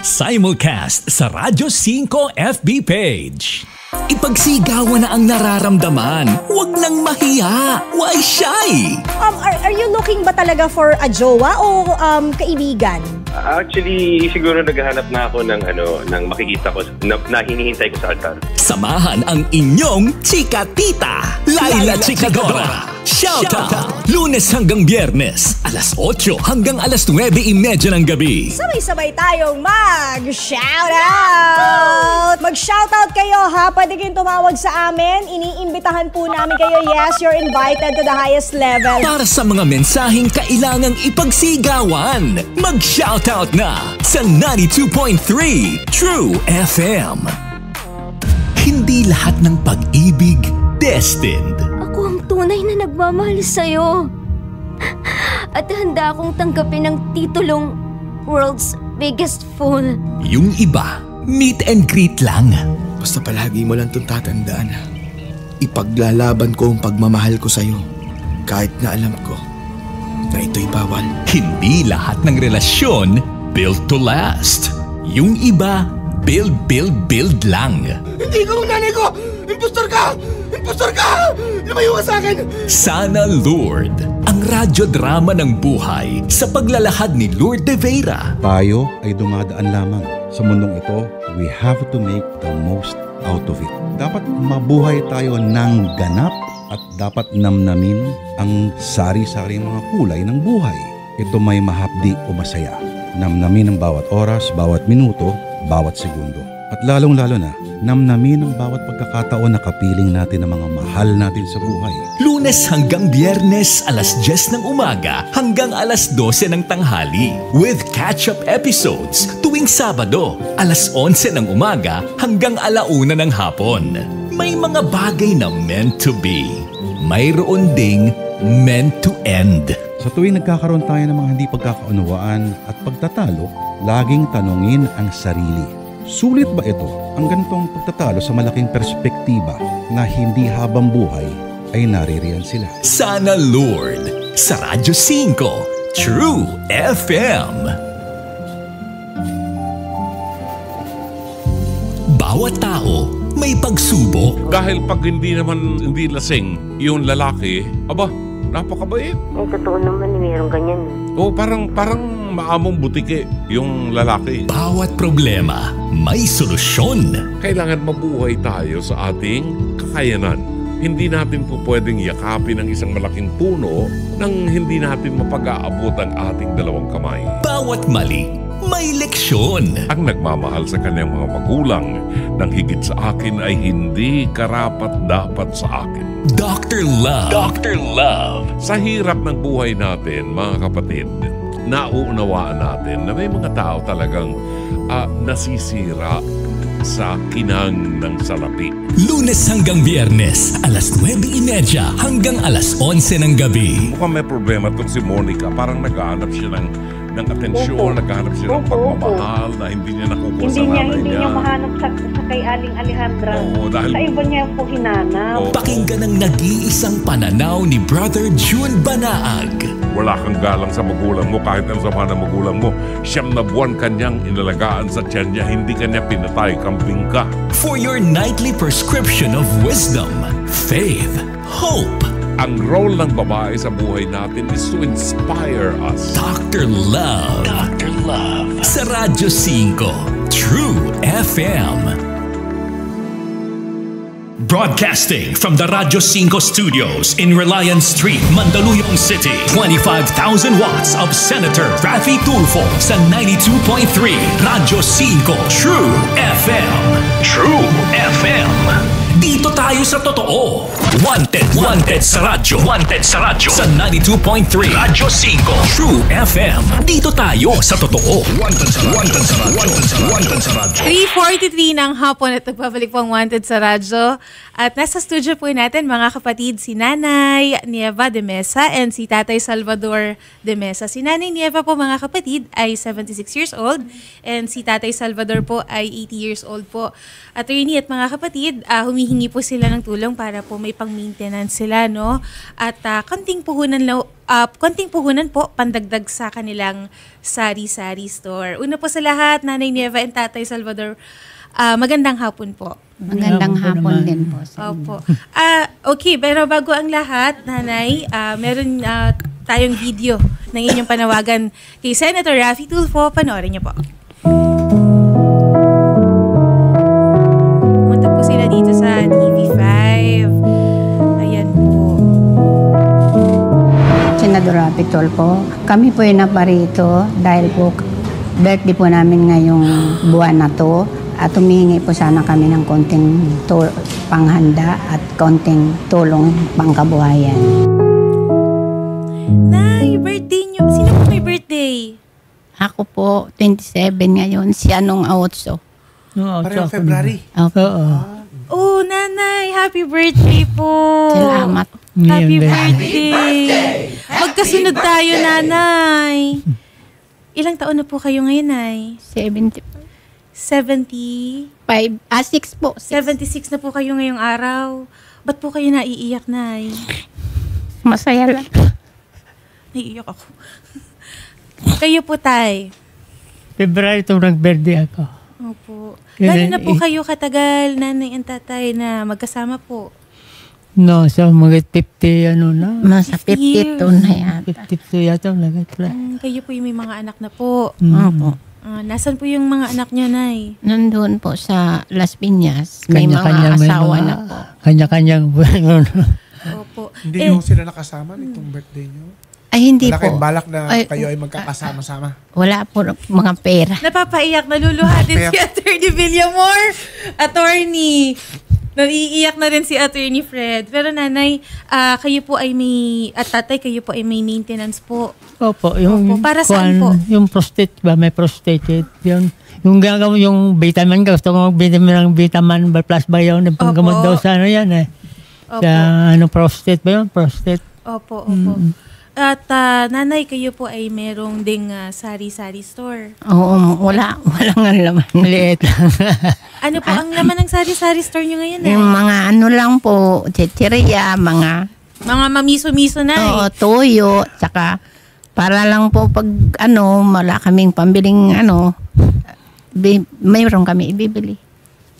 Simulcast sa Radyo 5 FB page. Ipagsigawan na ang nararamdaman. Huwag nang mahiya. Why shy? Um, are, are you looking ba talaga for a jowa o um, kaibigan? Actually, siguro naghahanap na ako ng ano, ng makikita ko na, na hinihintay ko sa altar. Samahan ang inyong chika tita, Laila Chikadora. Shout out! Lunes hanggang Biyernes, alas 8 hanggang alas 9.30 ng gabi. Sabay-sabay tayong mag-shoutout! Mag-shoutout kayo ha! Pwede kayong tumawag sa amin. Iniimbitahan po namin kayo. Yes, you're invited to the highest level. Para sa mga mensaheng kailangang ipagsigawan, mag-shoutout na sa 92.3 True FM. Hindi lahat ng pag-ibig destined. Ako ang tunay na nagmamahal sa'yo. At handa akong tanggapin ang titulong World's Biggest Fool. Yung iba, meet and greet lang. Basta palagi mo lang itong tatandaan. Ipaglalaban ko ang pagmamahal ko sa'yo. Kahit na alam ko na ito'y bawal. Hindi lahat ng relasyon built to last. Yung iba, build, build, build lang. Hindi ka nanay ko! Impostor ka! Impostor ka! Lumayo ka sa akin! Sana Lord, ang radyo-drama ng buhay sa paglalahad ni Lourdes de Veira. Tayo ay dumadaan lamang. Sa mundong ito, we have to make the most out of it. Dapat mabuhay tayo ng ganap at dapat namnamin ang sari-saring mga kulay ng buhay. Ito may mahapdi o masaya. Namnamin ang bawat oras, bawat minuto, bawat segundo. At lalong-lalo na, namnamin ang bawat pagkakataon na kapiling natin ang mga mahal natin sa buhay. Lunes hanggang Biyernes, alas 10 ng umaga hanggang alas 12 ng tanghali. With catch-up episodes tuwing Sabado, alas 11 ng umaga hanggang alauna ng hapon. May mga bagay na meant to be. Mayroon ding meant to end. Sa tuwing nagkakaroon tayo ng mga hindi pagkakaunawaan at pagtatalo, laging tanungin ang sarili. Sulit ba ito ang ganitong pagtatalo sa malaking perspektiba na hindi habang buhay ay naririyan sila? Sana Lord sa Radyo 5 True FM. Bawat tao may pagsubok. Dahil pag hindi naman hindi lasing yung lalaki, aba, napakabait. Ay, totoo naman, meron ganyan. O parang parang maamong butike yung lalaki. Bawat problema may solusyon. Kailangan mabuhay tayo sa ating kakayanan. Hindi natin po pwedeng yakapin ang isang malaking puno nang hindi natin mapag-aabot ang ating dalawang kamay. Bawat mali may leksyon. Ang nagmamahal sa kanyang mga magulang nang higit sa akin ay hindi karapat dapat sa akin. Dr. Love. Dr. Love. Sa hirap ng buhay natin, mga kapatid, nauunawaan natin na may mga tao talagang ah, nasisira sa kinang ng salapi. Lunes hanggang Biyernes, alas 9.30 hanggang alas 11 ng gabi. Mukhang may problema itong si Monica. Parang naghahanap siya ng, ng atensyon, naghahanap siya ng pagmamahal na hindi niya nakukuha Hindi sa niya, nanay hindi niya. niya mahanap sa, sa kay Aling Alejandra. Oo, dahil- Sa iba niya po hinanap. Pakinggan ang nag-iisang pananaw ni Brother June Banaag. Wala kang galang sa magulang mo kahit ang sama ng magulang mo. Siyam na buwan kanyang inalagaan sa tiyan niya, hindi kanya pinatay, kambing ka. For your nightly prescription of wisdom, faith, hope. Ang role ng babae sa buhay natin is to inspire us. Dr. Love. Dr. Love. Sa Radyo 5, True FM. Broadcasting from the Radyo 5 studios in Reliance Street, Mandaluyong City. 25,000 watts of Senator Raffy Tulfo sa 92.3 Radyo 5 True FM. True FM. Dito tayo sa totoo. Wanted, wanted sa radyo. Wanted sa radyo. Sa 92.3 Radyo 5 True FM. Dito tayo sa totoo. Wanted sa radyo. Wanted sa radyo. Wanted sa radyo. Wanted sa radyo. 3.43 ng hapon at nagbabalik po ang Wanted sa radyo. At nasa studio po natin mga kapatid si Nanay Nieva de Mesa and si Tatay Salvador de Mesa. Si Nanay Nieva po mga kapatid ay 76 years old and si Tatay Salvador po ay 80 years old po. Attorney at mga kapatid, ah, humihingi po sila ng tulong para po may pang-maintenance sila, no? At ah, konting puhunan lang, ah, konting puhunan po pandagdag sa kanilang sari-sari store. Una po sa lahat, Nanay Nieva and Tatay Salvador, ah, magandang hapon po. Magandang hapon din po. sa. Opo. Ah, okay, pero bago ang lahat, Nanay, ah, meron ah, tayong video ng inyong panawagan kay Senator Raffy Tulfo. Panoorin niyo po. Pumunta po sila dito sa Senador Rapi Tolpo, kami po yung naparito dahil po birthday po namin ngayong buwan na to at humihingi po sana kami ng konting panghanda at konting tulong pangkabuhayan. Nay, birthday niyo. Sino po may birthday? Ako po, 27 ngayon, si Anong Aotso. Parehong February. Opo. Oh, Nanay, happy birthday po. Salamat. Happy birthday. Magkasunod tayo, Nanay. Ilang taon na po kayo ngayon, Nay? 70. 70? 5, ah, 6 po. 76 na po kayo ngayong araw. Ba't po kayo naiiyak, Nay? Masaya lang. Naiiyak ako. kayo po, Tay. February itong nag-birthday ako. Opo. Lalo na po eh? kayo katagal, nanay and tatay, na magkasama po. No, sa mga 50 ano na. Nasa 52 na yata. 52 yata nagat pala. Mm, kayo po yung may mga anak na po. Mm. Opo. Ah, nasan po yung mga anak niya, Nay? Nandun po sa Las Piñas. May mga may asawa mga- na po. Kanya-kanyang Opo. Hindi Eh, niyo sila nakasama nitong birthday niyo? Ay, hindi Wala po. balak na Ay, kayo ay magkakasama-sama? Wala po mga pera. Napapaiyak, naluluhatin Kaya- si Attorney Villamor. Attorney. Naiiyak na rin si Attorney Fred. Pero nanay, ah, kayo po ay may, at tatay, kayo po ay may maintenance po. Opo, yung Opo, para saan po? Yung prostate ba? May prostate. Yun. Yung gagawin yung vitamin. Gusto ko mag-vitamin ng vitamin plus ba yun? Yung panggamot daw sa ano yan eh. Opo. Sa ano prostate ba yun? Prostate. Opo, opo. At ah, nanay, kayo po ay merong ding ah, sari-sari store. Oo, wala. Walang ang laman. Maliit lang. Ano po ang laman ng sari-sari store nyo ngayon? yung Nay? mga ano lang po, chichirya, mga Mga mamiso-miso na oo, toyo, tsaka para lang po pag ano, wala kaming pambiling ano, bi- mayroon kami ibibili.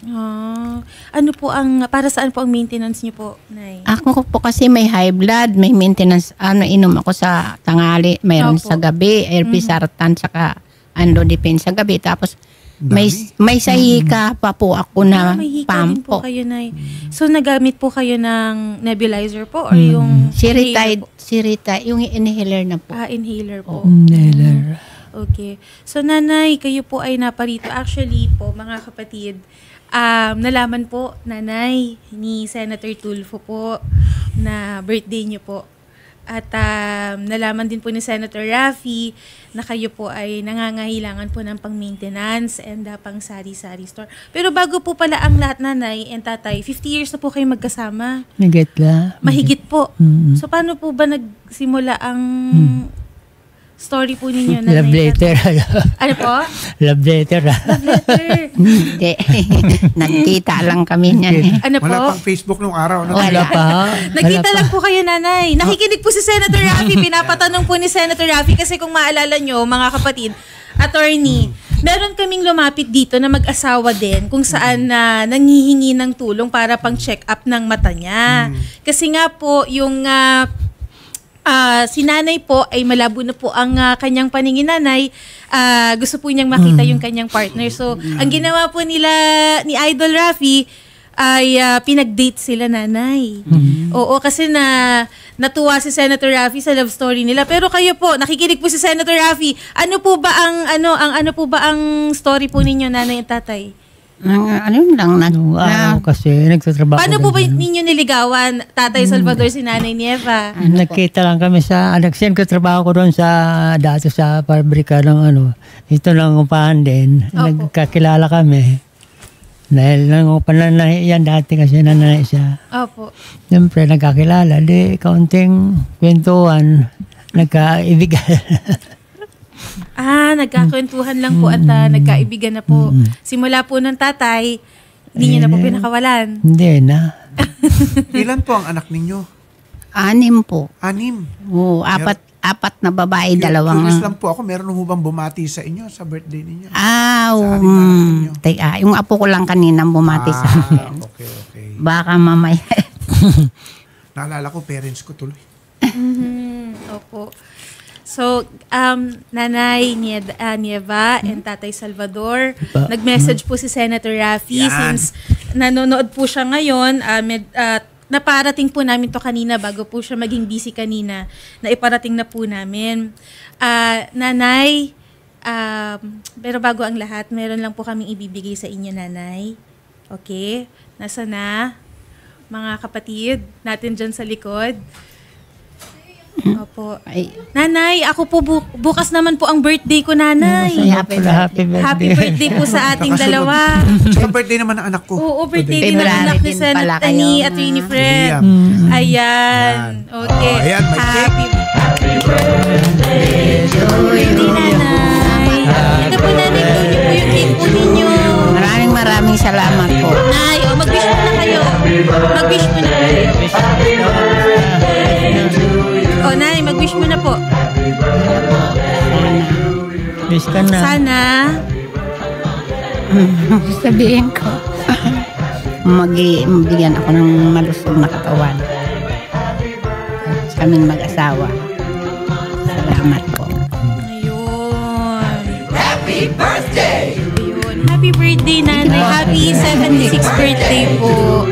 Ah, ano po ang, para saan po ang maintenance nyo po, Nay? Ako po kasi may high blood, may maintenance, ano, inom ako sa tangali, mayroon Opo. sa gabi, RP Mhm. Sartan, saka Ando Depend sa gabi. Tapos may may sahika pa po ako na Ah, pump din po po. kayo, Nay. So, nagamit po kayo ng nebulizer po or Mm. yung Siritide, siritide, yung inhaler na po. Ah, inhaler po. Inhaler. Okay. So, nanay, kayo po ay naparito. Actually po, mga kapatid, um, nalaman po, nanay, ni Senator Tulfo po, na birthday niyo po. At um, nalaman din po ni Senator Raffy na kayo po ay nangangailangan po ng pang-maintenance and uh, pang sari-sari store. Pero bago po pala ang lahat, nanay and tatay, 50 years na po kayo magkasama. Nagit la. Mahigit po. Mm. So, paano po ba nagsimula ang story po ninyo? nanay, Love letter. Ano po? Love letter. ah. Hindi. Nagkita lang kami niyan eh. Ano Wala po? pang Facebook nung araw. No? Wala pa. Nakita Wala lang pa. po kayo, nanay. Nakikinig po si Senator Raffy. Pinapatanong po ni Senator Raffy kasi kung maalala nyo, mga kapatid, attorney, meron kaming lumapit dito na mag-asawa din kung saan na nangihingi ng tulong para pang check up ng mata niya. Kasi nga po, yung ah, ah, si nanay po ay malabo na po ang ah, kanyang paningin nanay. Ah, gusto po niyang makita yung kanyang partner. So, ang ginawa po nila ni Idol Raffy ay ah, pinag-date sila nanay. Oo, kasi na natuwa si Senator Raffy sa love story nila. Pero kayo po, nakikinig po si Senator Raffy. Ano po ba ang ano ang ano po ba ang story po ninyo nanay at tatay? Ang, ano lang, na, Nung na, araw kasi nagtatrabaho. Paano po ba ninyo niligawan Tatay Salvador si Nanay Nieva? Nakita lang kami sa, nag-send ko trabaho ko doon sa, dati sa pabrika ng ano, ito lang upahan din. Opo. Nagkakilala kami. Dahil nang pananay yan dati kasi nanay siya. Opo. Siyempre nagkakilala, di kaunting kwentuhan, nagkaibigan. Ah, nagkakwentuhan lang po at ah, nagkaibigan na po. Simula po ng tatay, hindi niyo na po pinakawalan. Hindi na. Ilan po ang anak ninyo? anim po. Anim. Oo, apat, apat na babae, dalawang... Curious lang po ako, meron ho bang bumati sa inyo sa birthday ninyo? Ah, um, teka, yung apo ko lang kanina bumati sa akin. Okay, okay. Baka mamaya. Naalala ko, parents ko tuloy. Mhm, Opo. So, um, Nanay Nied- ah, Nieva and Tatay Salvador, nag-message po si Senator Raffy Yan. since nanonood po siya ngayon. ah, med, ah, naparating po namin to kanina bago po siya maging busy kanina. Na iparating na po namin. Ah, nanay, um, pero bago ang lahat, meron lang po kaming ibibigay sa inyo, Nanay. Okay? Nasa na? Mga kapatid natin dyan sa likod. Opo. Nanay, ako po bu- bukas naman po ang birthday ko, Nanay. Happy birthday. Happy birthday. Happy birthday po sa ating Kakasunod. dalawa. Tsaka birthday naman ng anak ko. Oo, birthday din ng February anak ni din Senat pala kayo. ni Attorney Fred. Liam. Ayan. Okay. Oh, ayan, may Happy birthday to you. Nanay. Ito po, Nanay. Niyo po yung cake po ninyo. Maraming maraming salamat po. Nay, oh, mag-wish muna kayo. Mag-wish muna kayo. Nay, mag-wish muna po. Miss ka na. Sana. Sabihin ko. magi, mabigyan ako ng malusog na katawan. Sa aming mag-asawa. Salamat po. Happy birthday! Happy birthday, nanay. Happy 76th birthday po.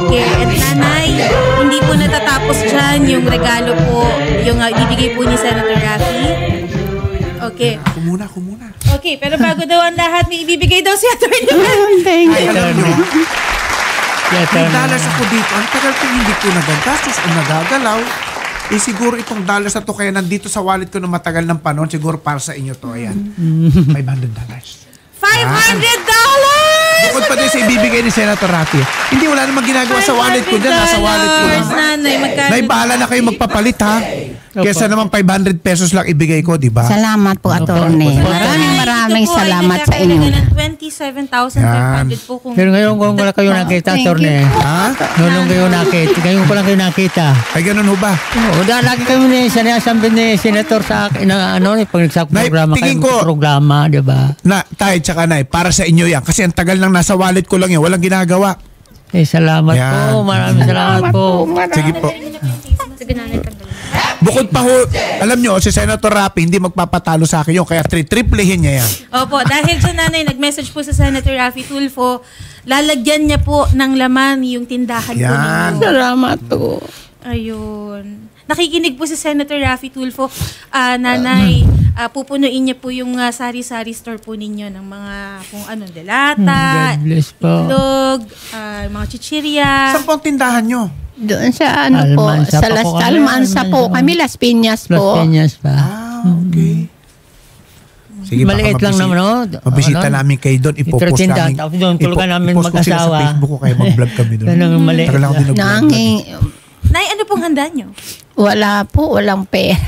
Okay, at nanay, hindi po natatapos dyan yung regalo po, yung uh, ibibigay po ni Senator Rafi. Okay. Ako muna, ako muna. Okay, pero bago daw ang lahat, may ibibigay daw si Atty. Thank Ay, alam nyo, may dollars ako dito. Ang tagal ko hindi ko nagagastos o nagagalaw. Eh siguro itong dollars na to kaya nandito sa wallet ko na matagal ng panahon. Siguro para sa inyo to. Ayan. 500 dollars. $500! Bukod pa din sa ibibigay ni Senator Rafi. Hindi, wala namang ginagawa sa wallet ko dyan. Nasa wallet ko lang. Nanay, magkano? Nay, bahala na kayo magpapalit ha. Kesa naman 500 pesos lang ibigay ko, di ba? Salamat po, attorney. Maraming maraming salamat sa inyo. nagkakalaga ng 27,500 po kung Pero ngayon kung wala kayo nakita, attorney. Ha? Ngayon kayo nakita. Ngayon ko lang kayo nakita. Ay, ganun ho ba? Oo, dahil lagi kayo ni sinasabi ni Senator sa akin na ano, pag nagsa-programa tingin kayo, ko- programa, di ba? Na, tayo tsaka nay, para sa inyo yan. Kasi ang tagal nang nasa wallet ko lang yan. Walang ginagawa. Eh, salamat Yan. po. Maraming salamat po. Sige po. Bukod pa ho, alam nyo, si Senator Rapi hindi magpapatalo sa akin yun. Kaya tri-triplehin niya yan. Opo, dahil sa nanay, nag-message po sa Senator Rafi Tulfo, lalagyan niya po ng laman yung tindahan po Yan. ninyo. Salamat po. Ayun. Nakikinig po si Senator Rafi Tulfo. Ah, nanay, ah, pupunuin niya po yung ah, sari-sari store po ninyo ng mga kung anong delata, po. itlog, ah, mga chichirya. Saan po ang tindahan nyo? Doon sa ano po, Almansa sa pa Las po kami, Almansa po. Almansa. Kami Las Piñas Las po. Peñas pa. Ah, okay. Sige, baka Maliit lang mabisi- naman, no? Mabisita Ano? namin kayo doon. Ipopost Itratinda, namin. tapos doon, ipo- namin ipost ko sila sa mag-asawa. Facebook ko kaya mag-vlog kami doon. Ganun maliit Tagal ako din nag-vlog. Nanging, Nay, ano pong handa niyo? Wala po, walang pera.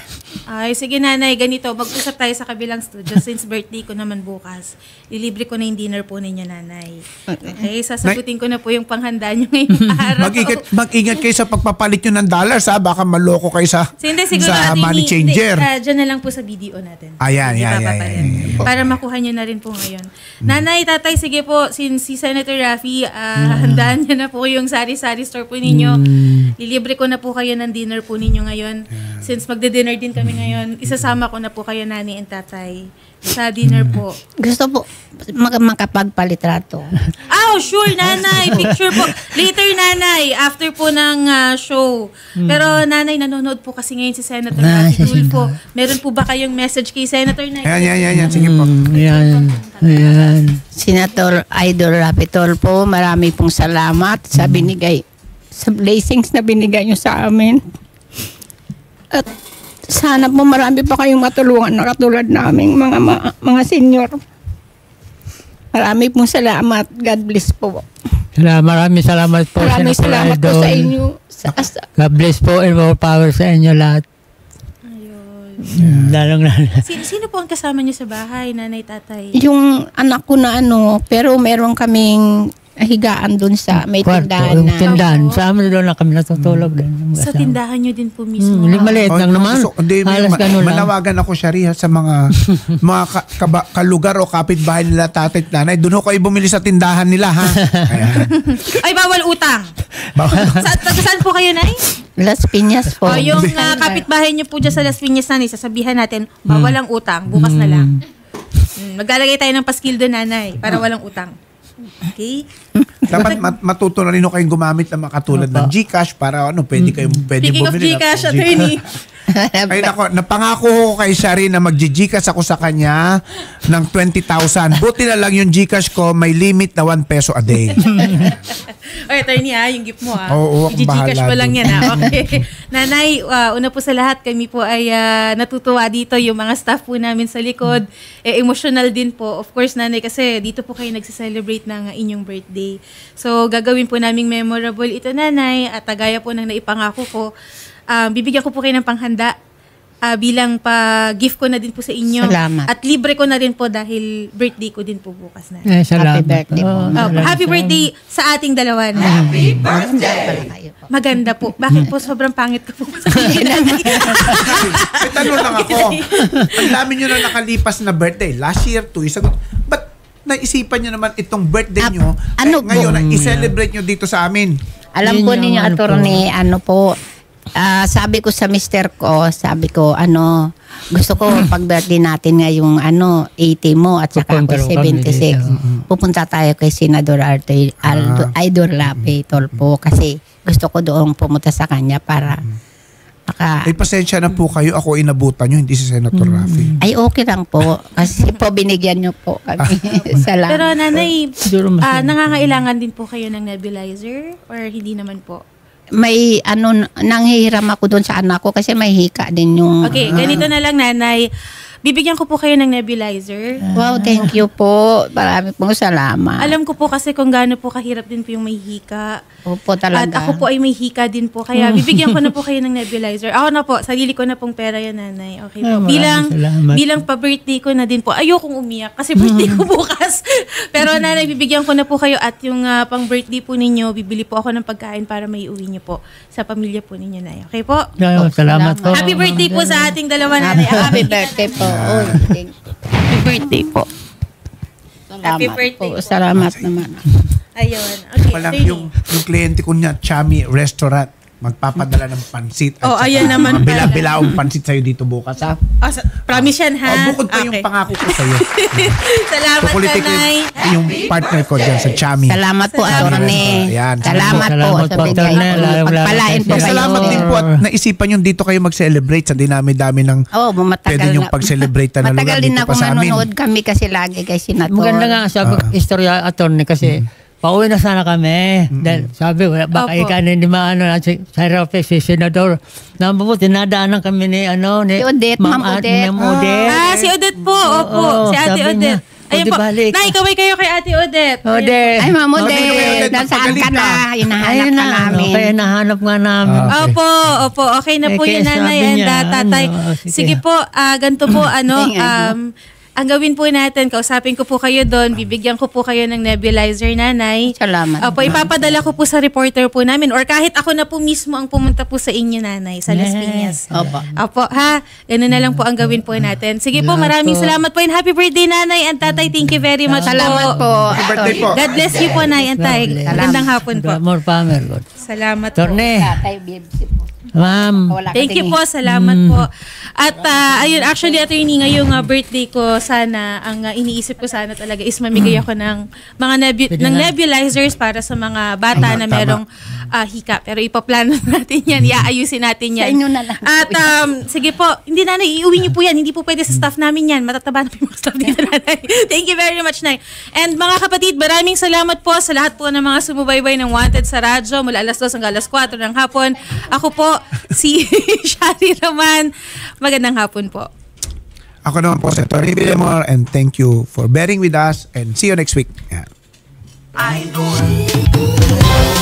Ay, sige nanay, ganito, mag-usap tayo sa kabilang studio since birthday ko naman bukas. Lilibre ko na yung dinner po ninyo, nanay. Okay, sasagutin ko na po yung panghanda niyo ngayong araw. Mag-ingat, mag-ingat kayo sa pagpapalit nyo ng dollars ha. Baka maloko kayo sa, So, hindi, siguro sa natin money changer. Hindi, ah, dyan na lang po sa video natin. Ayan, Hindi yan, yan, papapalit. yan, yan. Para makuha nyo na rin po ngayon. Nanay, tatay, sige po, since si Senator Rafi, ah, handaan niyo na po yung sari-sari store po ninyo. Lilibre ko na po kayo ng dinner po ninyo ngayon. Since magde-dinner din kami ngayon, isasama ko na po kayo, nani and tatay, sa dinner po. Gusto po mag- makapagpalitrato. Ah, oh, sure, nanay. Picture po. Later, nanay. After po ng ah, show. Pero, nanay, nanonood po kasi ngayon si Senator Ah, Rafi Tulfo. Meron po ba kayong message kay Senator na? Ayan, yan, yan, yan. Sige po. Mm, Ayan. Ayan. Senator Idol Rapitol po, marami pong salamat sa binigay, sa blessings na binigay nyo sa amin. At sana po marami pa kayong matulungan na katulad naming mga ma- mga senior. Marami pong salamat. God bless po. Salamat, maraming salamat po. Maraming salamat po sa inyo. Sa, sa, God bless po and more power sa inyo lahat. Mm, Lalong lalo. Sino, sino po ang kasama niyo sa bahay, nanay, tatay? yung anak ko na ano, pero meron kaming higaan dun sa may Kwarto, tindahan yung na. tindahan. Sa amin doon lang kami natutulog. din. Sa tindahan niyo din po mismo. Mm, maliit Oh, lang naman. gusto- hindi, may- Halos ma- ganun lang. manawagan ako siya Riha, sa mga mga ka, kaba- kalugar o kapitbahay nila tatay at nanay. Doon ho kayo bumili sa tindahan nila ha. Ay, bawal utang. Sa, taga saan po kayo, nay? Las Piñas po. O, yung ah, kapitbahay niyo po dyan sa Las Piñas, nanay, sasabihan natin, bawal ang utang, bukas na lang. Mm, maglalagay tayo ng paskil doon, nanay, para walang utang. Okay? Dapat mat- matuto na rin ho kayong gumamit ng mga katulad ng GCash para ano, pwede kayo pwede Speaking of bumili ng- Gcash, attorney. Ay nako, napangako ko kay Shari na magji-Gcash ako sa kanya ng 20,000. Buti na lang yung GCash ko may limit na 1 peso a day. Oy, attorney ha, yung gift mo ha. Oo, ako I-Gcash bahala mo lang yan ha. Okay. Nanay, ah, una po sa lahat, kami po ay ah, natutuwa dito. Yung mga staff po namin sa likod. Eh, emotional din po. Of course, nanay, kasi dito po kayo nagsiselebrate ng inyong birthday. So, gagawin po naming memorable ito, nanay. At gaya po ng naipangako ko, ah, bibigyan ko po kayo ng panghanda ah, bilang pa-gift ko na din po sa inyo. Salamat. At libre ko na rin po dahil birthday ko din po bukas na. Eh, salamat. Happy birthday po. Oh, Oh, happy birthday sa ating dalawa na. Happy birthday! Maganda po. Bakit po sobrang pangit ko po sa? May tanong lang ako. Ang dami nyo na nakalipas na birthday. Last year, two years ago. Ba't naisipan nyo naman itong birthday nyo ano eh, ngayon po? na i-celebrate nyo dito sa amin? Alam po ninyo, attorney, ano po, ah, sabi ko sa mister ko, sabi ko, ano, gusto ko pag birthday natin ngayong ano, 80 mo at saka ako Pupunta raw kami 76. Pupunta tayo kay Senador Arte, Aldo, Idor Lape Tolpo kasi gusto ko doon pumunta sa kanya para maka... Ay, pasensya na po kayo. Ako inabutan nyo, hindi si Senator Rafi. Ay, okay lang po. Kasi po binigyan niyo po kami. Salamat Pero nanay, ah, nangangailangan din po kayo ng nebulizer or hindi naman po? May ano, nanghihiram ako doon sa anak ko kasi may hika din yung... Okay, ganito na lang nanay. Bibigyan ko po kayo ng nebulizer. Wow, thank you po. Marami pong salamat. Alam ko po kasi kung gaano po kahirap din po yung may hika. Opo, At talaga. ako po ay may hika din po. Kaya bibigyan ko na po kayo ng nebulizer. Ako na po, sarili ko na pong pera yan, nanay. Okay po. maraming Bilang, salamat. bilang pa-birthday ko na din po. Ayokong umiyak kasi birthday ko bukas. Pero nanay, bibigyan ko na po kayo at yung ah, pang-birthday po ninyo, bibili po ako ng pagkain para may uwi niyo po sa pamilya po ninyo, nay. Okay po? Salamat, salamat po. Happy birthday po sa ating dalawa, nanay. Happy birthday po. Thank you. Happy birthday po. Salamat Happy birthday po. Salamat naman. Ayun. Okay, Walang yung, yung kliyente ko niya, Chami Restaurant, magpapadala ng pansit. Oh, ayan naman bila-bilaong pansit sa'yo dito bukas, ha? Oh, sa- promise yan, ha? Oh, bukod pa yung pangako ko sa'yo. Salamat, Kukulitin ko nanay. yung, yung partner ko dyan sa Chami. Salamat po, attorney. Ayan. Salamat po Salamat sa po, attorney. Lalo- Pagpalain po kayo. salamat din po at naisipan yung dito kayo mag-celebrate sa dinami-dami ng Oh, matagal pwede yung pag-celebrate na lugar Matagal din dito ako pa sa amin. manonood kami kasi lagi kay Senator. Maganda nga sabi ko, istorya attorney kasi pauwi na sana kami. Dahil sabi, wala, baka Opo. ikaw na hindi maano na si sa Rafi, si Senador. Naman po, tinadaanan kami ni ano, ni Si Odette, Ma'am Odette. Ma'am Odette. Ah, si Odette po. Opo, si Ate niya, Odette. "O, di po. balik." Nay, kaway kayo kay Ate Odette. Odette. Ay, Ma'am Odette, nasaan ka na? Hinahanap Ayun ka na, namin. Kaya nahanap nga namin. Opo, opo. Okay na Eh, po kaya yun, nanay and niya, ah, tatay. ano, sige. sige. po, ah, ganito po, ano, um, ang gawin po natin, kausapin ko po kayo doon, bibigyan ko po kayo ng nebulizer, nanay. Salamat. Opo, ipapadala ko po sa reporter po namin or kahit ako na po mismo ang pumunta po sa inyo, nanay, sa Las Piñas. Opo. Opo, ha? Ganun na lang po ang gawin po natin. Sige po, maraming salamat po and happy birthday, nanay and tatay. Thank you very much Salamat po. Happy birthday po. God bless you po, nay and tay. Salamat. Magandang hapon po. More power, God. Salamat po. Attorney, Tatay, Bibsi po. Ma'am. Thank you tingin. po, salamat po. At ah, ayun, actually, attorney, ngayong ah, birthday ko, sana, ang ah, iniisip ko sana talaga is mamigay ako ng mga nebu- ng na. nebulizers para sa mga bata Tama, na tama. merong ah, hika. Pero ipaplano natin yan, iaayusin natin Sa yan. inyo na lang. At um, sige po, hindi na iuwi niyo po yan. Hindi po pwede sa staff namin yan. Matataba na po yung mga staff dito nanay. Thank you very much, Nay. And mga kapatid, maraming salamat po sa lahat po ng mga sumubaybay ng Wanted sa radyo mula alas 2 hanggang alas 4 ng hapon. Ako po, si Shari Raman. Magandang hapon po. Ako naman po, Senator Villamor, and thank you for bearing with us and see you next week. Yan. welcome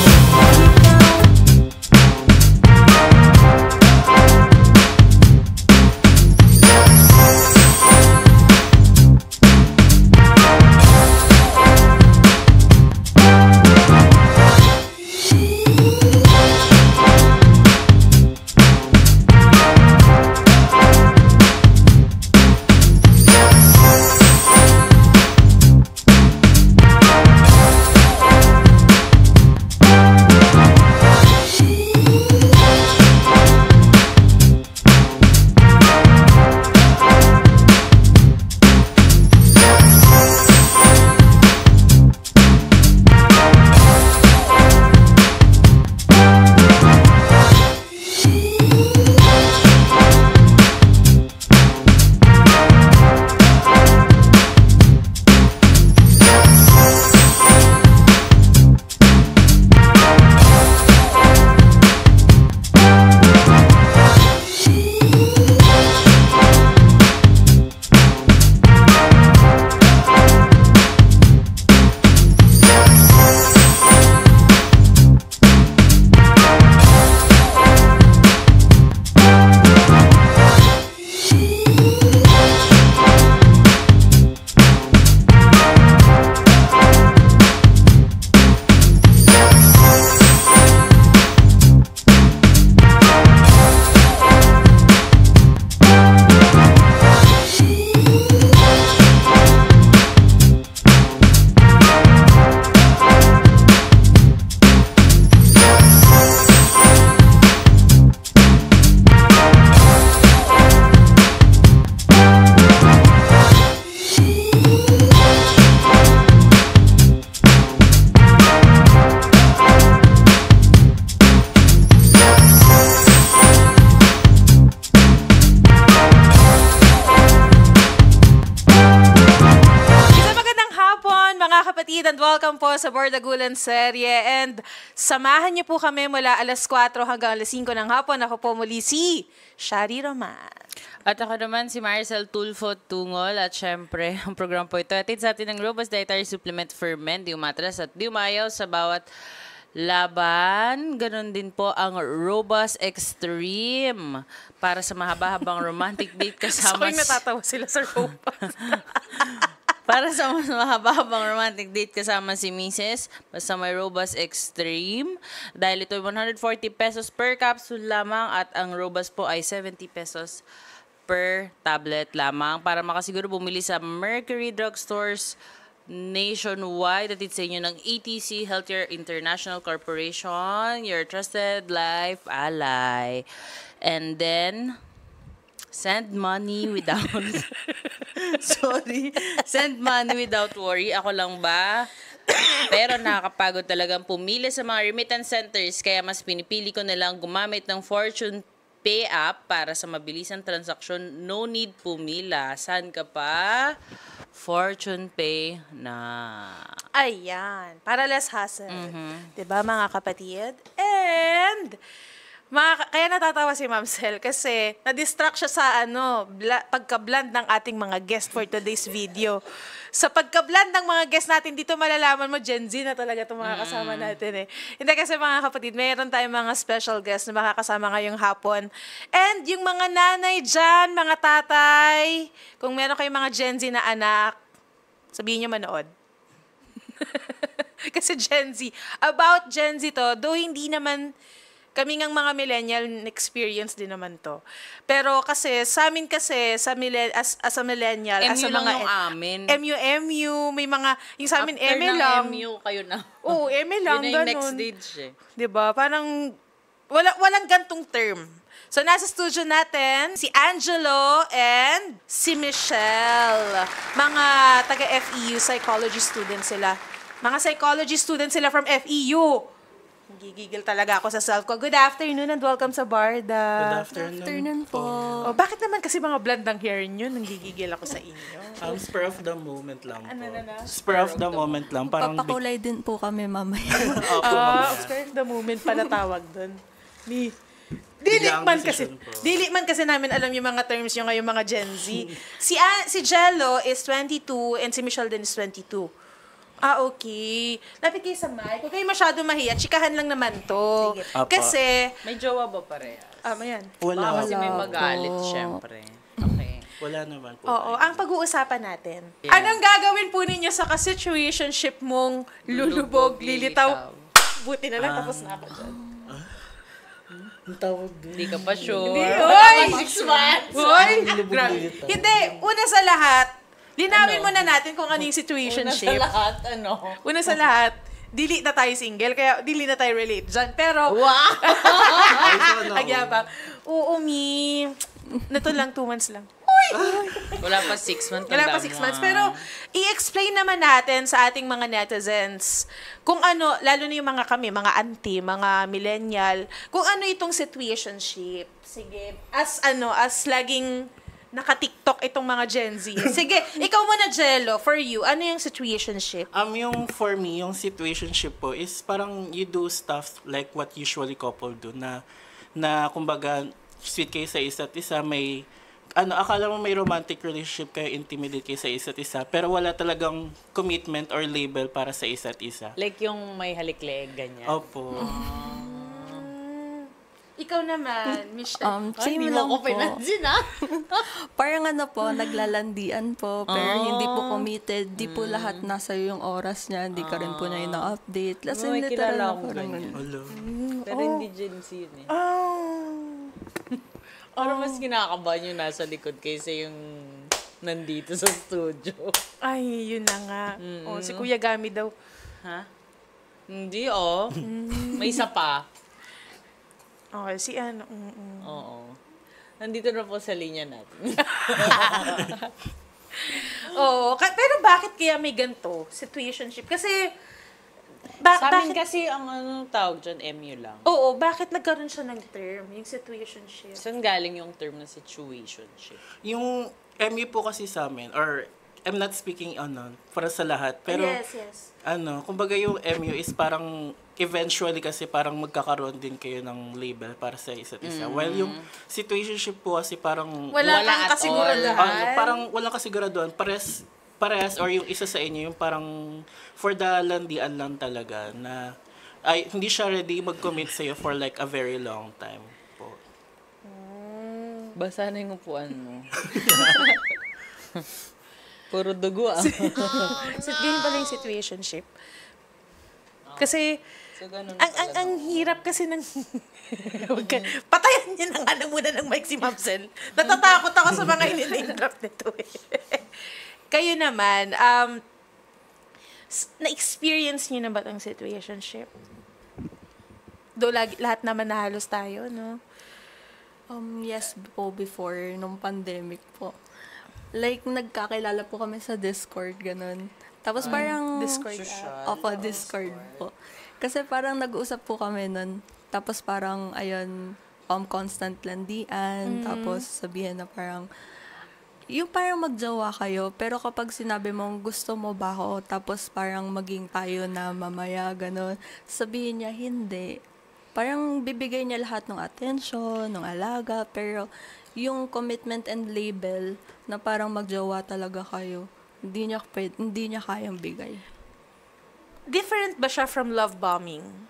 Bordagulan serye and samahan niyo po kami mula alas 4 hanggang alas 5 ng hapon. Ako po muli si Shari Roman. At ako naman si Maricel Tulfo Tungol at syempre, ang program po ito atid sa atin ng Robust Dietary Supplement for Men, di umatras at di umayaw sa bawat laban. Ganon din po ang Robust Extreme para sa mahaba-habang romantic date kasama Sorry, natatawa sila sa Robust. para sa mas mahaba-habang romantic date kasama si Mrs. Basta may Robust Extreme. Dahil ito ay 140 pesos per capsule lamang at ang Robust po ay 70 pesos per tablet lamang. Para makasiguro bumili sa Mercury Drugstores nationwide at sa inyo ng ETC Healthcare International Corporation, your trusted life ally. And then, send money without sorry. Send money without worry. Ako lang ba? Pero nakakapagod talagang pumili sa mga remittance centers kaya mas pinipili ko na lang gumamit ng Fortune Pay app para sa mabilisang transaksyon. No need pumila. Saan ka pa? Fortune Pay na. Ayan, para less hassle. Mhm. 'Di ba mga kapatid? And mga, kaya natatawa si Ma'am Sel kasi na-distract siya sa ano, bla, pagka-blend ng ating mga guest for today's video. Sa pagka-blend ng mga guest natin dito, malalaman mo, Gen Z na talaga itong mga kasama natin eh. Hindi kasi mga kapatid, mayroon tayong mga special guest na makakasama ngayong hapon. And yung mga nanay dyan, mga tatay, kung meron kayong mga Gen Z na anak, sabihin nyo manood. Kasi Gen Z. About Gen Z to, though hindi naman kami ngang mga millennial experience din naman to. Pero kasi sa amin kasi sa millen- as, as a millennial as MU a lang mga yung amin. MU MU may mga yung sa amin After ng lang. MU kayo na. Oo, ML lang Yun ganun. next stage eh. 'Di ba? Parang wala walang gantong term. So nasa studio natin si Angelo and si Michelle. Mga taga FEU psychology students sila. Mga psychology students sila from FEU. Gigigil talaga ako sa self ko. Good afternoon and welcome sa Barda. Good afternoon po. Oh, bakit naman kasi mga blonde ang hair nyo? Nanggigigil ako sa inyo. Um, spur of the moment lang po. Ano na na? Spur of the moment lang. Parang big- Papakulay din po kami mamaya. Opo, Ah, mamaya. spur of the moment pala tawag doon. Ni Dili man kasi po. dili man kasi namin alam yung mga terms yung ngayong mga Gen Z. si A- si Jello is 22 and si Michelle din is 22. Ah, okay. Lapit kayo sa mic. Huwag kayo masyado mahiya. Chikahan lang naman to. Apa. Kasi, May jowa ba pareha? ah, mayan. Wala. Baka kasi may magalit, po. syempre. Okay. Wala naman po. Oo, ang pag-uusapan natin. Yeah. Anong gagawin po ninyo sa ka-situationship mong lulubog, lilitaw? Buti na lang, Ah. tapos na ako dyan. Ang tawag din. Hindi ka pa sure. Hindi, oy! Six months. Hoy! Lulubog, Grabe. Hindi, una sa lahat, linawin muna natin kung ano yung situation Una sa lahat, ano? Una sa lahat, dili na tayo single, kaya dili na tayo relate dyan. Pero, wow! Agyabang. Oo, mi. Nato lang, two months lang. Wala pa six months. Wala pa six mo, months. ah. Pero, i-explain naman natin sa ating mga netizens kung ano, lalo na yung mga kami, mga auntie, mga millennial, kung ano itong situationship. Sige. As ano, as laging naka-TikTok itong mga Gen Z. Sige, ikaw muna, Jello, for you, ano yung situationship? Um, yung for me, yung situationship po is parang you do stuff like what usually couple do na na kumbaga sweet kayo sa isa't isa, may ano, akala mo may romantic relationship kayo, intimidate kayo sa isa't isa, pero wala talagang commitment or label para sa isa't isa. Like yung may halikleg, ganyan. Opo. Ikaw naman, Michelle. Um, same lang po. Parang ano po, naglalandian po, pero Ah. hindi po committed. Di po lahat nasa yung oras niya. Hindi ka rin po niya ina-update. As Oo, in, literal kilala na parang ganyan. ganun. Pero Oh. hindi Gen Z yun eh. Oh. Parang mas kinakabahan yung nasa likod kaysa yung nandito sa studio. Ay, yun na nga. Oh, si Kuya Gami daw. Ha? Hindi oh. May isa pa. Okay, si ano. mm, mm. Oo. Nandito na po sa linya natin. Oo, ka- pero bakit kaya may ganito situationship? Kasi, ba- Sa amin bakit, kasi ang ano tawag dyan, MU lang. oo, bakit nagkaroon siya ng term, yung situationship? Saan galing yung term na situationship? Yung MU po kasi sa amin, or I'm not speaking ano, para sa lahat. Pero, yes, yes. ano, kumbaga yung MU is parang eventually kasi parang magkakaroon din kayo ng label para sa isa't isa. Mm. While yung situationship po kasi parang Wala kang at all. kasiguraduhan. Ano, parang walang kasiguraduhan. Pares pares or yung isa sa inyo yung parang for the landian lang talaga na ay hindi siya ready mag-commit sa'yo for like a very long time po. Basa na yung upuan mo. Puro dugo ah. so, ganyan pala yung situationship. Kasi, So, ganun ang, ang, ang hirap kasi ng... Ka- Patayan niya ng ano muna ng mic si Mamsel. Natatakot ako sa mga in-name drop nito eh. Kayo naman, um, na-experience niyo na ba ang situationship? Do lagi, lahat naman na halos tayo, no? Um, yes po, before, nung pandemic po. Like, nagkakilala po kami sa Discord, ganun. Tapos Mm, parang... Discord app. Opo, Discord po. Kasi parang nag-uusap po kami nun. Tapos parang, ayun, um, constant landian. Mm. Tapos sabihin na parang, yung parang magjowa kayo, pero kapag sinabi mong gusto mo ba ako, tapos parang maging tayo na mamaya, ganun, sabihin niya, hindi. Parang bibigay niya lahat ng attention, ng alaga, pero yung commitment and label na parang magjowa talaga kayo, hindi niya, pwed- hindi niya kayang bigay. Different ba siya from love bombing?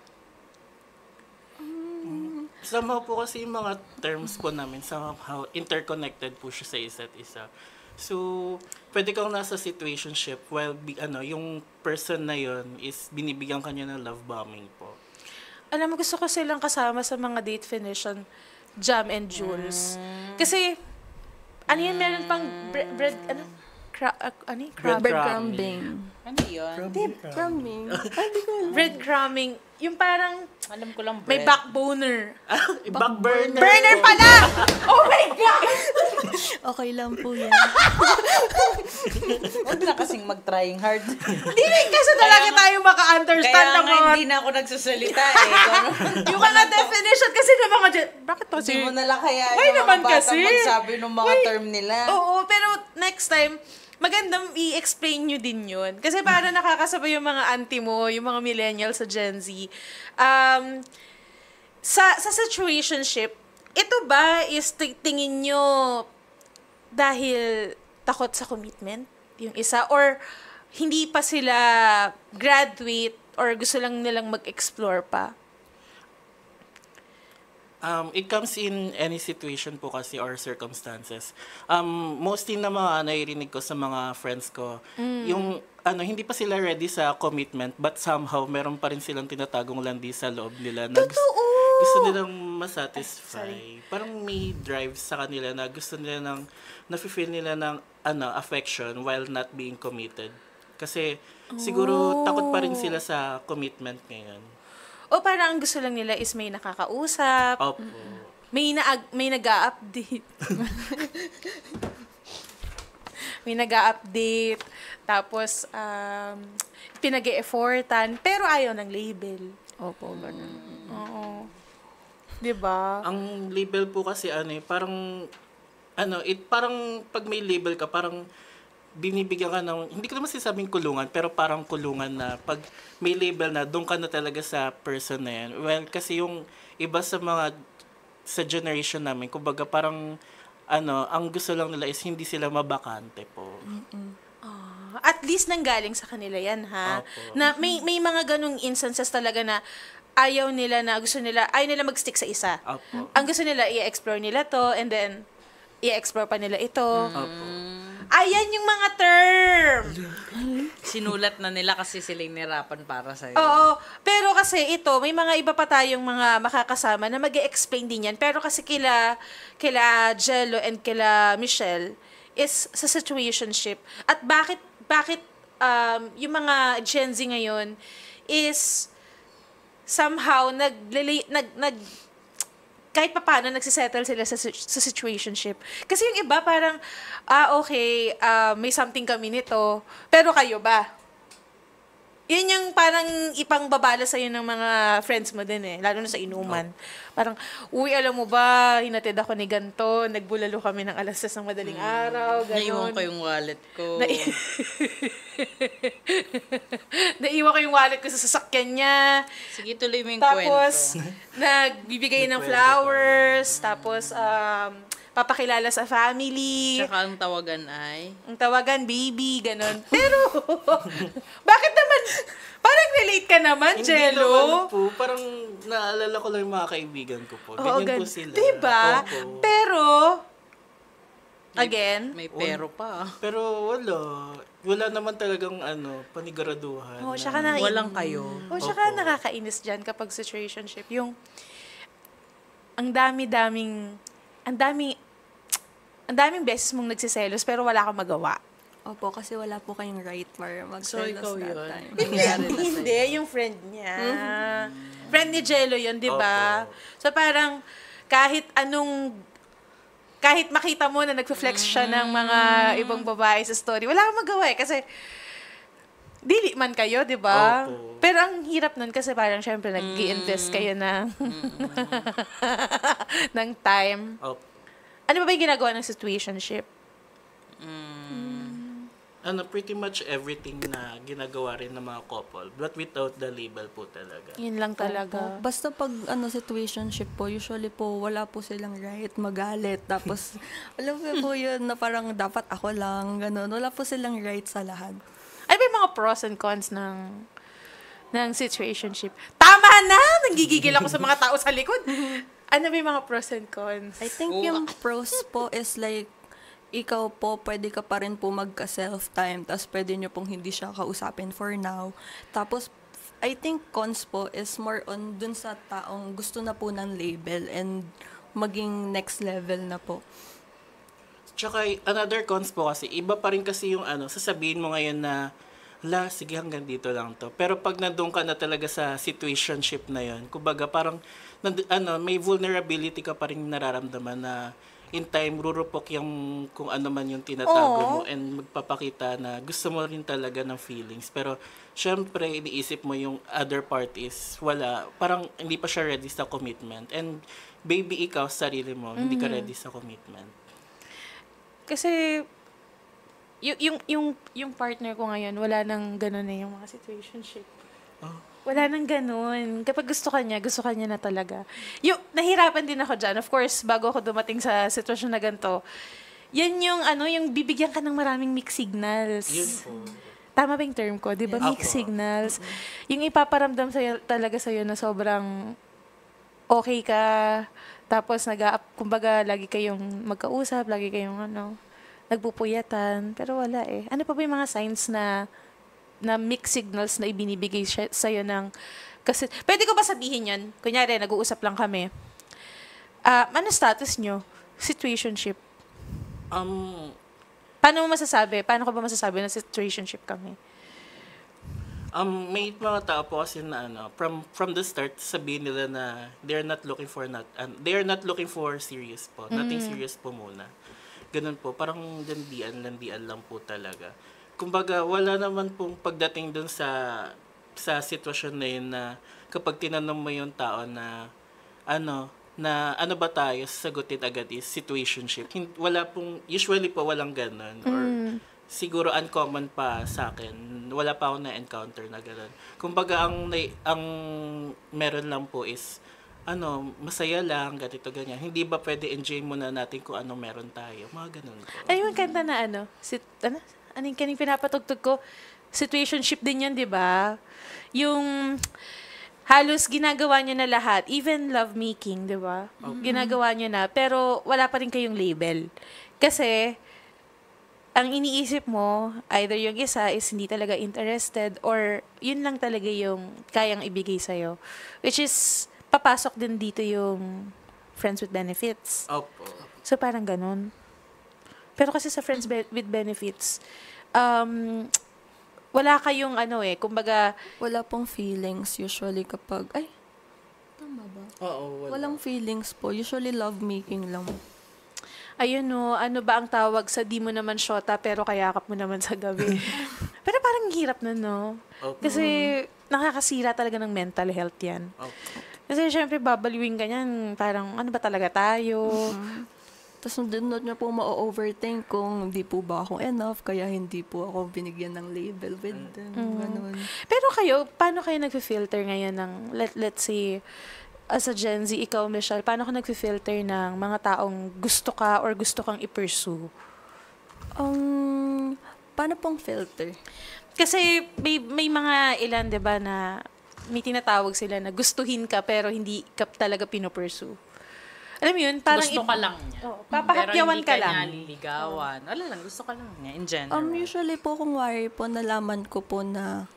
Somehow po kasi yung mga terms po namin, somehow interconnected po siya sa isa't isa. So, pwede kang nasa situationship while bi- ano, yung person na yon is binibigyan kanya ng love bombing po. Alam mo, gusto ko silang kasama sa mga date finishon, Jam and Jules. Kasi, ano yan, meron pang bre- bread, ano? Cra- uh, ano yung crab? Breadcrumbing. Ano yun? Breadcrumbing. Breadcrumbing. Yung parang, Alam ko lang may bread. backboner. Backburner. Burner pala! Oh my God! Okay lang po yan. Huwag na kasing mag-trying hard. Hindi rin kasi talaga tayo maka-understand Kaya ng nga mga... hindi na ako nagsasalita eh. Yung mga definition kasi ng mga... gen- Bakit kasi? Hindi mo nala kaya Why yung naman mga bata kasi? magsabi ng mga Why? term nila. Oo, pero next time, magandang i-explain nyo din yun. Kasi para nakakasabay yung mga auntie mo, yung mga millennials sa Gen Z. Um, sa, sa situationship, ito ba is ti- tingin nyo dahil takot sa commitment? Yung isa? Or hindi pa sila graduate or gusto lang nilang mag-explore pa? Um, it comes in any situation po kasi or circumstances. Um, mostly na mga naririnig ko sa mga friends ko, Mm. yung ano, hindi pa sila ready sa commitment but somehow meron pa rin silang tinatagong landi sa loob nila na gusto, gusto nilang masatisfy. Parang may drive sa kanila na gusto nila ng, nafe-feel nila ng ano, affection while not being committed. Kasi siguro takot pa rin sila sa commitment ngayon. O parang ang gusto lang nila is may nakakausap, Opo. may na may nag-a-update. may nag-a-update. Tapos, um, pinag-e-effortan. Pero ayaw ng label. Opo, ganun. Oo. Di ba? Ang label po kasi ano eh, parang ano, it parang pag may label ka, parang binibigyan ka ng, hindi ko naman sinasabing kulungan, pero parang kulungan na pag may label na, doon ka na talaga sa person na yan. Well, kasi yung iba sa mga, sa generation namin, kumbaga parang, ano, ang gusto lang nila is hindi sila mabakante po. Ah, at least nanggaling sa kanila yan, ha? Opo. Na may, may mga ganong instances talaga na ayaw nila na gusto nila, ayaw nila mag-stick sa isa. Opo. Ang gusto nila, i-explore nila to, and then, i-explore pa nila ito. Opo. Ayan yung mga term! Sinulat na nila kasi sila yung nirapan para sa'yo. Oo. Pero kasi ito, may mga iba pa tayong mga makakasama na mag explain din yan. Pero kasi kila, kila Jello and kila Michelle is sa situationship. At bakit, bakit um, yung mga Gen Z ngayon is somehow nag, nag, nag kahit pa paano nagsisettle sila sa, sa situationship. Kasi yung iba parang, ah, okay, ah, may something kami nito, pero kayo ba? Yun yung parang ipang babala sa'yo ng mga friends mo din eh, lalo na sa inuman. Parang, uy, alam mo ba, hinatid ako ni ganto, nagbulalo kami ng alas 6 ng madaling araw, gano'n. Naiwan ko yung wallet ko. Na- Naiwan ko yung wallet ko sa sasakyan niya. Sige, tuloy mo yung Tapos, kwento. nagbibigay ng flowers. Tapos, um, papakilala sa family. Tsaka ang tawagan ay... Ang tawagan, baby, ganon. Pero, bakit naman, parang relate ka naman, Hindi Jello. naman po. Parang naalala ko lang yung mga kaibigan ko po. Oo, Ganyan po gan- sila. Diba? Opo. Pero, again, May pero pa. Pero wala. Wala naman talagang ano, paniguraduhan. Oh, tsaka na Walang kayo. Oh, tsaka nakakainis dyan kapag situationship. Yung, ang dami-daming, ang dami, ang daming beses mong nagsiselos pero wala kang magawa. Opo, kasi wala po kayong right para So, mag-selos ikaw that yun. time. Hindi, hindi, yung friend niya. Friend ni Jello yun, di ba? So parang, kahit anong, kahit makita mo na nagfe-flex siya ng mga ibang babae sa story, wala kang magawa eh. Kasi, dili man kayo, di ba? Opo. Pero ang hirap nun kasi parang syempre nag-invest kayo ng, ng time. Opo. Ano ba ba yung ginagawa ng situationship? Ano, pretty much everything na ginagawa rin ng mga couple. But without the label po talaga. Yun lang talaga. Opo. Basta pag ano situationship po, usually po wala po silang right magalit. Tapos alam mo po yun na parang dapat ako lang, ganun. Wala po silang right sa lahat. Ano ba yung mga pros and cons ng ng situationship? Tama na! Nanggigigil ako sa mga tao sa likod. Ano ba yung mga pros and cons? I think yung pros po is like, ikaw po, pwede ka pa rin po magka-self-time, tapos pwede nyo pong hindi siya kausapin for now. Tapos, I think cons po is more on dun sa taong gusto na po ng label and maging next level na po. Tsaka another cons po kasi, iba pa rin kasi yung ano, sasabihin mo ngayon na, la, sige hanggang dito lang to. Pero pag nandun ka na talaga sa situationship na yon kumbaga parang, nand- ano, may vulnerability ka pa rin nararamdaman na in time, rurupok yung kung ano man yung tinatago Oo. mo and magpapakita na gusto mo rin talaga ng feelings. Pero, syempre, iniisip mo yung other parties, wala, parang hindi pa siya ready sa commitment. And, baby, ikaw, sarili mo, hindi ka Mhm. ready sa commitment. Kasi, yung, yung, yung, yung partner ko ngayon, wala nang ganun eh, yung mga situationship. Wala nang ganun. Kapag gusto ka niya, gusto ka niya na talaga. Yung, nahirapan din ako dyan. Of course, bago ako dumating sa sitwasyon na ganito, yan yung, ano, yung bibigyan ka ng maraming mixed signals. Yun po. Tama ba yung term ko? Di ba? Yes. Mixed signals. Yung ipaparamdam sa'yo, talaga sa'yo na sobrang okay ka. Tapos, nag kumbaga, lagi kayong magkausap, lagi kayong, ano, nagpupuyatan. Pero wala eh. Ano pa ba yung mga signs na na mixed signals na ibinibigay siya, sa'yo ng... Kasi, pwede ko ba sabihin yan? Kunyari, nag-uusap lang kami. Ah, ano status nyo? Situationship. Um, Paano mo masasabi? Paano ko ba masasabi na situationship kami? Um, may mga tao po kasi na ano, from from the start sabihin nila na they're not looking for not um, they're not looking for serious po. Nothing Mm. serious po muna. Ganun po, parang landian, landian lang po talaga. Kumbaga, wala naman pong pagdating dun sa sa sitwasyon na yun na kapag tinanong mo yung tao na ano, na ano ba tayo, sagutin agad is situationship. Wala pong, usually po walang ganun. Or Mm. siguro uncommon pa sa akin. Wala pa ako na-encounter na gano'n. Kumbaga, ang, ang meron lang po is, ano, masaya lang, ganito, ganyan. Hindi ba pwede enjoy muna natin kung ano meron tayo? Mga ganun po. Ay, yung kanta na ano? Sit, ano? Ano yung kaning pinapatugtog ko? Situationship din yan, di ba? Yung halos ginagawa niya na lahat. Even lovemaking, di ba? Ginagawa niya na. Pero wala pa rin kayong label. Kasi, ang iniisip mo, either yung isa is hindi talaga interested or yun lang talaga yung kayang ibigay sa'yo. Which is, papasok din dito yung friends with benefits. Opo. So, parang ganun. Pero kasi sa friends be- with benefits, um, wala kayong ano eh, kumbaga... Wala pong feelings usually kapag, ay, tama ba? Oo, wala. Walang feelings po. Usually love making lang. Ayun no, ano ba ang tawag sa di mo naman shota pero kayakap mo naman sa gabi? pero parang ang hirap na, no? Opo. Kasi nakakasira talaga ng mental health yan. Kasi syempre, babaliwing ka niyan, parang ano ba talaga tayo? Tapos doon niya po ma-overthink kung hindi po ba ako enough, kaya hindi po ako binigyan ng label with them. Mm. Ganun. Pero kayo, paano kayo nag-filter ngayon ng, let, let's say, as a Gen Z, ikaw, Michelle, paano ka nag-filter ng mga taong gusto ka or gusto kang i-pursue? Um, paano pong filter? Kasi may, may mga ilan, di ba, na may tinatawag sila na gustuhin ka pero hindi ka talaga pinopursue. Alam mo yun, parang... gusto ka lang niya. Oo, papahapyawan Pero ka hindi lang. niya liligawan. Wala lang, gusto ka lang niya in general. Um, usually po, kung wari po, nalaman ko po na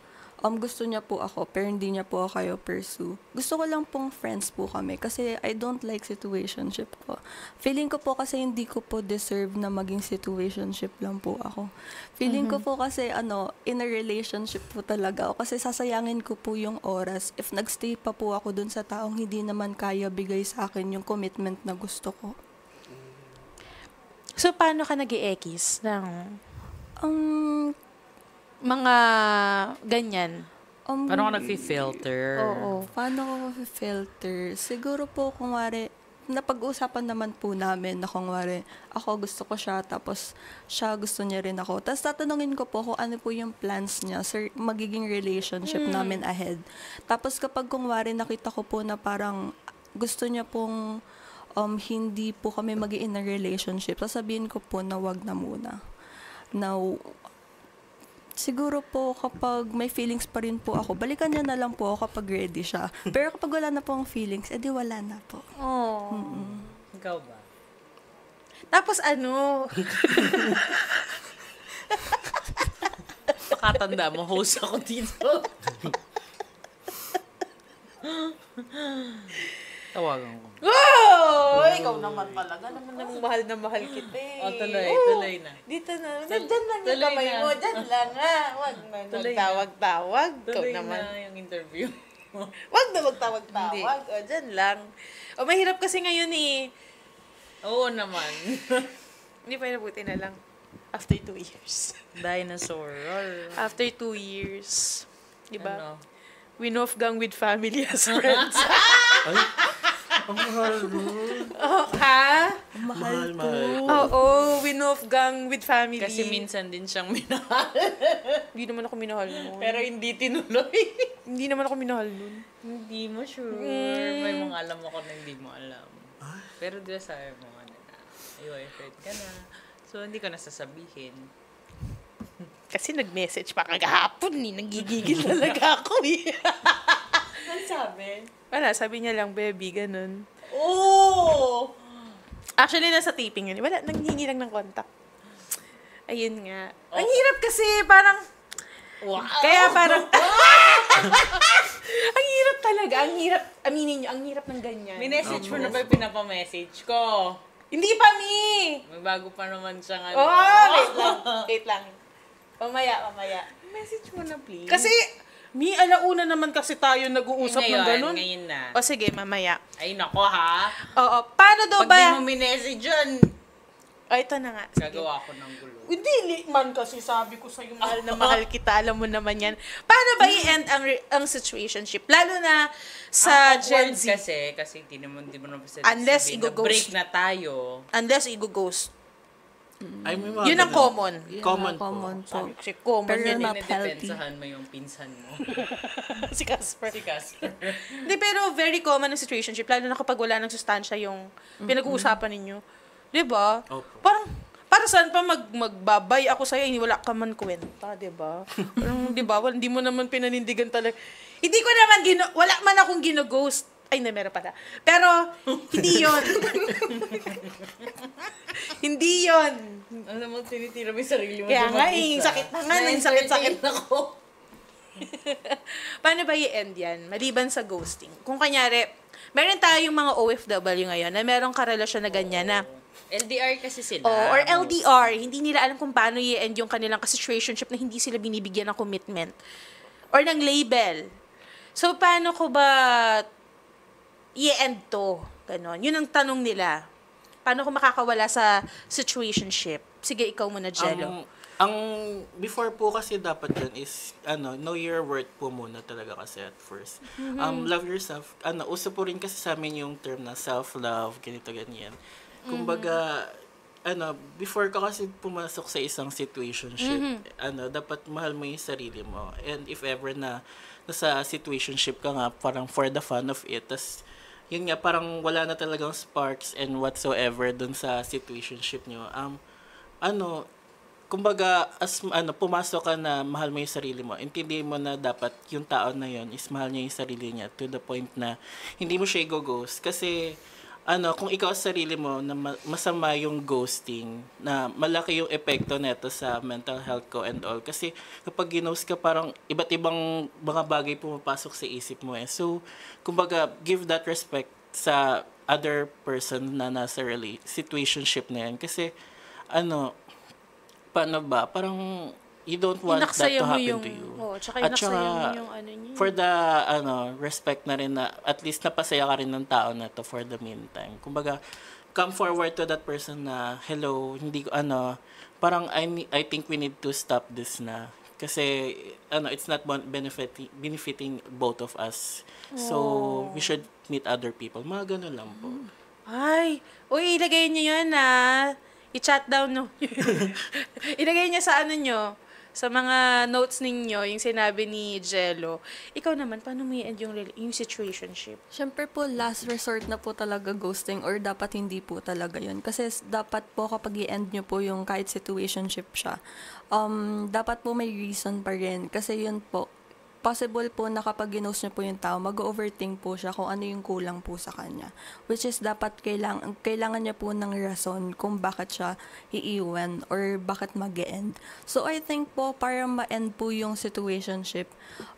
um, gusto niya po ako, pero hindi niya po ako kayo pursue. Gusto ko lang pong friends po kami kasi I don't like situationship po. Feeling ko po kasi hindi ko po deserve na maging situationship lang po ako. Feeling ko Mhm. po kasi ano, in a relationship po talaga ako kasi sasayangin ko po yung oras if nagstay pa po ako dun sa taong hindi naman kaya bigay sa akin yung commitment na gusto ko. So, paano ka nag ekis ng um, mga ganyan? Um, Paano ka nag-filter? Oo. Paano ko filter? Siguro po, kung wari, napag-usapan naman po namin na kung wari, ako gusto ko siya, tapos siya gusto niya rin ako. Tapos tatanungin ko po kung ano po yung plans niya sa magiging relationship Hmm. namin ahead. Tapos kapag kung wari, nakita ko po na parang gusto niya pong um, hindi po kami mag in a relationship, sasabihin ko po na wag na muna. Now, siguro po kapag may feelings pa rin po ako, balikan niya na lang po ako kapag ready siya. Pero kapag wala na pong feelings, edi wala na po. Oh. Ikaw ba? Tapos ano? Pakatanda mo, host ako dito. Tawagan ko. Oh! Ikaw naman talaga. Naman nang mahal na mahal kita eh. Oh, tuloy, tuloy na. Dito na. Tul- Diyan lang yung tuloy kamay na. mo. Diyan lang ha. Wag na Tuloy magtawag-tawag. Ikaw Tuloy naman. na yung interview. Wag na magtawag-tawag. O, dyan lang. O, mahirap kasi ngayon eh. Oo naman. Hindi pa nabuti na lang. After two years. Dinosaur. After two years. Di ba? Ano? Win-off gang with family as friends. Ang mahal nun. oh, ha? Mahal, mahal. Oo, win-off gang with family. Kasi minsan din siyang minahal. Hindi naman ako minahal nun. Pero hindi tinuloy. hindi naman ako minahal nun. Hindi mo sure. Mm. May mga alam ako na hindi mo alam. Pero di ba sabi mo ano na, ay boyfriend ka na. So, hindi ko nasasabihin. Kasi nag-message pa kagahapon ni. Nagigigil talaga ako eh. Ano sabi? Wala, sabi niya lang, baby, ganun. Oo! Actually, nasa taping yun. Wala, nanghingi lang ng contact. Ayun nga. Ang hirap kasi, parang... Wow! Kaya parang... ang hirap talaga. Ang hirap, aminin niyo, ang hirap ng ganyan. Minessage mo na ba yung pinapamessage ko? Hindi pa, mi! May bago pa naman siyang ano. Oh, wait lang. Wait lang. Mamaya, mamaya. Message mo na, please. Kasi, mi, alauna naman kasi tayo nag-uusap Eh, ng ngayon, ganun. ngayon na. O sige, mamaya. Ay, nako ha. Oo, paano daw Pag di ba? mo minessage yun, O, ito na nga. Sige. gagawa ko ng gulo. Hindi, li- man kasi sabi ko sa'yo, mahal na mahal kita. Alam mo naman yan. Paano ba i-end ang, re- ang situationship? Lalo na sa Ang Gen Z. kasi, kasi hindi naman, di mo naman Unless sabihin na i-go-ghost. break na tayo. Unless i-ghost. Ay, may mga Yun ang ganun. common. Common po. Common po. Sabi ko, si common Pero yun. not eh. Dinedepensahan mo yung pinsan mo. si Casper. si Casper. Hindi, pero very common ang situationship. Lalo na kapag wala ng sustansya yung pinag-uusapan ninyo. Di ba? Parang, para saan pa mag magbabay ako sa'yo, hindi wala ka man kwenta, di ba? Parang, di ba? Wal- Hindi mo naman pinanindigan talaga. Hindi ko naman, gino- wala man akong gino-ghost. Ay, hindi, meron pala. Pero, hindi yon hindi yon Ano mo, tinitira mo yung sarili mo. Kaya nga, eh, sakit na nga, eh, sakit-sakit na ako. Paano ba i-end yan? Maliban sa ghosting. Kung kanyari, meron tayong mga OFW ngayon na merong karelasyon na ganyan na LDR kasi sila. Oh, or LDR, hindi nila alam kung paano i-end yung kanilang situationship na hindi sila binibigyan ng commitment. Or ng label. So, paano ko ba i-end to? Ganon. Yun ang tanong nila. Paano ko makakawala sa situationship? Sige, ikaw muna, Jello. Ang, ang before po kasi dapat dyan is, ano, know your worth po muna talaga kasi at first. Mhm. Um, love yourself. Ano, uso po rin kasi sa amin yung term na self-love, ganito, ganyan. Kumbaga, ano, before ka kasi pumasok sa isang situationship, Mhm. ano, dapat mahal mo yung sarili mo. And if ever na nasa situationship ka nga, parang for the fun of it, tas yun nga, parang wala na talagang sparks and whatsoever dun sa situationship nyo. Um, ano, kumbaga, as ano, pumasok ka na mahal mo yung sarili mo, intindihin mo na dapat yung tao na yun is mahal niya yung sarili niya to the point na hindi mo siya i-ghost. Kasi, ano, kung ikaw sa sarili mo na ma- masama yung ghosting, na malaki yung epekto neto sa mental health ko and all. Kasi kapag ginost ka, parang iba't ibang mga bagay pumapasok sa isip mo eh. So, kumbaga, give that respect sa other person na nasa rela- situationship na yan. Kasi, ano, paano ba? Parang, you don't want that to happen yung- to you. oo, tsaka At saka, yung ano niya. For the, ano, respect na rin na, at least napasaya ka rin ng tao na to for the meantime. Kumbaga, come forward to that person na, hello, hindi ko, ano, parang I, I think we need to stop this na. Kasi, ano, it's not benefiting, benefiting both of us. So, Oh. we should meet other people. Mga ganun lang po. Ay, uy, ilagay niyo yun na i-chat down no. ilagay niya sa ano nyo, sa mga notes ninyo, yung sinabi ni Jello. Ikaw naman, paano mo i-end yung, yung situationship? Siyempre po, last resort na po talaga ghosting or dapat hindi po talaga yun. Kasi dapat po kapag i-end nyo po yung kahit situationship siya, um, dapat po may reason pa rin. Kasi yun po, possible po na kapag ginost niya po yung tao, mag-overthink po siya kung ano yung kulang po sa kanya. Which is dapat kailangan, kailangan niya po ng rason kung bakit siya iiwan or bakit mag end So I think po, para ma-end po yung situationship,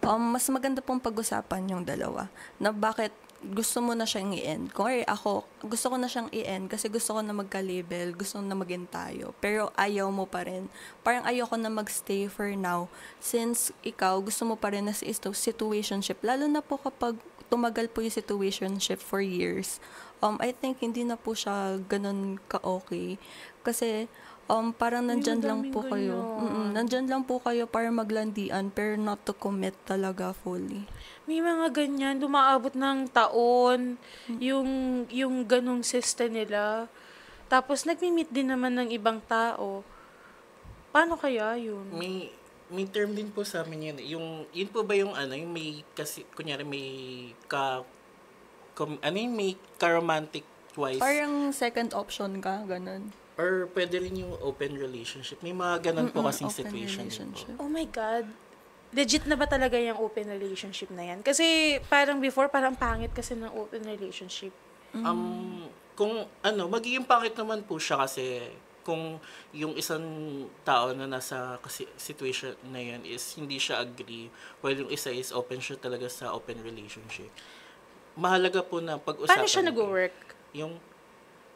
um, mas maganda pong pag-usapan yung dalawa. Na bakit gusto mo na siyang i-end. Kung ay ako, gusto ko na siyang i-end kasi gusto ko na magka-label, gusto ko na maging tayo. Pero ayaw mo pa rin. Parang ayaw ko na magstay for now since ikaw gusto mo pa rin na situationship. Lalo na po kapag tumagal po yung situationship for years. Um, I think hindi na po siya ganun ka-okay. Kasi um, parang nandyan lang po kayo. Mm-mm, nandyan lang po kayo para maglandian pero not to commit talaga fully. May mga ganyan, dumaabot ng taon, yung, yung ganong sister nila. Tapos, nagmi-meet din naman ng ibang tao. Paano kaya yun? May may term din po sa amin yun. Yung yun po ba yung ano, yung may kasi kunyari may ka com, ano yung may ka-romantic twice Parang second option ka, ganun. or pwede rin yung open relationship. May mga ganun po Mm-mm, kasing open situation. relationship. Oh my God. Legit na ba talaga yung open relationship na yan? Kasi parang before, parang pangit kasi ng open relationship. Um, kung ano, magiging pangit naman po siya kasi kung yung isang tao na nasa kasi situation na yun is hindi siya agree while yung isa is open siya talaga sa open relationship. Mahalaga po na pag-usapan. Paano siya nag-work? Yung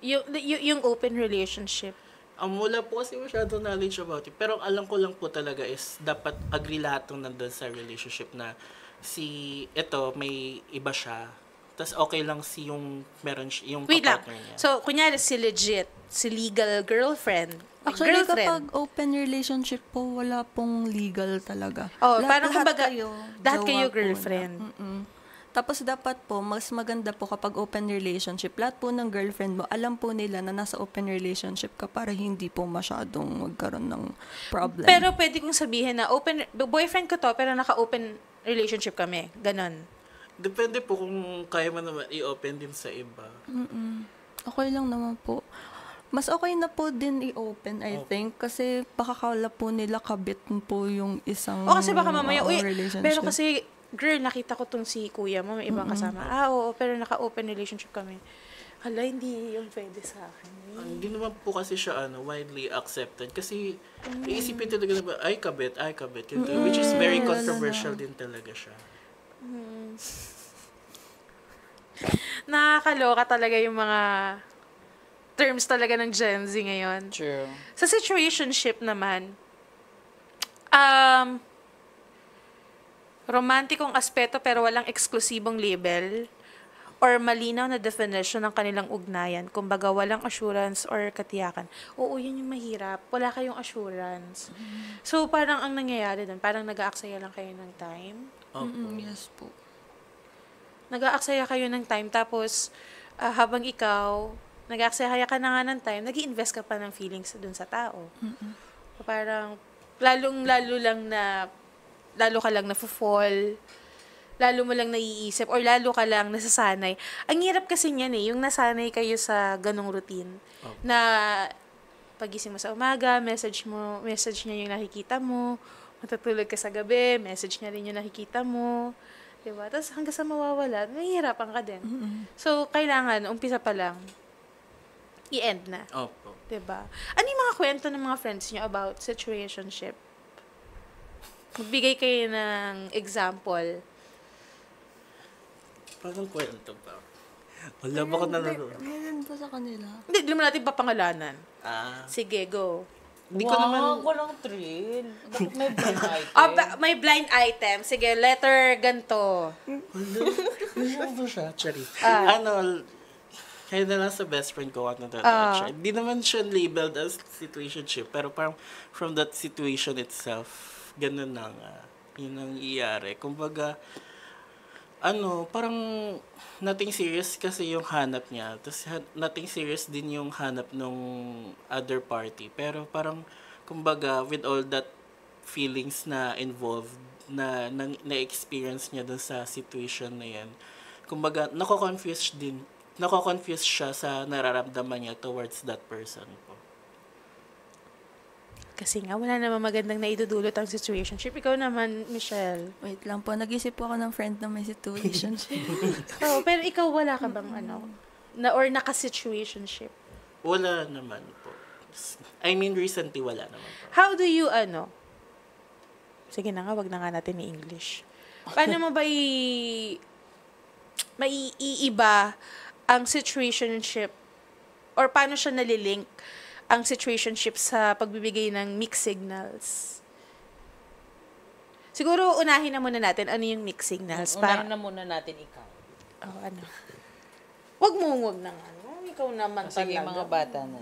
Yung, yung, yung open relationship. Um, wala po kasi masyado knowledge about it. Pero ang alam ko lang po talaga is dapat agree lahat ng nandun sa relationship na si, ito, may iba siya. Tapos okay lang si yung meron siya, yung Wait lang. kapartner niya. So, kunyari si legit, si legal girlfriend. Actually, girlfriend. kapag open relationship po, wala pong legal talaga. Oh, parang kumbaga, kayo, lahat jowa kayo po girlfriend. na. Tapos dapat po, mas maganda po kapag open relationship. Lahat po ng girlfriend mo, alam po nila na nasa open relationship ka para hindi po masyadong magkaroon ng problem. Pero pwede kong sabihin na open, boyfriend ko to, pero naka-open relationship kami. Ganon. Depende po kung kaya mo naman i-open din sa iba. Mm-mm. Okay lang naman po. Mas okay na po din i-open, I think. Kasi baka kala po nila kabit po yung isang O kasi baka mamaya, oo, uy, relationship. pero kasi, girl, nakita ko tong si kuya mo, may ibang Mm-mm. kasama. Ah, oo, pero naka-open relationship kami. Hala, hindi yun pwede sa akin. Ah, Hindi naman po kasi siya ano, widely accepted. Kasi Mm. iisipin talaga na ba, ay kabit, ay kabit. Yun, Mm. Which is very controversial din talaga siya. Hmm. Nakakaloka talaga yung mga terms talaga ng Gen Z ngayon. True. Sa situationship naman, um, romantikong aspeto pero walang eksklusibong label. or malinaw na definition ng kanilang ugnayan. Kumbaga, walang assurance or katiyakan. Oo, yun yung mahirap. Wala kayong assurance. So, parang ang nangyayari doon, parang nag-aaksaya lang kayo ng time. Mm-mm, yes po. Nag-aaksaya kayo ng time, tapos ah, habang ikaw, nag-aaksaya ka na nga ng time, nag invest ka pa ng feelings dun sa tao. Parang, lalong-lalo lang na, lalo ka lang na-fall, lalo mo lang naiisip, or lalo ka lang nasasanay. Ang hirap kasi niyan eh, yung nasanay kayo sa ganong routine, na pagising mo sa umaga, message mo, message niya yung nakikita mo, matutulog ka sa gabi, message niya rin yung nakikita mo, diba? Tapos hanggang sa mawawala, mahihirapan ka din. So, kailangan, umpisa pa lang, i-end na. Opo. Diba? Ano yung mga kwento ng mga friends niyo about situationship? Magbigay kayo ng example. Parang kwento ba? Wala ba ko nanonood? Meron po sa kanila. Hindi, di naman natin papangalanan. Ah. Sige, go. Hindi ko naman- walang thrill. Bakit may blind item? Ba- may blind item. Sige, letter ganto. Ano ba siya? Actually. Ah. Ano, kaya na lang sa best friend ko ano na Ah. siya. Hindi naman siya labeled as situationship. Pero parang from that situation itself, ganun na nga. Yun ang iyari. Kumbaga, ano, parang nothing serious kasi yung hanap niya. Tapos nothing serious din yung hanap nung other party. Pero parang, kumbaga, with all that feelings na involved, na, na, na-experience niya dun sa situation na yan, kumbaga, nako-confuse din, nako-confuse siya sa nararamdaman niya towards that person. Kasi nga, wala naman magandang naidudulot ang situationship. Ikaw naman, Michelle. Wait lang po, nag-isip po ako ng friend na may situationship. oh, pero ikaw wala ka bang ano? Na, or naka-situationship? Wala naman po. I mean, recently wala naman. How do you, ano? Sige na nga, wag na nga natin i-English. Paano mo ba i... maiiba ang situationship or paano siya nalilink ang situationship sa pagbibigay ng mixed signals? Siguro unahin na muna natin ano yung mixed signals. Unahin na muna natin ikaw. Oh, ano? Wag mo, wag na nga. Ikaw naman Sige, talaga. mga bata na.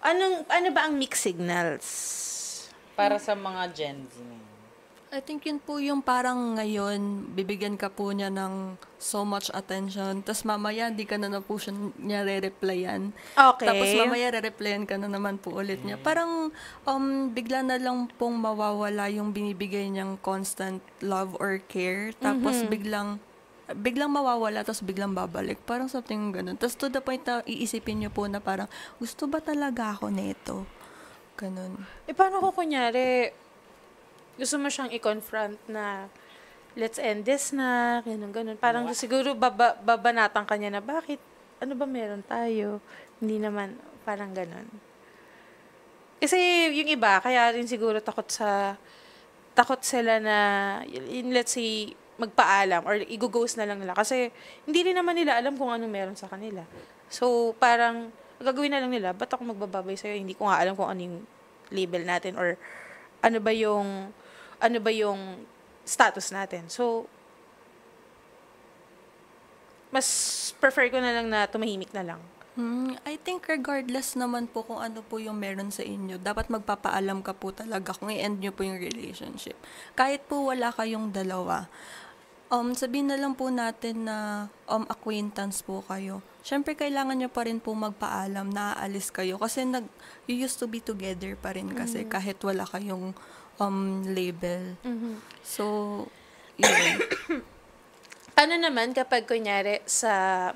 Anong, ano ba ang mixed signals? Para sa mga Gen Z. I think yun po yung parang ngayon, bibigyan ka po niya ng so much attention, tapos mamaya di ka na na po siya niya re-replyan. Okay. Tapos mamaya re-replyan ka na naman po ulit niya. Parang um, bigla na lang pong mawawala yung binibigay niyang constant love or care, tapos Mhm. biglang biglang mawawala tapos biglang babalik. Parang something ganun. Tapos to the point na iisipin niyo po na parang, gusto ba talaga ako nito? Ganun. Eh, paano ko kunyari, gusto mo siyang i-confront na let's end this na, ganun, ganun. Parang siguro baba, babanatan ka niya na, bakit? Ano ba meron tayo? Hindi naman, parang ganun. Kasi yung iba, kaya rin siguro takot sa, takot sila na, in, let's say, magpaalam or i-ghost na lang nila. Kasi hindi rin naman nila alam kung anong meron sa kanila. So, parang, ang gagawin na lang nila, ba't ako magbababay sa'yo? Hindi ko nga alam kung ano yung label natin or ano ba yung ano ba yung status natin. So, mas prefer ko na lang na tumahimik na lang. Hmm, I think regardless naman po kung ano po yung meron sa inyo, dapat magpapaalam ka po talaga kung i-end nyo po yung relationship. Kahit po wala kayong dalawa, um, sabihin na lang po natin na um, acquaintance po kayo. Siyempre, kailangan nyo pa rin po magpaalam na aalis kayo. Kasi nag, you used to be together pa rin kasi Mhm. kahit wala kayong um, label. Mhm. So, yun. Ano naman kapag kunyari sa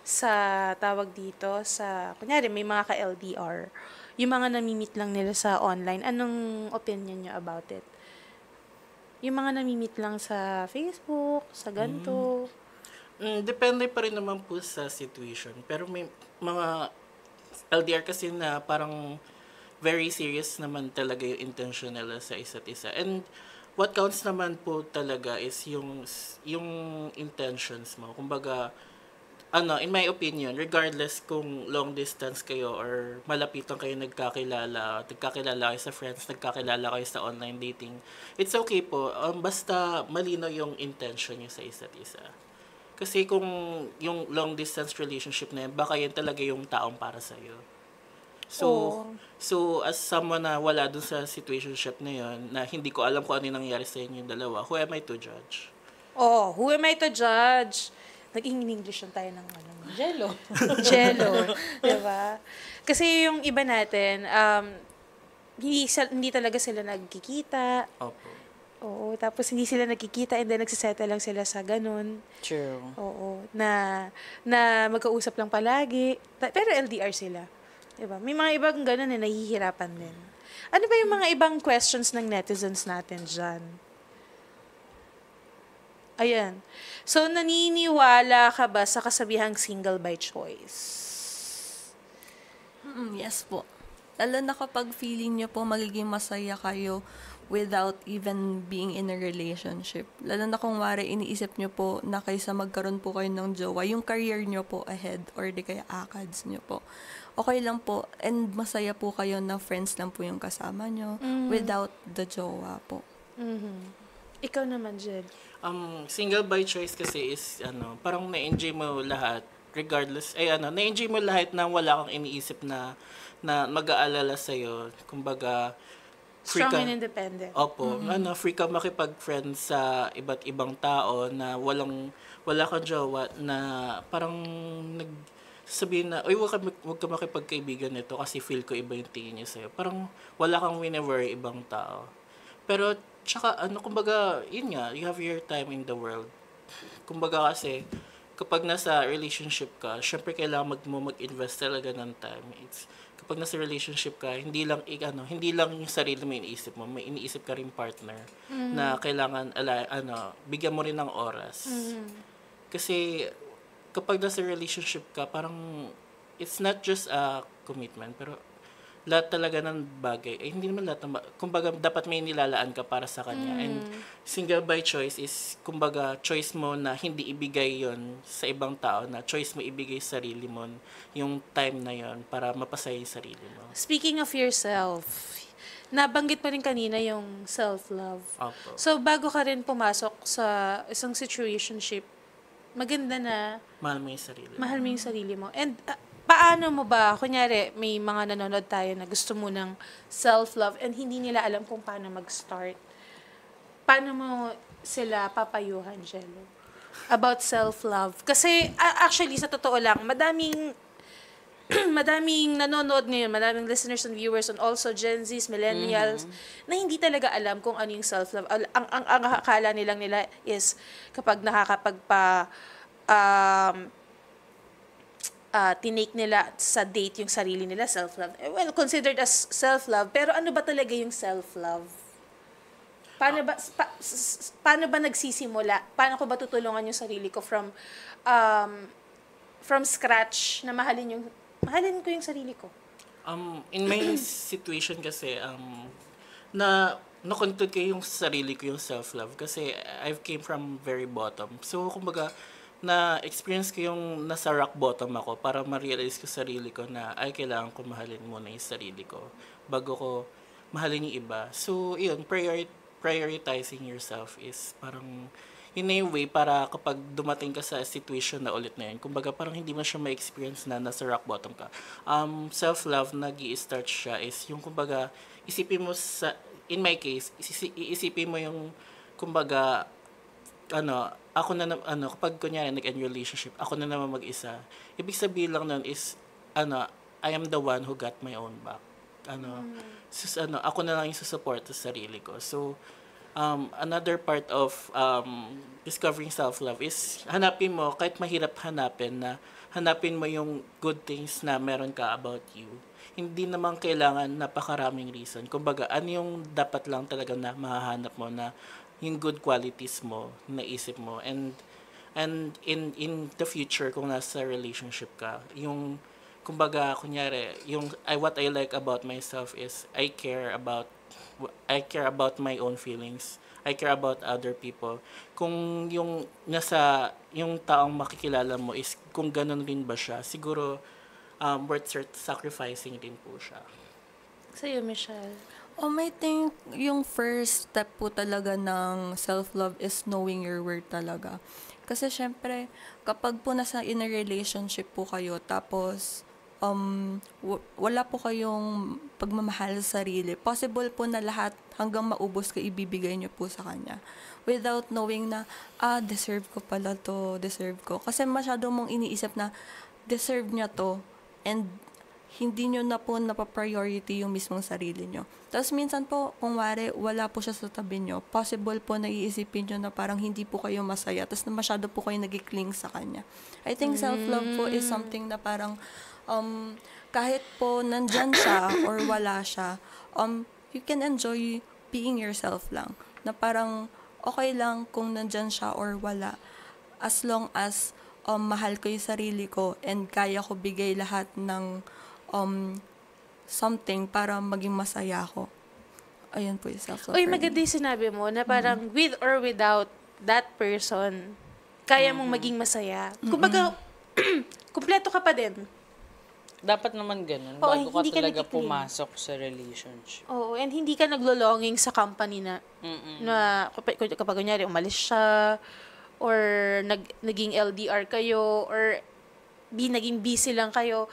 sa tawag dito sa kunyari may mga ka-LDR, yung mga nami-meet lang nila sa online, anong opinion nyo about it? Yung mga nami-meet lang sa Facebook, sa ganto. Mm, depende pa rin naman po sa situation. Pero may mga LDR kasi na parang very serious naman talaga yung intention nila sa isa't isa. And what counts naman po talaga is yung yung intentions mo. Kumbaga, ano, in my opinion, regardless kung long distance kayo or malapitan kayo nagkakilala, nagkakilala kayo sa friends, nagkakilala kayo sa online dating, it's okay po. Um, basta malino yung intention niyo sa isa't isa. Kasi kung yung long distance relationship na yan, baka yan talaga yung taong para sa'yo. So, Oo. so as someone na wala dun sa situationship na yun, na hindi ko alam kung ano yung nangyari sa inyo yung dalawa, who am I to judge? Oh, who am I to judge? Naging English lang tayo ng ano, jello. jello. diba? Kasi yung iba natin, um, hindi, hindi talaga sila nagkikita. Opo. Oo, tapos hindi sila nagkikita and then nagsisettle lang sila sa ganun. True. Oo, na na magkausap lang palagi. Pero LDR sila. 'Di ba? May mga ibang ganun na nahihirapan din. Ano ba yung mga ibang questions ng netizens natin diyan? Ayan. So, naniniwala ka ba sa kasabihang single by choice? Mm, yes po. Lalo na kapag feeling nyo po magiging masaya kayo without even being in a relationship. Lalo na kung wari iniisip nyo po na kaysa magkaroon po kayo ng jowa, yung career nyo po ahead or di kaya akads nyo po. Okay lang po and masaya po kayo na friends lang po yung kasama nyo Mm. without the jowa po. Mhm. Ikaw naman, Jed. Um, single by choice kasi is, ano, parang na-enjoy mo lahat regardless, ay ano, na-enjoy mo lahat na wala kang iniisip na na mag-aalala sa'yo. Kumbaga, free Strong ka- and independent. Opo. Mhm. Ano, free ka makipag-friend sa iba't ibang tao na walang, wala kang jowa na parang nag sabihin na, uy, wag ka, wag ka makipagkaibigan nito kasi feel ko iba yung tingin niya sa'yo. Parang wala kang whenever ibang tao. Pero, tsaka, ano, kumbaga, yun nga, you have your time in the world. Kumbaga kasi, kapag nasa relationship ka, syempre kailangan mag, mo mag-invest talaga ng time. It's, kapag nasa relationship ka, hindi lang, i- ano, hindi lang yung sarili mo iniisip mo, may iniisip ka rin partner Mhm. na kailangan, ala, ano, bigyan mo rin ng oras. Mhm. Kasi kapag nasa relationship ka, parang it's not just a commitment, pero lahat talaga ng bagay, eh, hindi naman lahat ng ba- kumbaga dapat may nilalaan ka para sa kanya. And Mm. single by choice is kumbaga choice mo na hindi ibigay yon sa ibang tao, na choice mo ibigay sa sarili mo yung time na yon para mapasaya yung sarili mo. Speaking of yourself, nabanggit mo rin kanina yung self-love. Opo. So, bago ka rin pumasok sa isang situationship, maganda na Mahal mo yung sarili. mahal mo yung sarili mo. And ah, paano mo ba, kunyari, may mga nanonood tayo na gusto mo ng self-love and hindi nila alam kung paano mag-start. Paano mo sila papayuhan, Jello? About self-love. Kasi, a- actually, sa totoo lang, madaming madaming nanonood ngayon, madaming listeners and viewers and also Gen Zs, millennials, na hindi talaga alam kung ano yung self-love. Al- Ang, ang, ang akala nilang nila is kapag nakakapagpa um, uh, tinake nila sa date yung sarili nila, self-love. Eh, Well, considered as self-love, pero ano ba talaga yung self-love? Paano ba pa- paano ba nagsisimula? Paano ko ba tutulungan yung sarili ko from um, from scratch na mahalin yung mahalin ko yung sarili ko? Um, in my situation kasi, um, na nakontrol ko yung sarili ko yung self-love kasi I've came from very bottom. So, kumbaga, na-experience ko yung nasa rock bottom ako para ma-realize ko sarili ko na ay kailangan ko mahalin muna yung sarili ko bago ko mahalin yung iba. So, yun, priori- prioritizing yourself is parang in a way para kapag dumating ka sa situation na ulit na yun, kumbaga parang hindi mo siya ma-experience na nasa rock bottom ka. Um, self-love, nag start siya is yung kumbaga, isipin mo sa, in my case, iisipin mo yung kumbaga, ano, ako na, ano, kapag kunyari nag-end relationship, ako na naman mag-isa. Ibig sabihin lang nun is, ano, I am the one who got my own back. Ano, sus, ano, ako na lang yung susupport sa sarili ko. So, um, another part of um, discovering self-love is hanapin mo, kahit mahirap hanapin na hanapin mo yung good things na meron ka about you. Hindi naman kailangan napakaraming reason. Kumbaga, ano yung dapat lang talaga na mahahanap mo na yung good qualities mo, naisip mo. And and in in the future kung nasa relationship ka, yung kumbaga kunyari, yung I what I like about myself is I care about I care about my own feelings. I care about other people. Kung yung nasa yung taong makikilala mo is kung ganun rin ba siya, siguro um, worth sacrificing din po siya. Sa'yo, Michelle. Um, I think yung first step po talaga ng self-love is knowing your worth talaga. Kasi syempre, kapag po nasa in a relationship po kayo, tapos um, w- wala po kayong pagmamahal sa sarili, possible po na lahat hanggang maubos ko ibibigay niyo po sa kanya. Without knowing na, ah, deserve ko pala to, deserve ko. Kasi masyado mong iniisip na, deserve niya to, and hindi nyo na po napapriority yung mismong sarili nyo. Tapos minsan po, kung wari, wala po siya sa tabi nyo, possible po na iisipin nyo na parang hindi po kayo masaya, tapos na masyado po kayo nagikling sa kanya. I think self-love po is something na parang, um, kahit po nandyan siya or wala siya, um, you can enjoy being yourself lang. Na parang, okay lang kung nandyan siya or wala. As long as um, mahal ko yung sarili ko and kaya ko bigay lahat ng um, something para maging masaya ako. Ayun po yung self-love. Uy, maganda yung sinabi mo na parang with or without that person, kaya mong maging masaya. Kumbaga, kumpleto ka pa din. Dapat naman ganun. Oo, bago ka hindi ka talaga nagkikling. pumasok sa relationship. Oo, and hindi ka naglolonging sa company na, na kapag, kapag kunyari umalis siya, or nag, naging LDR kayo, or bi, naging busy lang kayo,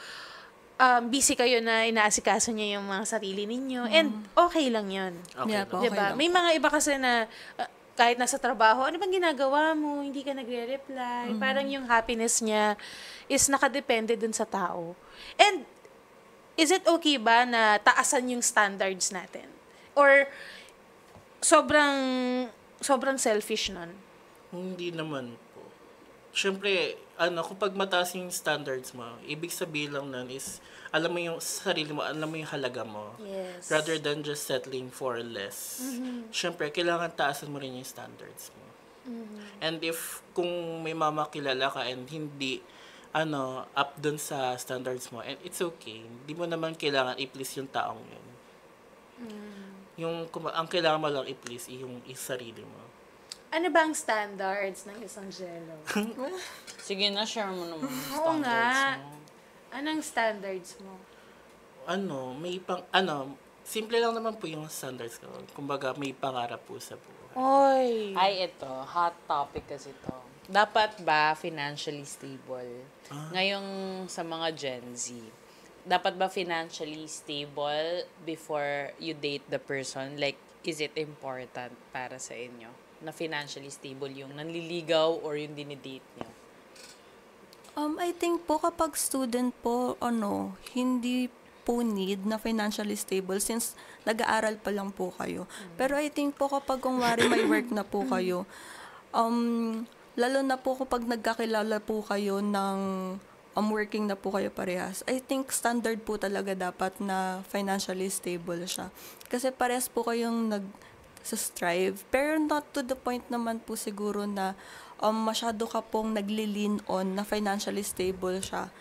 um, busy kayo na inaasikaso niya yung mga sarili ninyo. And okay lang yun. Okay Yeah, lang. okay diba? lang May mga iba kasi na uh, kahit nasa trabaho, ano bang ginagawa mo? Hindi ka nagre-reply. Parang yung happiness niya is nakadepende dun sa tao. And is it okay ba na taasan yung standards natin? Or sobrang sobrang selfish nun? Hindi naman po. Siyempre, ano, kapag mataas yung standards mo, ibig sabihin lang nun is, alam mo yung sarili mo, alam mo yung halaga mo. Yes. Rather than just settling for less. Mhm. Siyempre, kailangan taasan mo rin yung standards mo. Mhm. And if kung may mama kilala ka and hindi ano up dun sa standards mo and it's okay hindi mo naman kailangan i-please yung taong yun yung kuma- ang kailangan mo lang i-please yung sarili mo Ano ba ang standards ng isang jello? Sige na, share mo naman yung Oo standards nga. mo. Anong standards mo? ano may pang ano simple lang naman po yung standards ko kumbaga may pangarap po sa buhay Oy! Ay, ito. Hot topic kasi ito. Dapat ba financially stable? Ngayong sa mga Gen Z, dapat ba financially stable before you date the person? Like, is it important para sa inyo na financially stable yung nanliligaw or yung dinidate nyo? Um, I think po kapag student po, ano, hindi po need na financially stable since nag-aaral pa lang po kayo. Pero I think po kapag kung wari may work na po kayo, um, lalo na po kapag nagkakilala po kayo ng um, working na po kayo parehas, I think standard po talaga dapat na financially stable siya. Kasi parehas po kayong nag strive. Pero not to the point naman po siguro na um, masyado ka pong nagli-lean on na financially stable siya.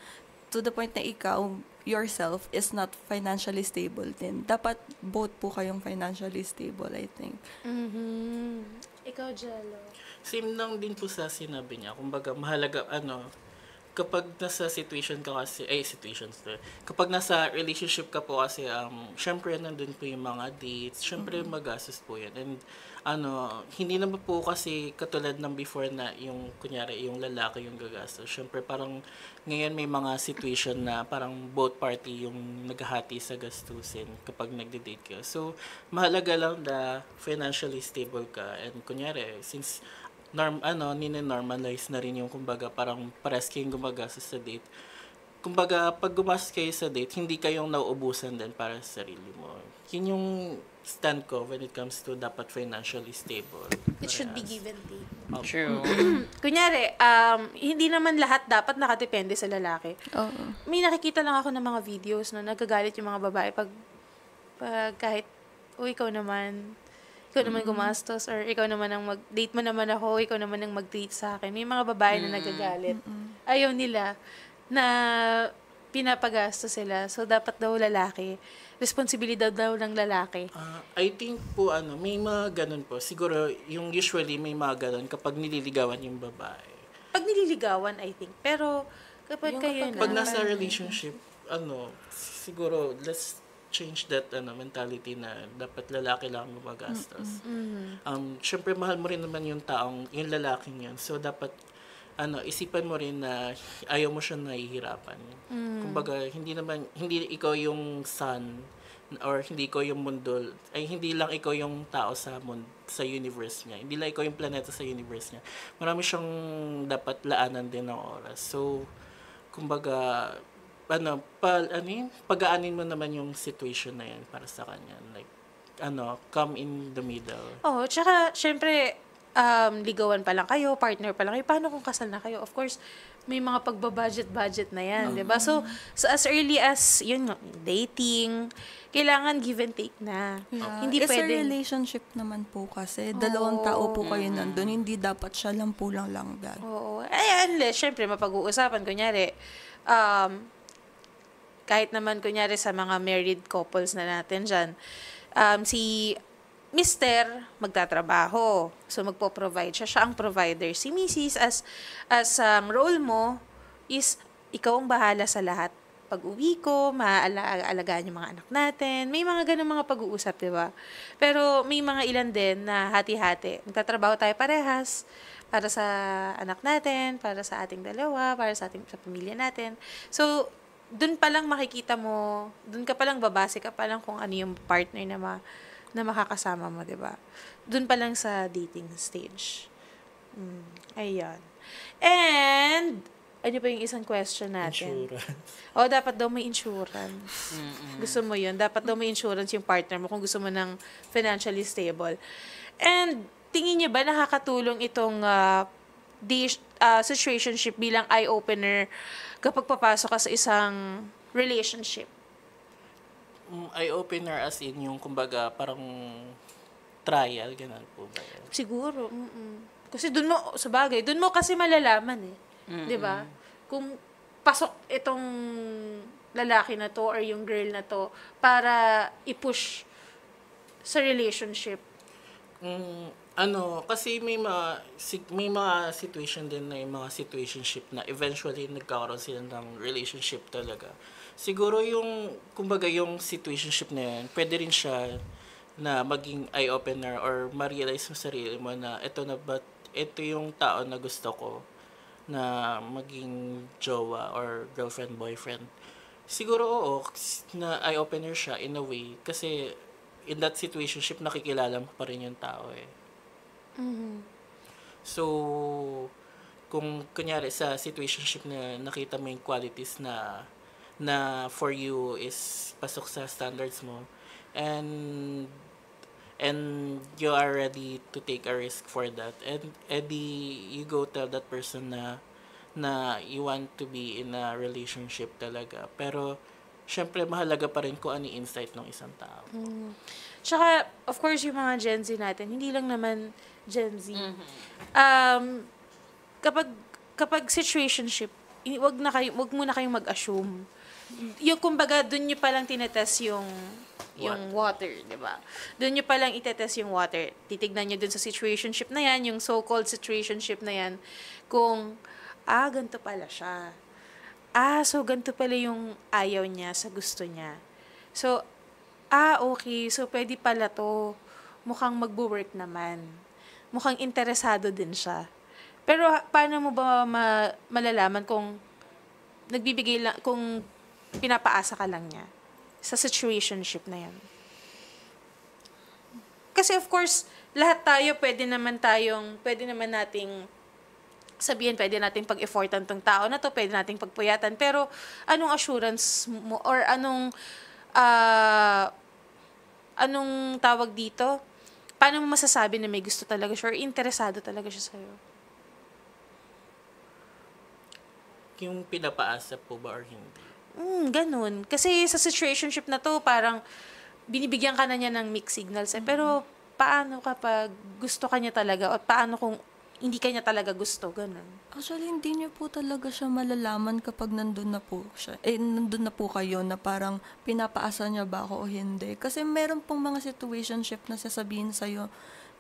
To the point na ikaw, yourself, is not financially stable din. Dapat both po kayong financially stable, I think. Mhm. Ikaw, Jello. Same lang din po sa sinabi niya. Kumbaga, mahalaga, ano, kapag nasa situation ka kasi, ay, situations to. Kapag nasa relationship ka po kasi, um, syempre, nandun po yung mga dates. Syempre, magastos po yan. And, ano, hindi naman po kasi katulad ng before na yung, kunyari, yung lalaki yung gagastos. Syempre, parang, ngayon may mga situation na parang both party yung naghahati sa gastusin kapag nagde-date ka. So, mahalaga lang na financially stable ka. And, kunyari, since norm ano nine-normalize na rin yung kumbaga parang pares kayong gumagastos sa date. Kumbaga pag gumastos kayo sa date, hindi kayong nauubusan din para sa sarili mo. Yun yung stand ko when it comes to dapat financially stable. It should be give and take. True. Kunyari, um, hindi naman lahat dapat nakadepende sa lalaki. Oo. May nakikita lang ako ng mga videos na nagagalit yung mga babae pag, pag kahit, o ikaw naman, ikaw naman gumastos or ikaw naman ang mag-date mo naman ako, ikaw naman ang mag-date sa akin. May mga babae na nagagalit. Ayaw nila na pinapagastos sila. So, dapat daw lalaki. Responsibilidad daw ng lalaki. Ah, I think po ano, may mga ganun po. Siguro yung usually may mga ganun kapag nililigawan yung babae. Pag nililigawan, I think. Pero, kapag kayo na. Pag nasa relationship, ano, siguro less change that ano mentality na dapat lalaki lang gumagastos. Mhm. Um, syempre mahal mo rin naman yung taong, yung lalaking yun. So dapat ano, isipan mo rin na ayaw mo siya nahihirapan. Mm. Kumbaga, hindi naman, hindi ikaw yung sun or hindi ikaw yung mundo, ay hindi lang ikaw yung tao sa mundo, sa universe niya. Hindi lang ikaw yung planeta sa universe niya. Marami siyang dapat laanan din ng oras. So, kumbaga, ano, pa, ano yun, pagaanin mo naman yung situation na yan para sa kanya. Like, ano, come in the middle. Oo, tsaka, syempre, um, ligawan pa lang kayo, partner pa lang kayo, paano kung kasal na kayo? Of course, may mga pagbabudget-budget na yan, di ba? So, so, as early as, yun dating, kailangan give and take na. Yeah. Hindi It's a pwedeng- relationship naman po kasi. Dalawang tao po kayo Mm. nandun. Hindi dapat siya lang po lang langgan. Oo. Ay, unless, syempre, mapag-uusapan. Kunyari, um, kahit naman, kunyari, sa mga married couples na natin dyan, um, si Mister magtatrabaho. So, magpo-provide siya. Siya ang provider. Si Mrs. as, as um, role mo is ikaw ang bahala sa lahat. Pag uwi ko, maaalagaan yung mga anak natin. May mga ganun mga pag-uusap, di ba? Pero may mga ilan din na hati-hati. Magtatrabaho tayo parehas para sa anak natin, para sa ating dalawa, para sa ating sa pamilya natin. So, dun pa lang makikita mo, dun ka pa lang babase ka pa lang kung ano yung partner na ma, na makakasama mo, 'di ba? Dun pa lang sa dating stage. Mm, ayan. And ano pa yung isang question natin? Insurance. Oh, dapat daw may insurance. Gusto mo yun. Dapat daw may insurance yung partner mo kung gusto mo ng financially stable. And tingin niyo ba nakakatulong itong uh, di, uh, situationship bilang eye-opener kapag papasok ka sa isang relationship? Mm, eye-opener as in yung kumbaga parang trial, ganun po ba yun? Siguro. mm Kasi dun mo, sa bagay, dun mo kasi malalaman eh. Mm-mm. 'Di ba? Kung pasok itong lalaki na to or yung girl na to para i-push sa relationship. Mm, ano, kasi may mga may mga situation din na yung mga situationship na eventually nagkakaroon sila ng relationship talaga. Siguro yung kumbaga yung situationship na yan, pwede rin siya na maging eye-opener or ma-realize mo sarili mo na ito na ba ito yung tao na gusto ko na maging jowa or girlfriend boyfriend. Siguro oo, na eye-opener siya in a way kasi in that situationship nakikilala mo pa rin yung tao eh. So, kung kunyari sa situationship na nakita mo yung qualities na na for you is pasok sa standards mo and and you are ready to take a risk for that and edi you go tell that person na na you want to be in a relationship talaga pero syempre mahalaga pa rin kung ano insight ng isang tao Mm. Tsaka, of course, yung mga Gen Z natin, hindi lang naman Gen Z. Um, kapag, kapag situationship, wag, na kayo, wag muna kayong mag-assume. Yung kumbaga, dun nyo palang tinetest yung yung water, di ba? Doon nyo palang itetest yung water. Titignan nyo dun sa situationship na yan, yung so-called situationship na yan, kung, ah, ganito pala siya. Ah, so ganito pala yung ayaw niya sa gusto niya. So, ah, okay. So, pwede pala to. Mukhang magbo-work naman. Mukhang interesado din siya. Pero, paano mo ba ma- malalaman kung nagbibigay lang, kung pinapaasa ka lang niya sa situationship na yan? Kasi of course, lahat tayo pwede naman tayong, pwede naman nating sabihin, pwede nating pag-effortan tong tao na to, pwede nating pagpuyatan. Pero, anong assurance mo, or anong, ah, anong tawag dito? Paano mo masasabi na may gusto talaga siya or interesado talaga siya sa'yo? yung pinapaasa po ba or hindi Mm, ganun. Kasi sa situationship na to, parang binibigyan ka na niya ng mixed signals. Eh. Pero paano kapag gusto ka niya talaga o paano kung hindi ka niya talaga gusto? Ganun. Actually, hindi niyo po talaga siya malalaman kapag nandun na po siya. Eh, nandun na po kayo na parang pinapaasa niya ba ako o hindi. Kasi meron pong mga situationship na sasabihin sa'yo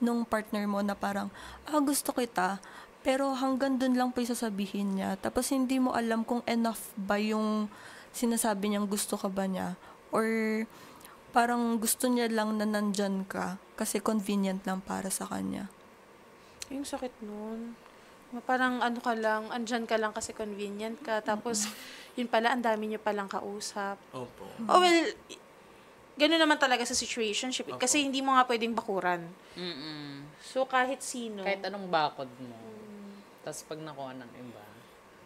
nung partner mo na parang, ah, gusto kita. Pero hanggang dun lang po yung sasabihin niya. Tapos hindi mo alam kung enough ba yung sinasabi niyang gusto ka ba niya. Or parang gusto niya lang na nandyan ka kasi convenient lang para sa kanya. Yung sakit nun. Parang ano ka lang, andyan ka lang kasi convenient ka. Tapos, yun pala, ang dami niyo palang kausap. Opo. Oh, well, ganun naman talaga sa situationship. eh. Kasi hindi mo nga pwedeng bakuran. Mm-mm. So, kahit sino. Kahit anong bakod mo. Tapos pag nakuha ng iba,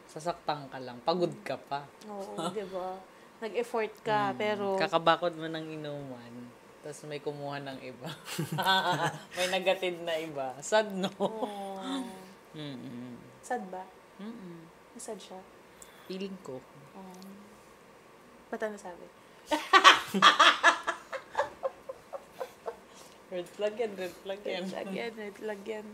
sasaktan ka lang. Pagod ka pa. Oo, di ba? Nag-effort ka, pero... Kakabakod mo ng inuman. Tapos may kumuha ng iba. may nagatid na iba. Sad, no? Mm-mm. Sad ba? Mm-mm. Sad siya? Feeling ko. Um, ba't ano sabi? Red flag yan, red flag yan. Red flag yan, red flag yan.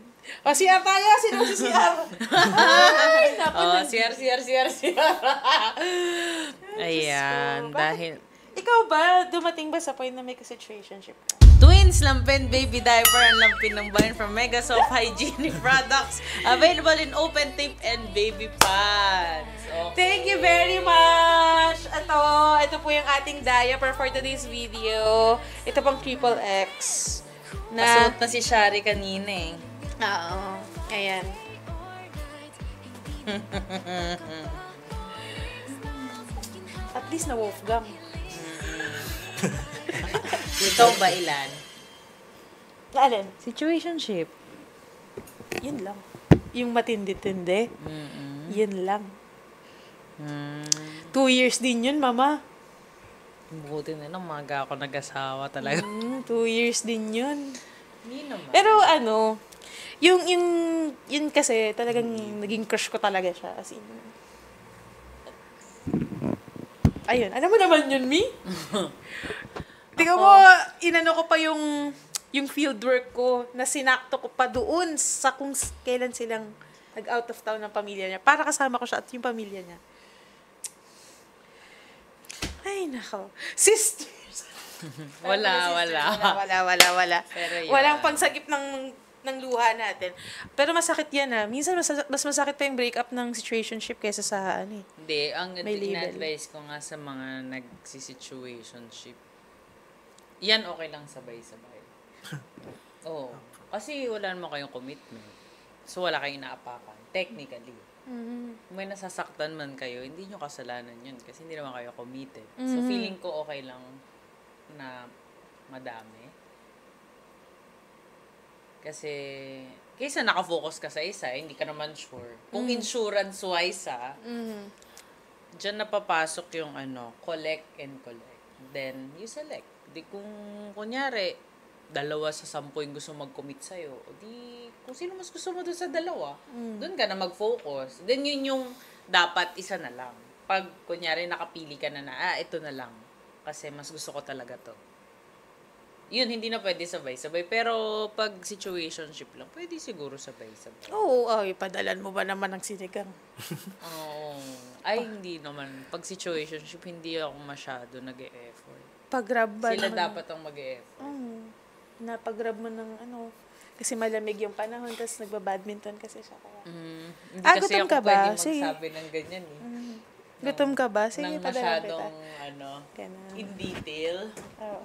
O, CR tayo! Sino si CR? Ay, naku, Oh, CR, CR, CR, CR. Ayan, dahil... Ikaw ba, dumating ba sa point na may ka-situationship ka? Twins Lampin Baby Diaper ang lampin ng bayan from Mega Soft Hygienic Products. Available in open tape and baby pads. Okay. Thank you very much! Ito, ito po yung ating diaper for today's video. Ito pang Triple X. Na, Pasuot na si Shari kanina eh. Oo. Ayan. At least na Wolfgang. Ikaw ba ilan? Alin? Situationship. Yun lang. Yung matindi-tindi. Yun lang. Two years din yun, mama. Buti na lang, maga ako nag-asawa talaga. Mm, two years din yun. Hindi naman. Pero ano, yung, yung, yun kasi talagang naging crush ko talaga siya. As in, ayun, alam mo naman yun, Mi? Tingnan mo, inano ko pa yung, yung field work ko na sinakto ko pa doon sa kung kailan silang nag-out of town ng pamilya niya. Para kasama ko siya at yung pamilya niya. Ay, nako. Sisters! wala, wala. Wala, wala, wala, wala. Pero yun. Walang pangsagip ng ng luha natin. Pero masakit yan ah. Minsan mas, mas masakit pa yung breakup ng situationship kaysa sa ano eh. Hindi, ang in-advise ko nga sa mga nagsi-situationship, yan okay lang sabay-sabay. Oo. Kasi wala naman kayong commitment. So wala kayong naapakan. Technically. Mhm. Kung may nasasaktan man kayo, hindi nyo kasalanan yun kasi hindi naman kayo committed. So Mhm. feeling ko okay lang na madami. Kasi kaysa nakafocus ka sa isa, hindi ka naman sure. Kung Mhm. insurance-wise ah, Mhm. Diyan napapasok yung ano, collect and collect. Then, you select. Di kung, kunyari, dalawa sa sampu yung gusto mag-commit sa'yo, o di, kung sino mas gusto mo doon sa dalawa, Mm. doon ka na mag-focus. Then, yun yung dapat isa na lang. Pag, kunyari, nakapili ka na na, ah, ito na lang. Kasi mas gusto ko talaga to. Yun, hindi na pwede sabay-sabay. Pero, pag situationship lang, pwede siguro sabay-sabay. Oo, ay, padalan mo ba naman ng sinigang? Oo. Ay, hindi naman. Pag situationship, hindi ako masyado nag-e-effort. Pag-grab ba Sila naman? dapat ang mag-e-effort. Oo. Napagrab mo ng ano, kasi malamig yung panahon, tapos nagbabadminton kasi siya. Kaya. Mm, hindi Ah, kasi gutom ako ka ba? pwede Sige. magsabi ng ganyan eh. Mm. Gutom ka ba? Sige, Nang padalan kita. masyadong, ano, in detail. Oo.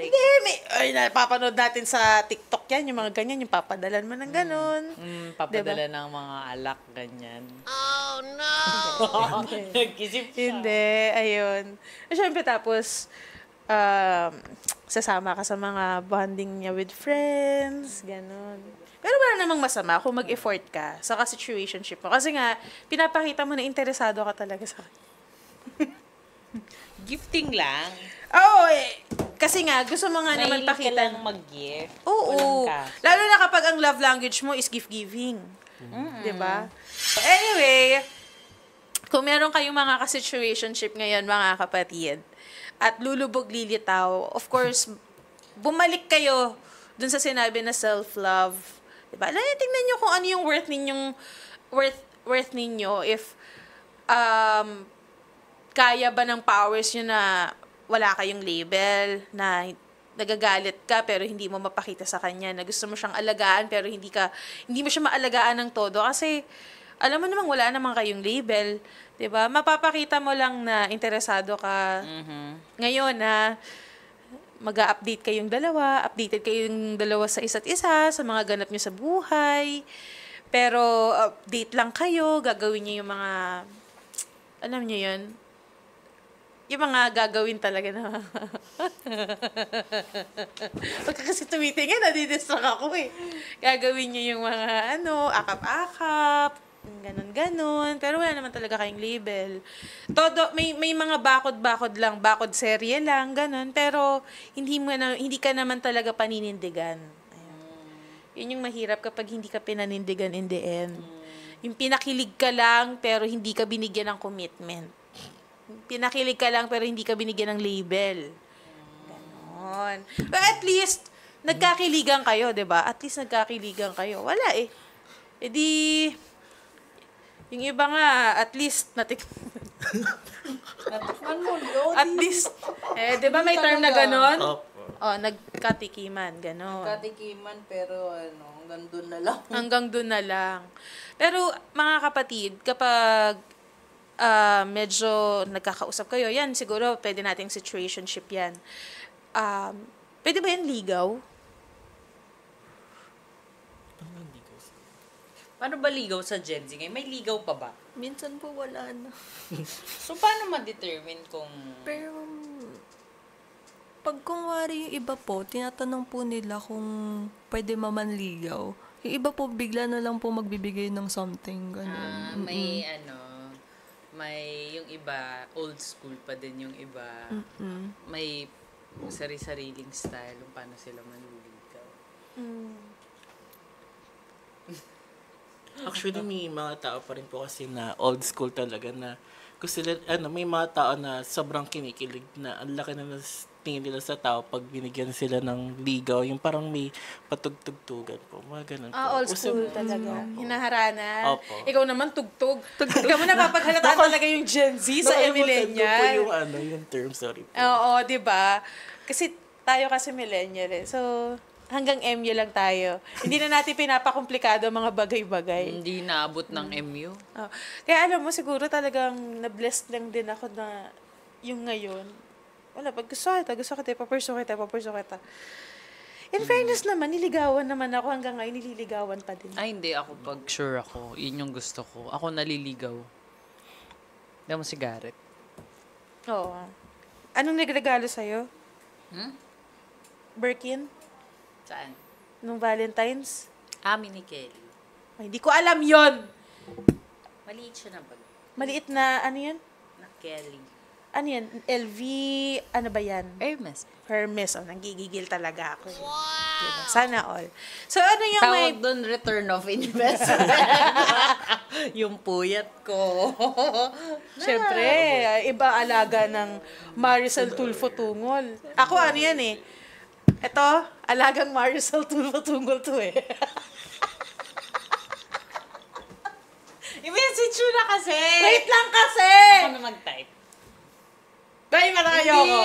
Like, Hindi, may, ay, napapanood natin sa TikTok yan, yung mga ganyan, yung papadalan mo ng ganun. mm, papadala ng mga alak, ganyan. Oh, no! Nag-isip siya. Hindi, ayun. Eh, Siyempre, tapos, um, sasama ka sa mga bonding niya with friends, ganun. Pero wala namang masama kung mag-effort ka sa ka-situationship mo. Kasi nga, pinapakita mo na interesado ka talaga sa Gifting lang. Oo, eh. Kasi nga, gusto mo nga naman Mahilig pakita. lang mag-gift. Oo. Lalo na kapag ang love language mo is gift-giving. Mm. 'Di ba? Anyway, kung meron kayong mga ka-situationship ngayon, mga kapatid, at lulubog lilitaw, of course, bumalik kayo dun sa sinabi na self-love. 'Di ba? Lalo tingnan nyo kung ano yung worth ninyong worth worth ninyo if um kaya ba ng powers nyo na wala kayong label, na nagagalit ka pero hindi mo mapakita sa kanya, na gusto mo siyang alagaan pero hindi ka, hindi mo siya maalagaan ng todo kasi alam mo namang wala namang kayong label, 'di ba? Mapapakita mo lang na interesado ka Mm-hmm. ngayon na mag-update kayong dalawa, updated kayong dalawa sa isa't isa, sa mga ganap nyo sa buhay. Pero update lang kayo, gagawin niyo yung mga, alam niyo yun, yung mga gagawin talaga na. Pagka kasi tumitingin, nadidistract ako eh. Gagawin niyo yung mga, ano, akap-akap, ganon-ganon. Pero wala naman talaga kayong label. Todo, may, may mga bakod-bakod lang, bakod serye lang, ganon. Pero, hindi, mo na, hindi ka naman talaga paninindigan. Ayun. Yun yung mahirap kapag hindi ka pinanindigan in the end. Yung pinakilig ka lang, pero hindi ka binigyan ng commitment pinakilig ka lang pero hindi ka binigyan ng label. Ganon. But at least, nagkakiligan kayo, di ba? At least nagkakiligan kayo. Wala eh. E di, yung iba nga, at least, natik... Natikman mo yun. at least, eh, di ba may term na ganon? Opo. Oh, nagkatikiman, ganon. Katikiman pero ano, hanggang doon na lang. Hanggang doon na lang. Pero mga kapatid, kapag ah, medyo nagkakausap kayo, yan siguro pwede nating situationship yan. Um, pwede ba yan ligaw? Paano ba ligaw sa Gen Z ngayon? May ligaw pa ba? Minsan po wala na. So, paano ma-determine kung... Pero, pag kunwari yung iba po, tinatanong po nila kung pwede mamanligaw. Yung iba po, bigla na lang po magbibigay ng something. Ganun. Ah, may ano, may yung iba, old school pa din yung iba. Mm-mm. May sari-sariling style kung paano sila manliligaw. Actually, may mga tao pa rin po kasi na old school talaga na sila, ano, may mga tao na sobrang kinikilig na ang laki na nas- tingin nila sa tao pag binigyan sila ng ligaw, yung parang may patugtugtugan po, mga ganun po. Ah, old Uso- school talaga. Hinaharana. Opo. Ikaw naman tugtog. Ikaw mo napapaghalata talaga yung Gen Z sa Nakalimutan ko po millennial. yung ano, yung term, sorry po. Oo, di ba? Kasi tayo kasi millennial eh. So, hanggang MU lang tayo. Hindi na natin pinapakomplikado ang mga bagay-bagay. Hindi naabot ng MU. Oh. Kaya alam mo, siguro talagang na-blessed lang din ako na yung ngayon. Wala, pag gusto kita, gusto kita, papurso kita, papurso kita. In fairness naman, niligawan naman ako hanggang ngayon, nililigawan pa din. Ay, hindi. Ako pag sure ako, yun yung gusto ko. Ako naliligaw. Hindi mo si Garrett. Oo. Anong nagregalo sa'yo? Hmm? Birkin? Saan? Nung Valentine's? Amin ni Kelly. Ay, hindi ko alam yon. Maliit siya na bag. Maliit na, ano yun? Na Kelly. Ano yan? LV, ano ba yan? Hermes. Hermes. Oh, nanggigigil talaga ako. Wow! Diba? Sana all. So, ano yung may... Tawag doon return of investment. yung puyat ko. Siyempre, iba alaga ng Marisol Tulfo Tungol. Ako, ano yan eh. Ito, alagang Marisol Tulfo Tungol to eh. I-message mo na kasi. Wait lang kasi! Ako na mag-type. Dahil parang Hindi. ayoko.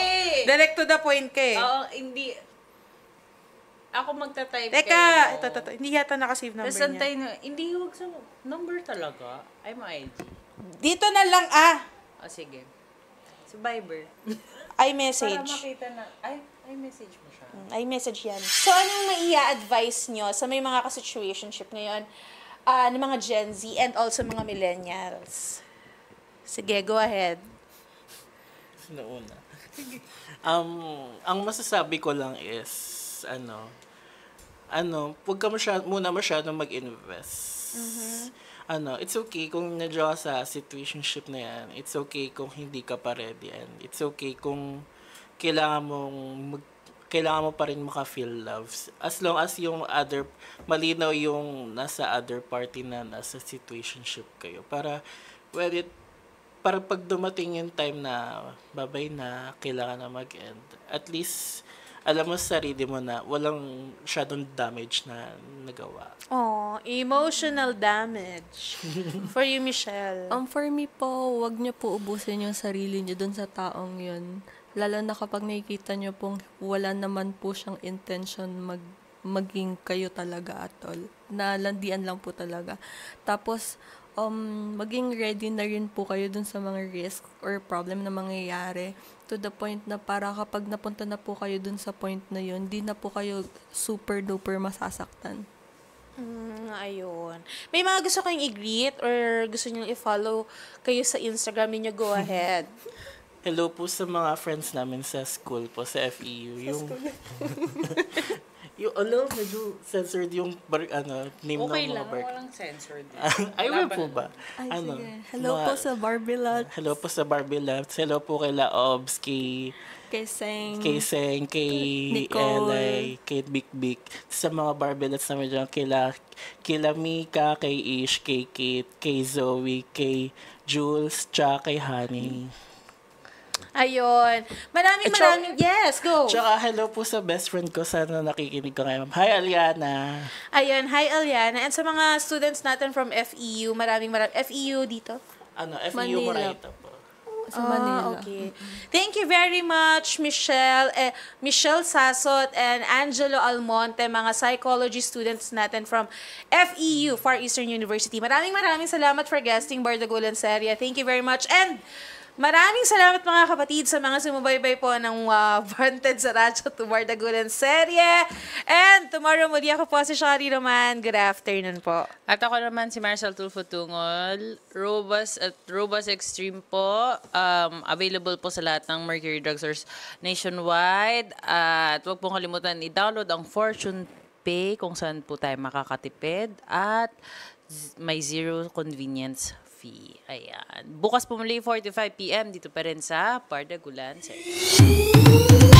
Direct to the point ka eh. Oo, hindi. Ako magta-type Teka, kayo. ito, ito, ito. Hindi yata nakasave number Tapos niya. antayin mo. Hindi, huwag sa number talaga. Ay, mo ID. Dito na lang ah. O, sige. Sa Viber. iMessage. Para makita na. Ay, ay message mo siya. iMessage yan. So, anong maia-advise nyo sa may mga ka-situationship ngayon ah, ng mga Gen Z and also mga millennials? Sige, go ahead. Nauna. um, ang masasabi ko lang is, ano, ano, huwag ka masyad, muna masyadong mag-invest. Ano, it's okay kung nadyo ka sa situationship na yan. It's okay kung hindi ka pa ready. And it's okay kung kailangan mong mag, kailangan mo pa rin maka-feel love. As long as yung other, malinaw yung nasa other party na nasa situationship kayo. Para, well, it, para pag dumating yung time na babay na, kailangan na mag-end, at least, alam mo sa sarili mo na walang shadow damage na nagawa. Oh, emotional damage. For you, Michelle. Um, for me po, wag niyo po ubusin yung sarili niyo dun sa taong yun. Lalo na kapag nakikita niyo pong wala naman po siyang intention mag maging kayo talaga at all. Nalandian lang po talaga. Tapos, um, maging ready na rin po kayo dun sa mga risk or problem na mangyayari. to the point na para kapag napunta na po kayo dun sa point na yun, di na po kayo super duper masasaktan. Mm, ayun. May mga gusto kayong i-greet or gusto niyo i-follow kayo sa Instagram ninyo, go ahead. Hello po sa mga friends namin sa school po, sa FEU. Yung, yung ano, medyo censored yung bar, ano, name Okay ng mga lang, bar. walang censored. Ay, wala po ba? Ay, ano, sige. Hello mga- po sa Barbie Lots. Hello po sa Barbie Labs. Hello po kay La Obs, kay Kay Seng. kay Seng, kay Nicole. LA, kay Big Big. Sa mga Barbie Lots naman dyan, kila, kila Mika, kay Ish, kay Kate, kay Zoe, kay Jules, tsaka kay Honey. Ayun. Maraming saka- maraming, yes, go. Tsaka hello po sa best friend ko. Sana nakikinig ka ngayon. Hi, Aliana. Ayun, hi Aliana. And sa mga students natin from FEU, maraming maraming, FEU dito? Ano, FEU Manila. Moraito po. Sa Manila. Ah, okay. Thank you very much, Michelle, eh, Michelle Sasot and Angelo Almonte, mga psychology students natin from FEU, Far Eastern University. Maraming maraming salamat for guesting Bardagulan Seria. Thank you very much. And maraming salamat mga kapatid sa mga sumubaybay po ng uh, Wanted sa Radyo to Bardagulan Serie. And tomorrow muli ako po si Shari Roman. Good afternoon po. At ako naman si Marcel Tulfo Tungol, Robust at Robust Extreme po. Um, available po sa lahat ng Mercury Drugstores nationwide. At huwag pong kalimutan i-download ang Fortune Pay kung saan po tayo makakatipid. At may zero convenience fee. Ayan. Bukas po muli 45pm dito pa rin sa Pardagulan. Sir.